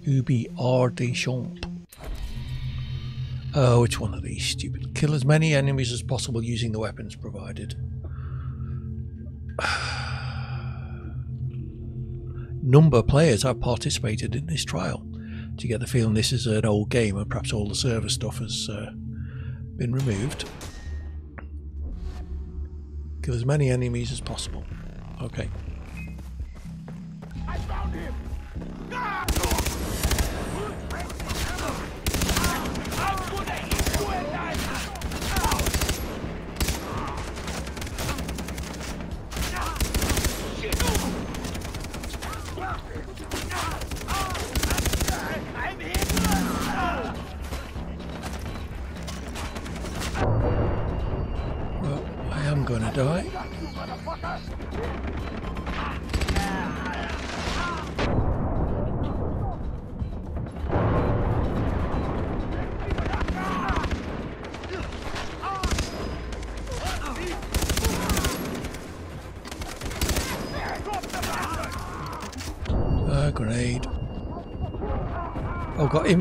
Ubi. Deschamps. Oh, it's one of these stupid? Kill as many enemies as possible using the weapons provided. Number of players have participated in this trial. To get the feeling this is an old game and perhaps all the server stuff has uh, been removed. Kill as many enemies as possible. Okay.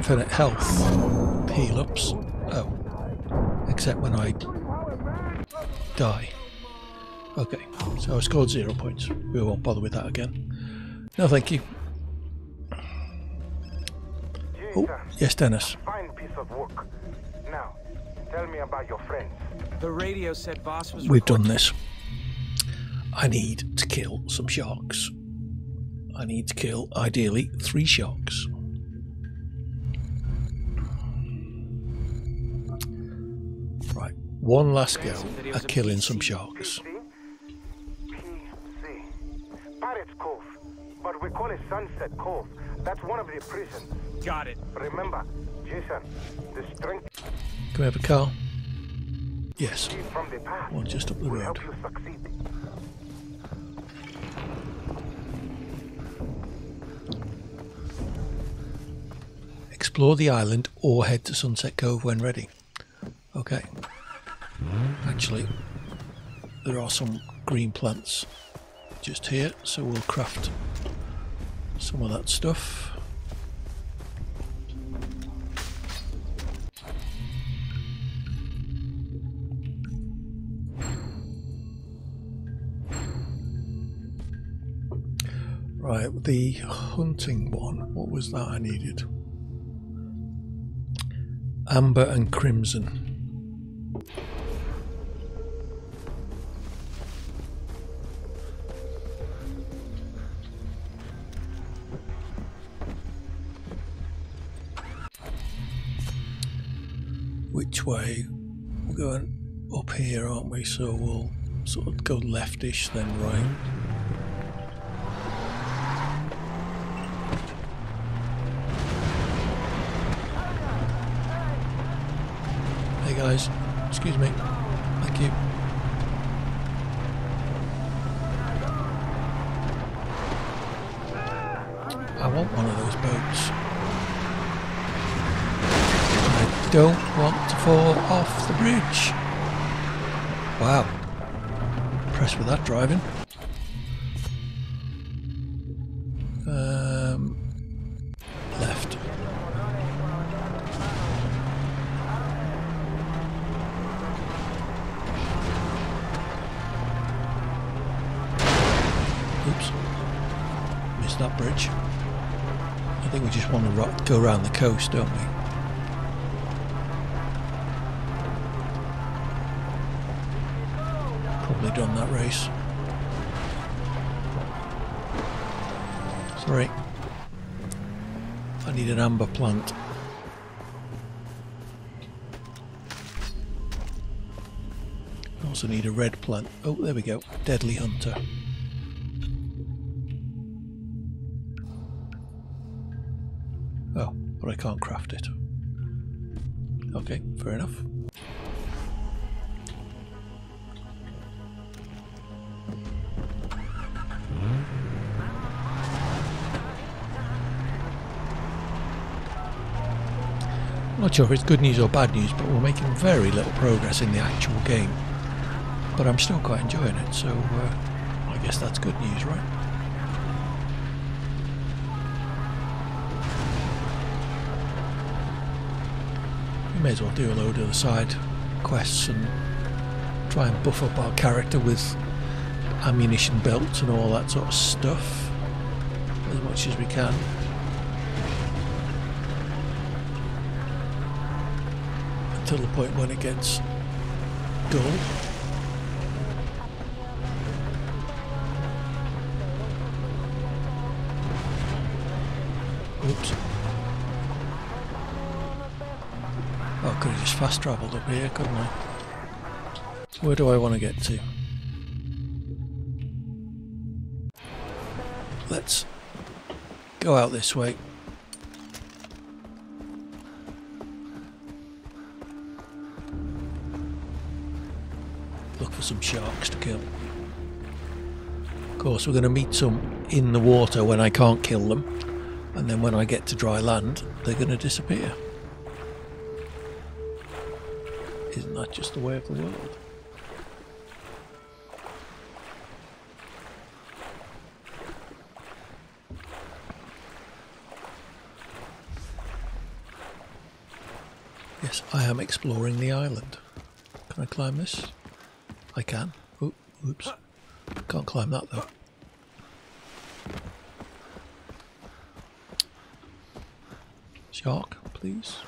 Infinite health. Heal ups. Oh. Except when I die. Okay, so I scored zero points. We won't bother with that again. No, thank you. Oh, yes, Dennis. Fine piece of work. Now, tell me about your friends. The radio said Vaas was We've done this. I need to kill some sharks. I need to kill, ideally, three sharks. One last go at killing some sharks. PC? PC. Pirates Cove. But we call it Sunset Cove. That's one of the prisons. Got it. Remember, Jason, the strength Can we have a car? Yes, from the past one just up the will road. help you succeed. Explore the island or head to Sunset Cove when ready. Actually, there are some green plants just here, so we'll craft some of that stuff. Right, the hunting one, what was that I needed? Amber and crimson. Which way? We're going up here, aren't we? So we'll sort of go leftish, then right. Hey guys, excuse me. Thank you. don't want to fall off the bridge. Wow. Impressed with that driving. Um, left. Oops. Missed that bridge. I think we just want to go around the coast, don't we? Amber plant. I also need a red plant. Oh, there we go. Deadly Hunter. Sure it's good news or bad news, but we're making very little progress in the actual game. But I'm still quite enjoying it, so uh, I guess that's good news, right? We may as well do a load of the side quests and try and buff up our character with ammunition belts and all that sort of stuff as much as we can. Until the point when it gets dull. Oops. Oh, I could have just fast travelled up here, couldn't I? Where do I want to get to? Let's go out this way. To kill. Of course, we're going to meet some in the water when I can't kill them, and then when I get to dry land, they're going to disappear. Isn't that just the way of the world? Yes, I am exploring the island. Can I climb this? I can. Oh, oops. Can't climb that though. Shark, please.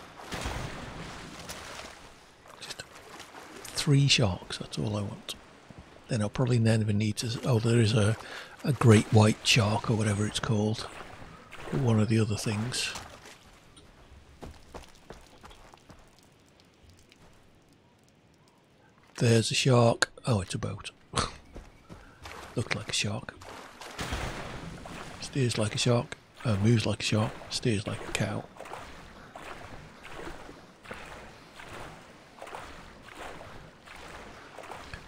Just three sharks, that's all I want. Then I'll probably never need to. Oh, there is a, a great white shark or whatever it's called. Or one of the other things. There's a shark. Oh, it's a boat. Looked like a shark. Steers like a shark. Uh, moves like a shark. Steers like a cow.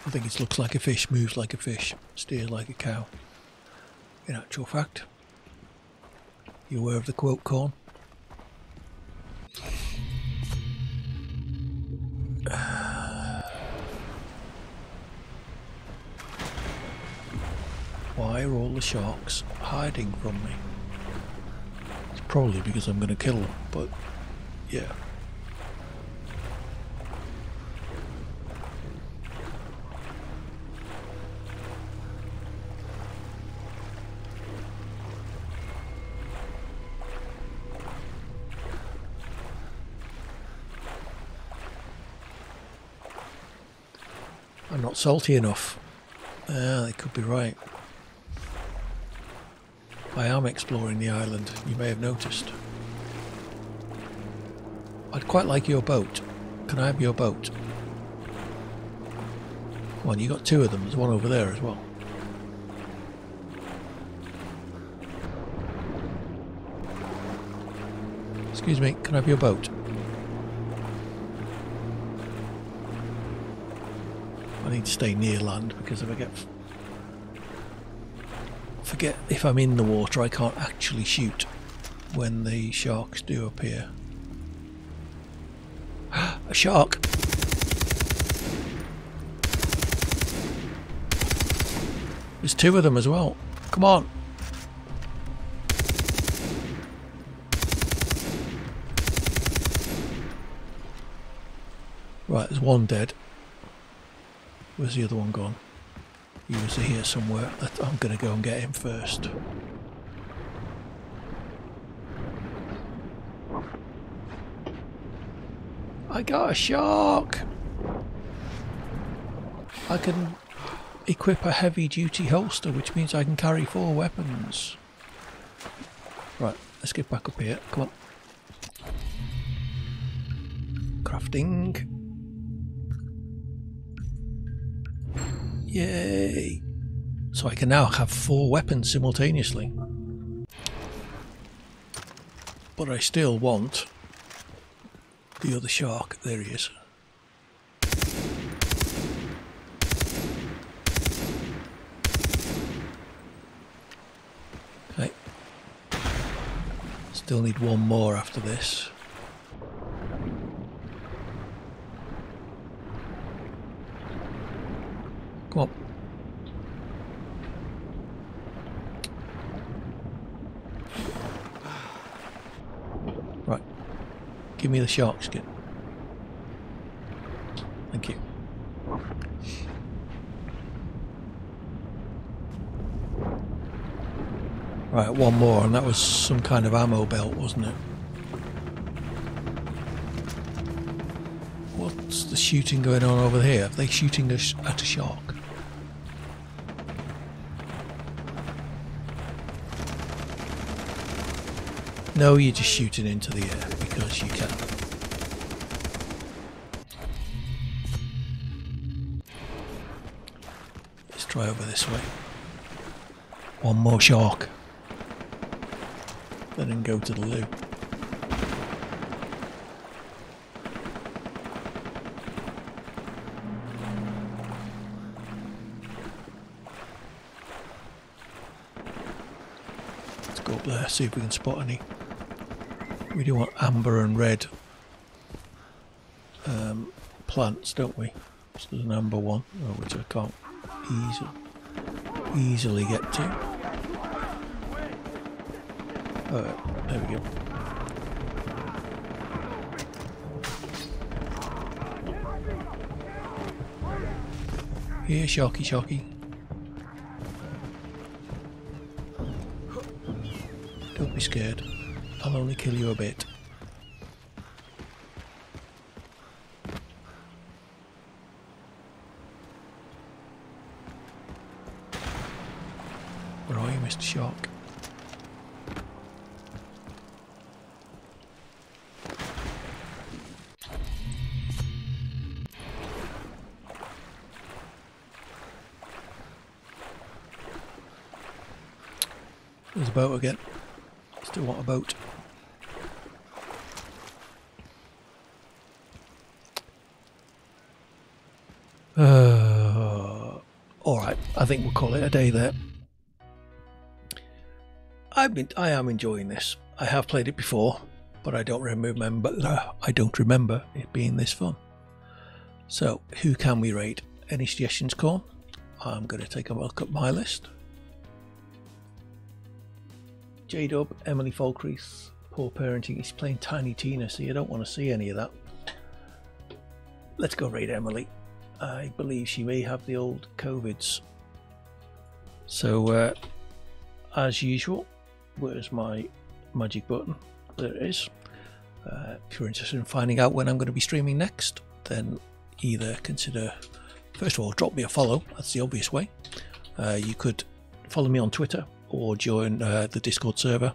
I think it looks like a fish, moves like a fish, steers like a cow. In actual fact, you aware of the quote, Corn? Sharks hiding from me? It's probably because I'm going to kill them, but yeah. I'm not salty enough. Ah, they could be right. I am exploring the island, you may have noticed. I'd quite like your boat. Can I have your boat? On, you got two of them. There's one over there as well. Excuse me, can I have your boat? I need to stay near land because if I get forget if I'm in the water I can't actually shoot when the sharks do appear. A shark! There's two of them as well. Come on. Right, there's one dead. Where's the other one gone? He was here somewhere. I'm going to go and get him first. I got a shark! I can equip a heavy duty holster, which means I can carry four weapons. Right, let's get back up here. Come on. Crafting. Yay! So I can now have four weapons simultaneously. But I still want the other shark. There he is. Okay. Still need one more after this. Me the shark skin. Thank you. Right, one more, and that was some kind of ammo belt, wasn't it? What's the shooting going on over here? Are they shooting us at a shark? No, you're just shooting into the air because you can. Let's try over this way. One more shark. Then go to the loo. Let's go up there, see if we can spot any. We do want amber and red um, plants, don't we? So there's an amber one, oh, which I can't easily, easily get to. Alright, there we go. Here, Sharky Sharky. Don't be scared. I'll only kill you a bit. Where are you, Mr. Shark? There's a boat again. Still want a boat. Uh, all right, I think we'll call it a day there. I've been, I am enjoying this. I have played it before, but I don't remember. I don't remember it being this fun. So, who can we rate? Any suggestions, Corn? I'm going to take a look at my list. J Dub, Emily Falkreath, poor parenting. He's playing Tiny Tina, so you don't want to see any of that. Let's go raid Emily. I believe she may have the old COVIDs. So, uh, as usual, where's my magic button? There it is. Uh, if you're interested in finding out when I'm going to be streaming next, then either consider, first of all, drop me a follow. That's the obvious way. Uh, you could follow me on Twitter or join uh, the Discord server,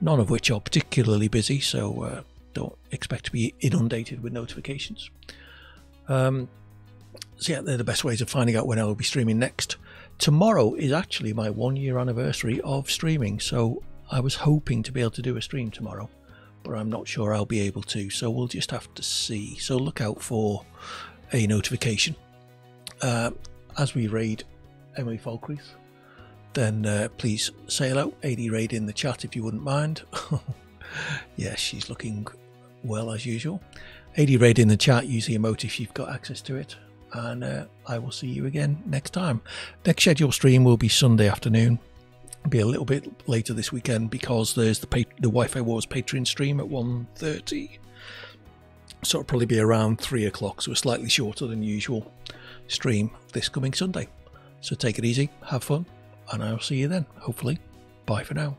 none of which are particularly busy, so uh, don't expect to be inundated with notifications. Um, so, yeah, they're the best ways of finding out when I will be streaming next. Tomorrow is actually my one year anniversary of streaming, so I was hoping to be able to do a stream tomorrow, but I'm not sure I'll be able to, so we'll just have to see. So, look out for a notification. Uh, as we raid Emily Falkreath, then uh, please say hello. AD Raid in the chat if you wouldn't mind. yes, she's looking well as usual. AD Raid in the chat, use the emote if you've got access to it. And uh, I will see you again next time. Next scheduled stream will be Sunday afternoon. It'll be a little bit later this weekend because there's the pa- the Wi-Fi Wars Patreon stream at 1.30. So it'll probably be around 3 o'clock, so a slightly shorter than usual stream this coming Sunday. So take it easy, have fun, and I'll see you then, hopefully. Bye for now.